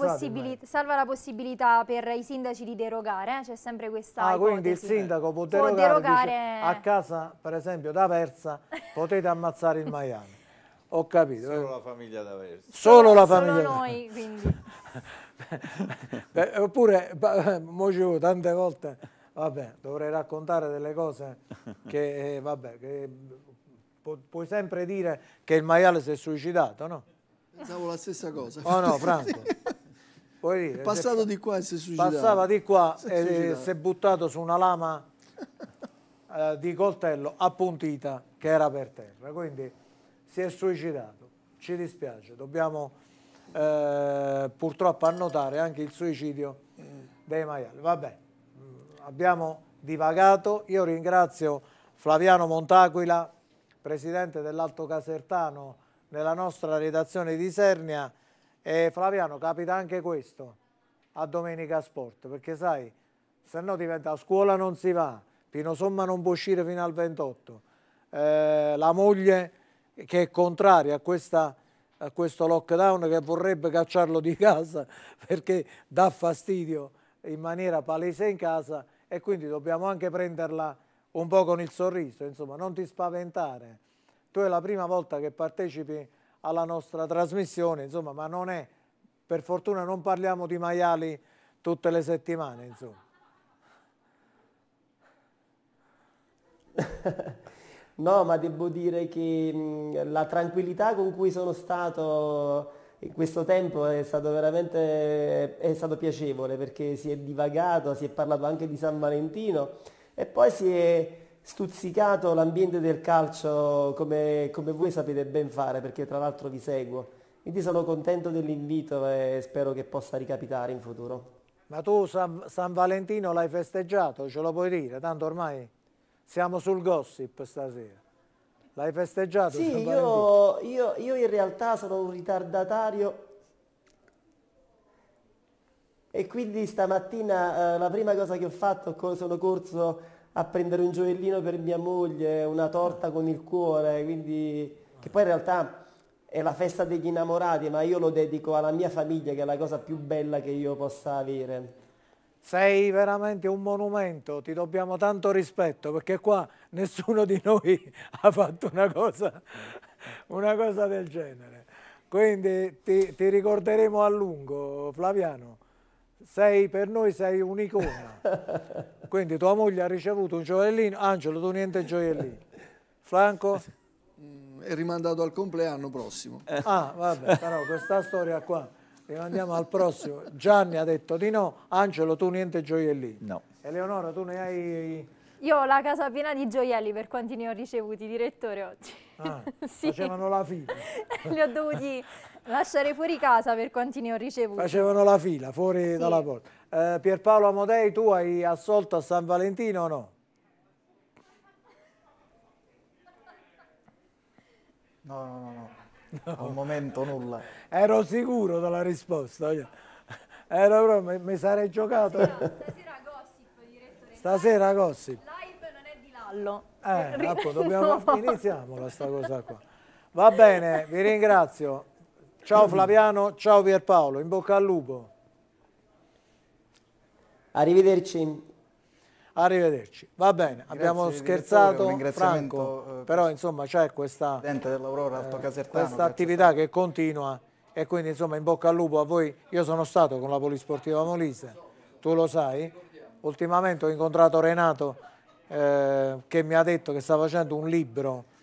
S2: salva, la possibilità per i sindaci di derogare, eh? c'è sempre questa
S1: Ah,
S2: ipotesi.
S1: quindi il sindaco può derogare, può derogare... Dice, a casa, per esempio, da Versa, [LAUGHS] potete ammazzare il maiale. Ho capito.
S4: Solo la famiglia da Versa.
S1: Solo, la famiglia.
S2: Solo noi, quindi. [LAUGHS]
S1: Beh, oppure, mo tante volte, vabbè, dovrei raccontare delle cose che, eh, vabbè, che pu puoi sempre dire che il maiale si è suicidato, no?
S3: Pensavo la stessa cosa.
S1: Oh no, Franco. [LAUGHS] Dire,
S3: è passato di qua e si è suicidato.
S1: Passava di qua si e si è buttato su una lama eh, di coltello appuntita che era per terra, quindi si è suicidato. Ci dispiace, dobbiamo eh, purtroppo annotare anche il suicidio dei maiali. Vabbè, abbiamo divagato, io ringrazio Flaviano Montaquila, presidente dell'Alto Casertano nella nostra redazione di Sernia e Flaviano capita anche questo a Domenica Sport perché sai se no diventa a scuola non si va Pino Somma non può uscire fino al 28 eh, la moglie che è contraria a, questa, a questo lockdown che vorrebbe cacciarlo di casa [LAUGHS] perché dà fastidio in maniera palese in casa e quindi dobbiamo anche prenderla un po' con il sorriso, insomma, non ti spaventare. Tu è la prima volta che partecipi alla nostra trasmissione, insomma, ma non è, per fortuna non parliamo di maiali tutte le settimane, insomma. [LAUGHS]
S7: no, ma devo dire che mh, la tranquillità con cui sono stato in questo tempo è stato veramente è stato piacevole perché si è divagato, si è parlato anche di San Valentino e poi si è stuzzicato l'ambiente del calcio come, come voi sapete ben fare perché tra l'altro vi seguo. Quindi sono contento dell'invito e spero che possa ricapitare in futuro.
S1: Ma tu San, San Valentino l'hai festeggiato, ce lo puoi dire? Tanto ormai siamo sul gossip stasera. L'hai festeggiato?
S7: Sì, io, io, io in realtà sono un ritardatario e quindi stamattina eh, la prima cosa che ho fatto sono corso a prendere un gioiellino per mia moglie, una torta con il cuore, quindi che poi in realtà è la festa degli innamorati, ma io lo dedico alla mia famiglia che è la cosa più bella che io possa avere.
S1: Sei veramente un monumento, ti dobbiamo tanto rispetto perché qua nessuno di noi [LAUGHS] ha fatto una cosa, una cosa del genere. Quindi ti, ti ricorderemo a lungo, Flaviano sei per noi sei un'icona. [LAUGHS] Quindi tua moglie ha ricevuto un gioiellino, Angelo tu niente gioiellini. Franco?
S3: Mm, è rimandato al compleanno prossimo.
S1: Ah, vabbè, però questa storia qua, rimandiamo al prossimo. Gianni ha detto di no, Angelo tu niente gioiellini.
S4: No.
S1: Eleonora tu ne hai...
S2: Io ho la casa piena di gioielli per quanti ne ho ricevuti, direttore, oggi.
S1: Ah, [LAUGHS] sì. Facevano la fila. [LAUGHS]
S2: Li ho dovuti lasciare fuori casa per quanti ne ho ricevuti.
S1: Facevano la fila fuori sì. dalla porta. Eh, Pierpaolo Amodei, tu hai assolto a San Valentino o no?
S6: No, no, no, no. no. Al momento nulla.
S1: Ero sicuro della risposta. Ero proprio, mi sarei giocato.
S2: Stasera gossip, direttore.
S1: Stasera gossip.
S2: Live non è di Lallo.
S1: Eh, appunto, dobbiamo, [LAUGHS] iniziamola sta cosa qua. Va bene, vi ringrazio. Ciao Flaviano, ciao Pierpaolo, in bocca al lupo.
S7: Arrivederci.
S1: Arrivederci. Va bene, Grazie, abbiamo scherzato, Franco, eh, però insomma c'è questa,
S6: eh,
S1: questa attività che continua e quindi insomma in bocca al lupo a voi. Io sono stato con la Polisportiva Molise, tu lo sai. Ultimamente ho incontrato Renato eh, che mi ha detto che sta facendo un libro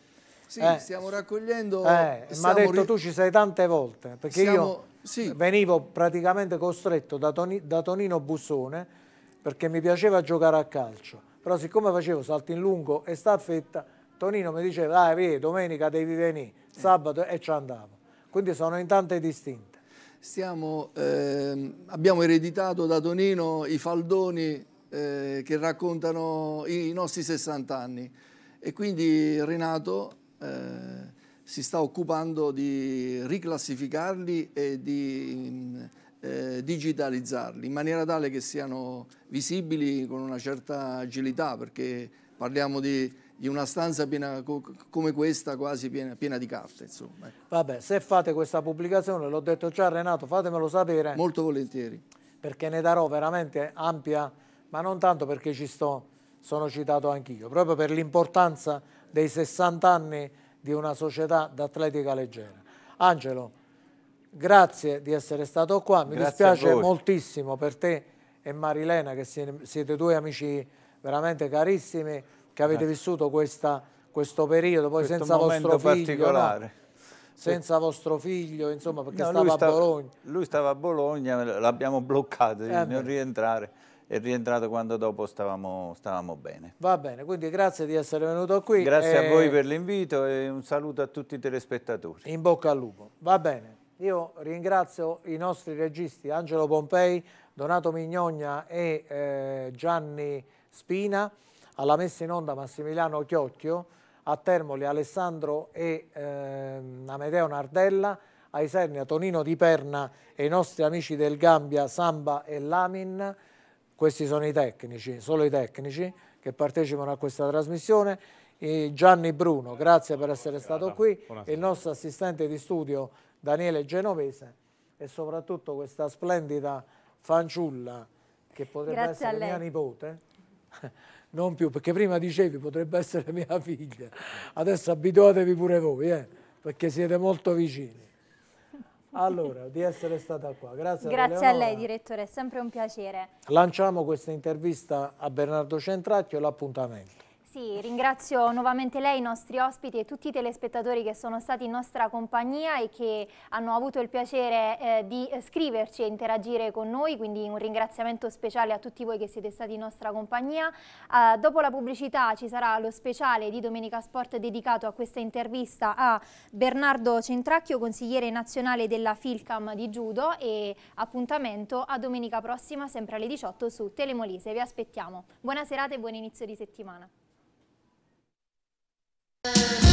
S3: sì, eh, stiamo raccogliendo...
S1: Eh, mi ha detto tu ci sei tante volte, perché siamo, io sì. venivo praticamente costretto da, Toni, da, Tonino Bussone perché mi piaceva giocare a calcio, però siccome facevo salto in lungo e staffetta, Tonino mi diceva dai via, domenica devi venire, sabato e ci andavo. Quindi sono in tante distinte.
S3: Stiamo, eh, abbiamo ereditato da Tonino i faldoni eh, che raccontano i, i nostri 60 anni e quindi Renato eh, si sta occupando di riclassificarli e di eh, digitalizzarli in maniera tale che siano visibili con una certa agilità perché parliamo di, di una stanza piena, come questa quasi piena, piena di carte. Insomma. Ecco.
S1: Vabbè, se fate questa pubblicazione, l'ho detto già Renato, fatemelo sapere.
S3: Molto volentieri.
S1: Perché ne darò veramente ampia, ma non tanto perché ci sto, sono citato anch'io, proprio per l'importanza dei 60 anni di una società d'atletica leggera. Angelo, grazie di essere stato qua, mi grazie dispiace moltissimo per te e Marilena che siete due amici veramente carissimi che avete vissuto questa, questo periodo poi questo senza vostro figlio. senza vostro figlio, insomma, perché
S4: No,
S1: stava
S4: lui
S1: a Bologna.
S4: Lui stava a Bologna, l'abbiamo bloccato di
S1: Eh,
S4: non
S1: beh.
S4: rientrare. È rientrato quando dopo stavamo, stavamo bene.
S1: Va bene, quindi grazie di essere venuto qui.
S4: Grazie
S1: e
S4: a voi per l'invito e un saluto a tutti i telespettatori.
S1: In bocca al lupo. Va bene, io ringrazio i nostri registi Angelo Pompei, Donato Mignogna e eh, Gianni Spina, alla messa in onda Massimiliano Chiocchio, a Termoli Alessandro e ehm, Amedeo Nardella, a Isernia Tonino Di Perna e i nostri amici del Gambia Samba e Lamin. Questi sono i tecnici, solo i tecnici che partecipano a questa trasmissione. Gianni Bruno, grazie per essere stato qui. Il nostro assistente di studio Daniele Genovese e soprattutto questa splendida fanciulla che potrebbe
S2: Grazie
S1: essere mia nipote. [LAUGHS] Non più, perché prima dicevi potrebbe essere mia figlia. Adesso abituatevi pure voi, eh, perché siete molto vicini. Allora, di essere stata qua. Grazie,
S2: Grazie a
S1: Eleonora.
S2: lei direttore, è sempre un piacere.
S1: Lanciamo questa intervista a Bernardo Centracchio l'appuntamento.
S2: Sì, ringrazio nuovamente lei, i nostri ospiti e tutti i telespettatori che sono stati in nostra compagnia e che hanno avuto il piacere eh, di scriverci e interagire con noi, quindi un ringraziamento speciale a tutti voi che siete stati in nostra compagnia. Eh, dopo la pubblicità ci sarà lo speciale di Domenica Sport dedicato a questa intervista a Bernardo Centracchio, consigliere nazionale della Filcam di Judo e appuntamento a domenica prossima sempre alle 18 su Telemolise. Vi aspettiamo. Buona serata e buon inizio di settimana. Uh...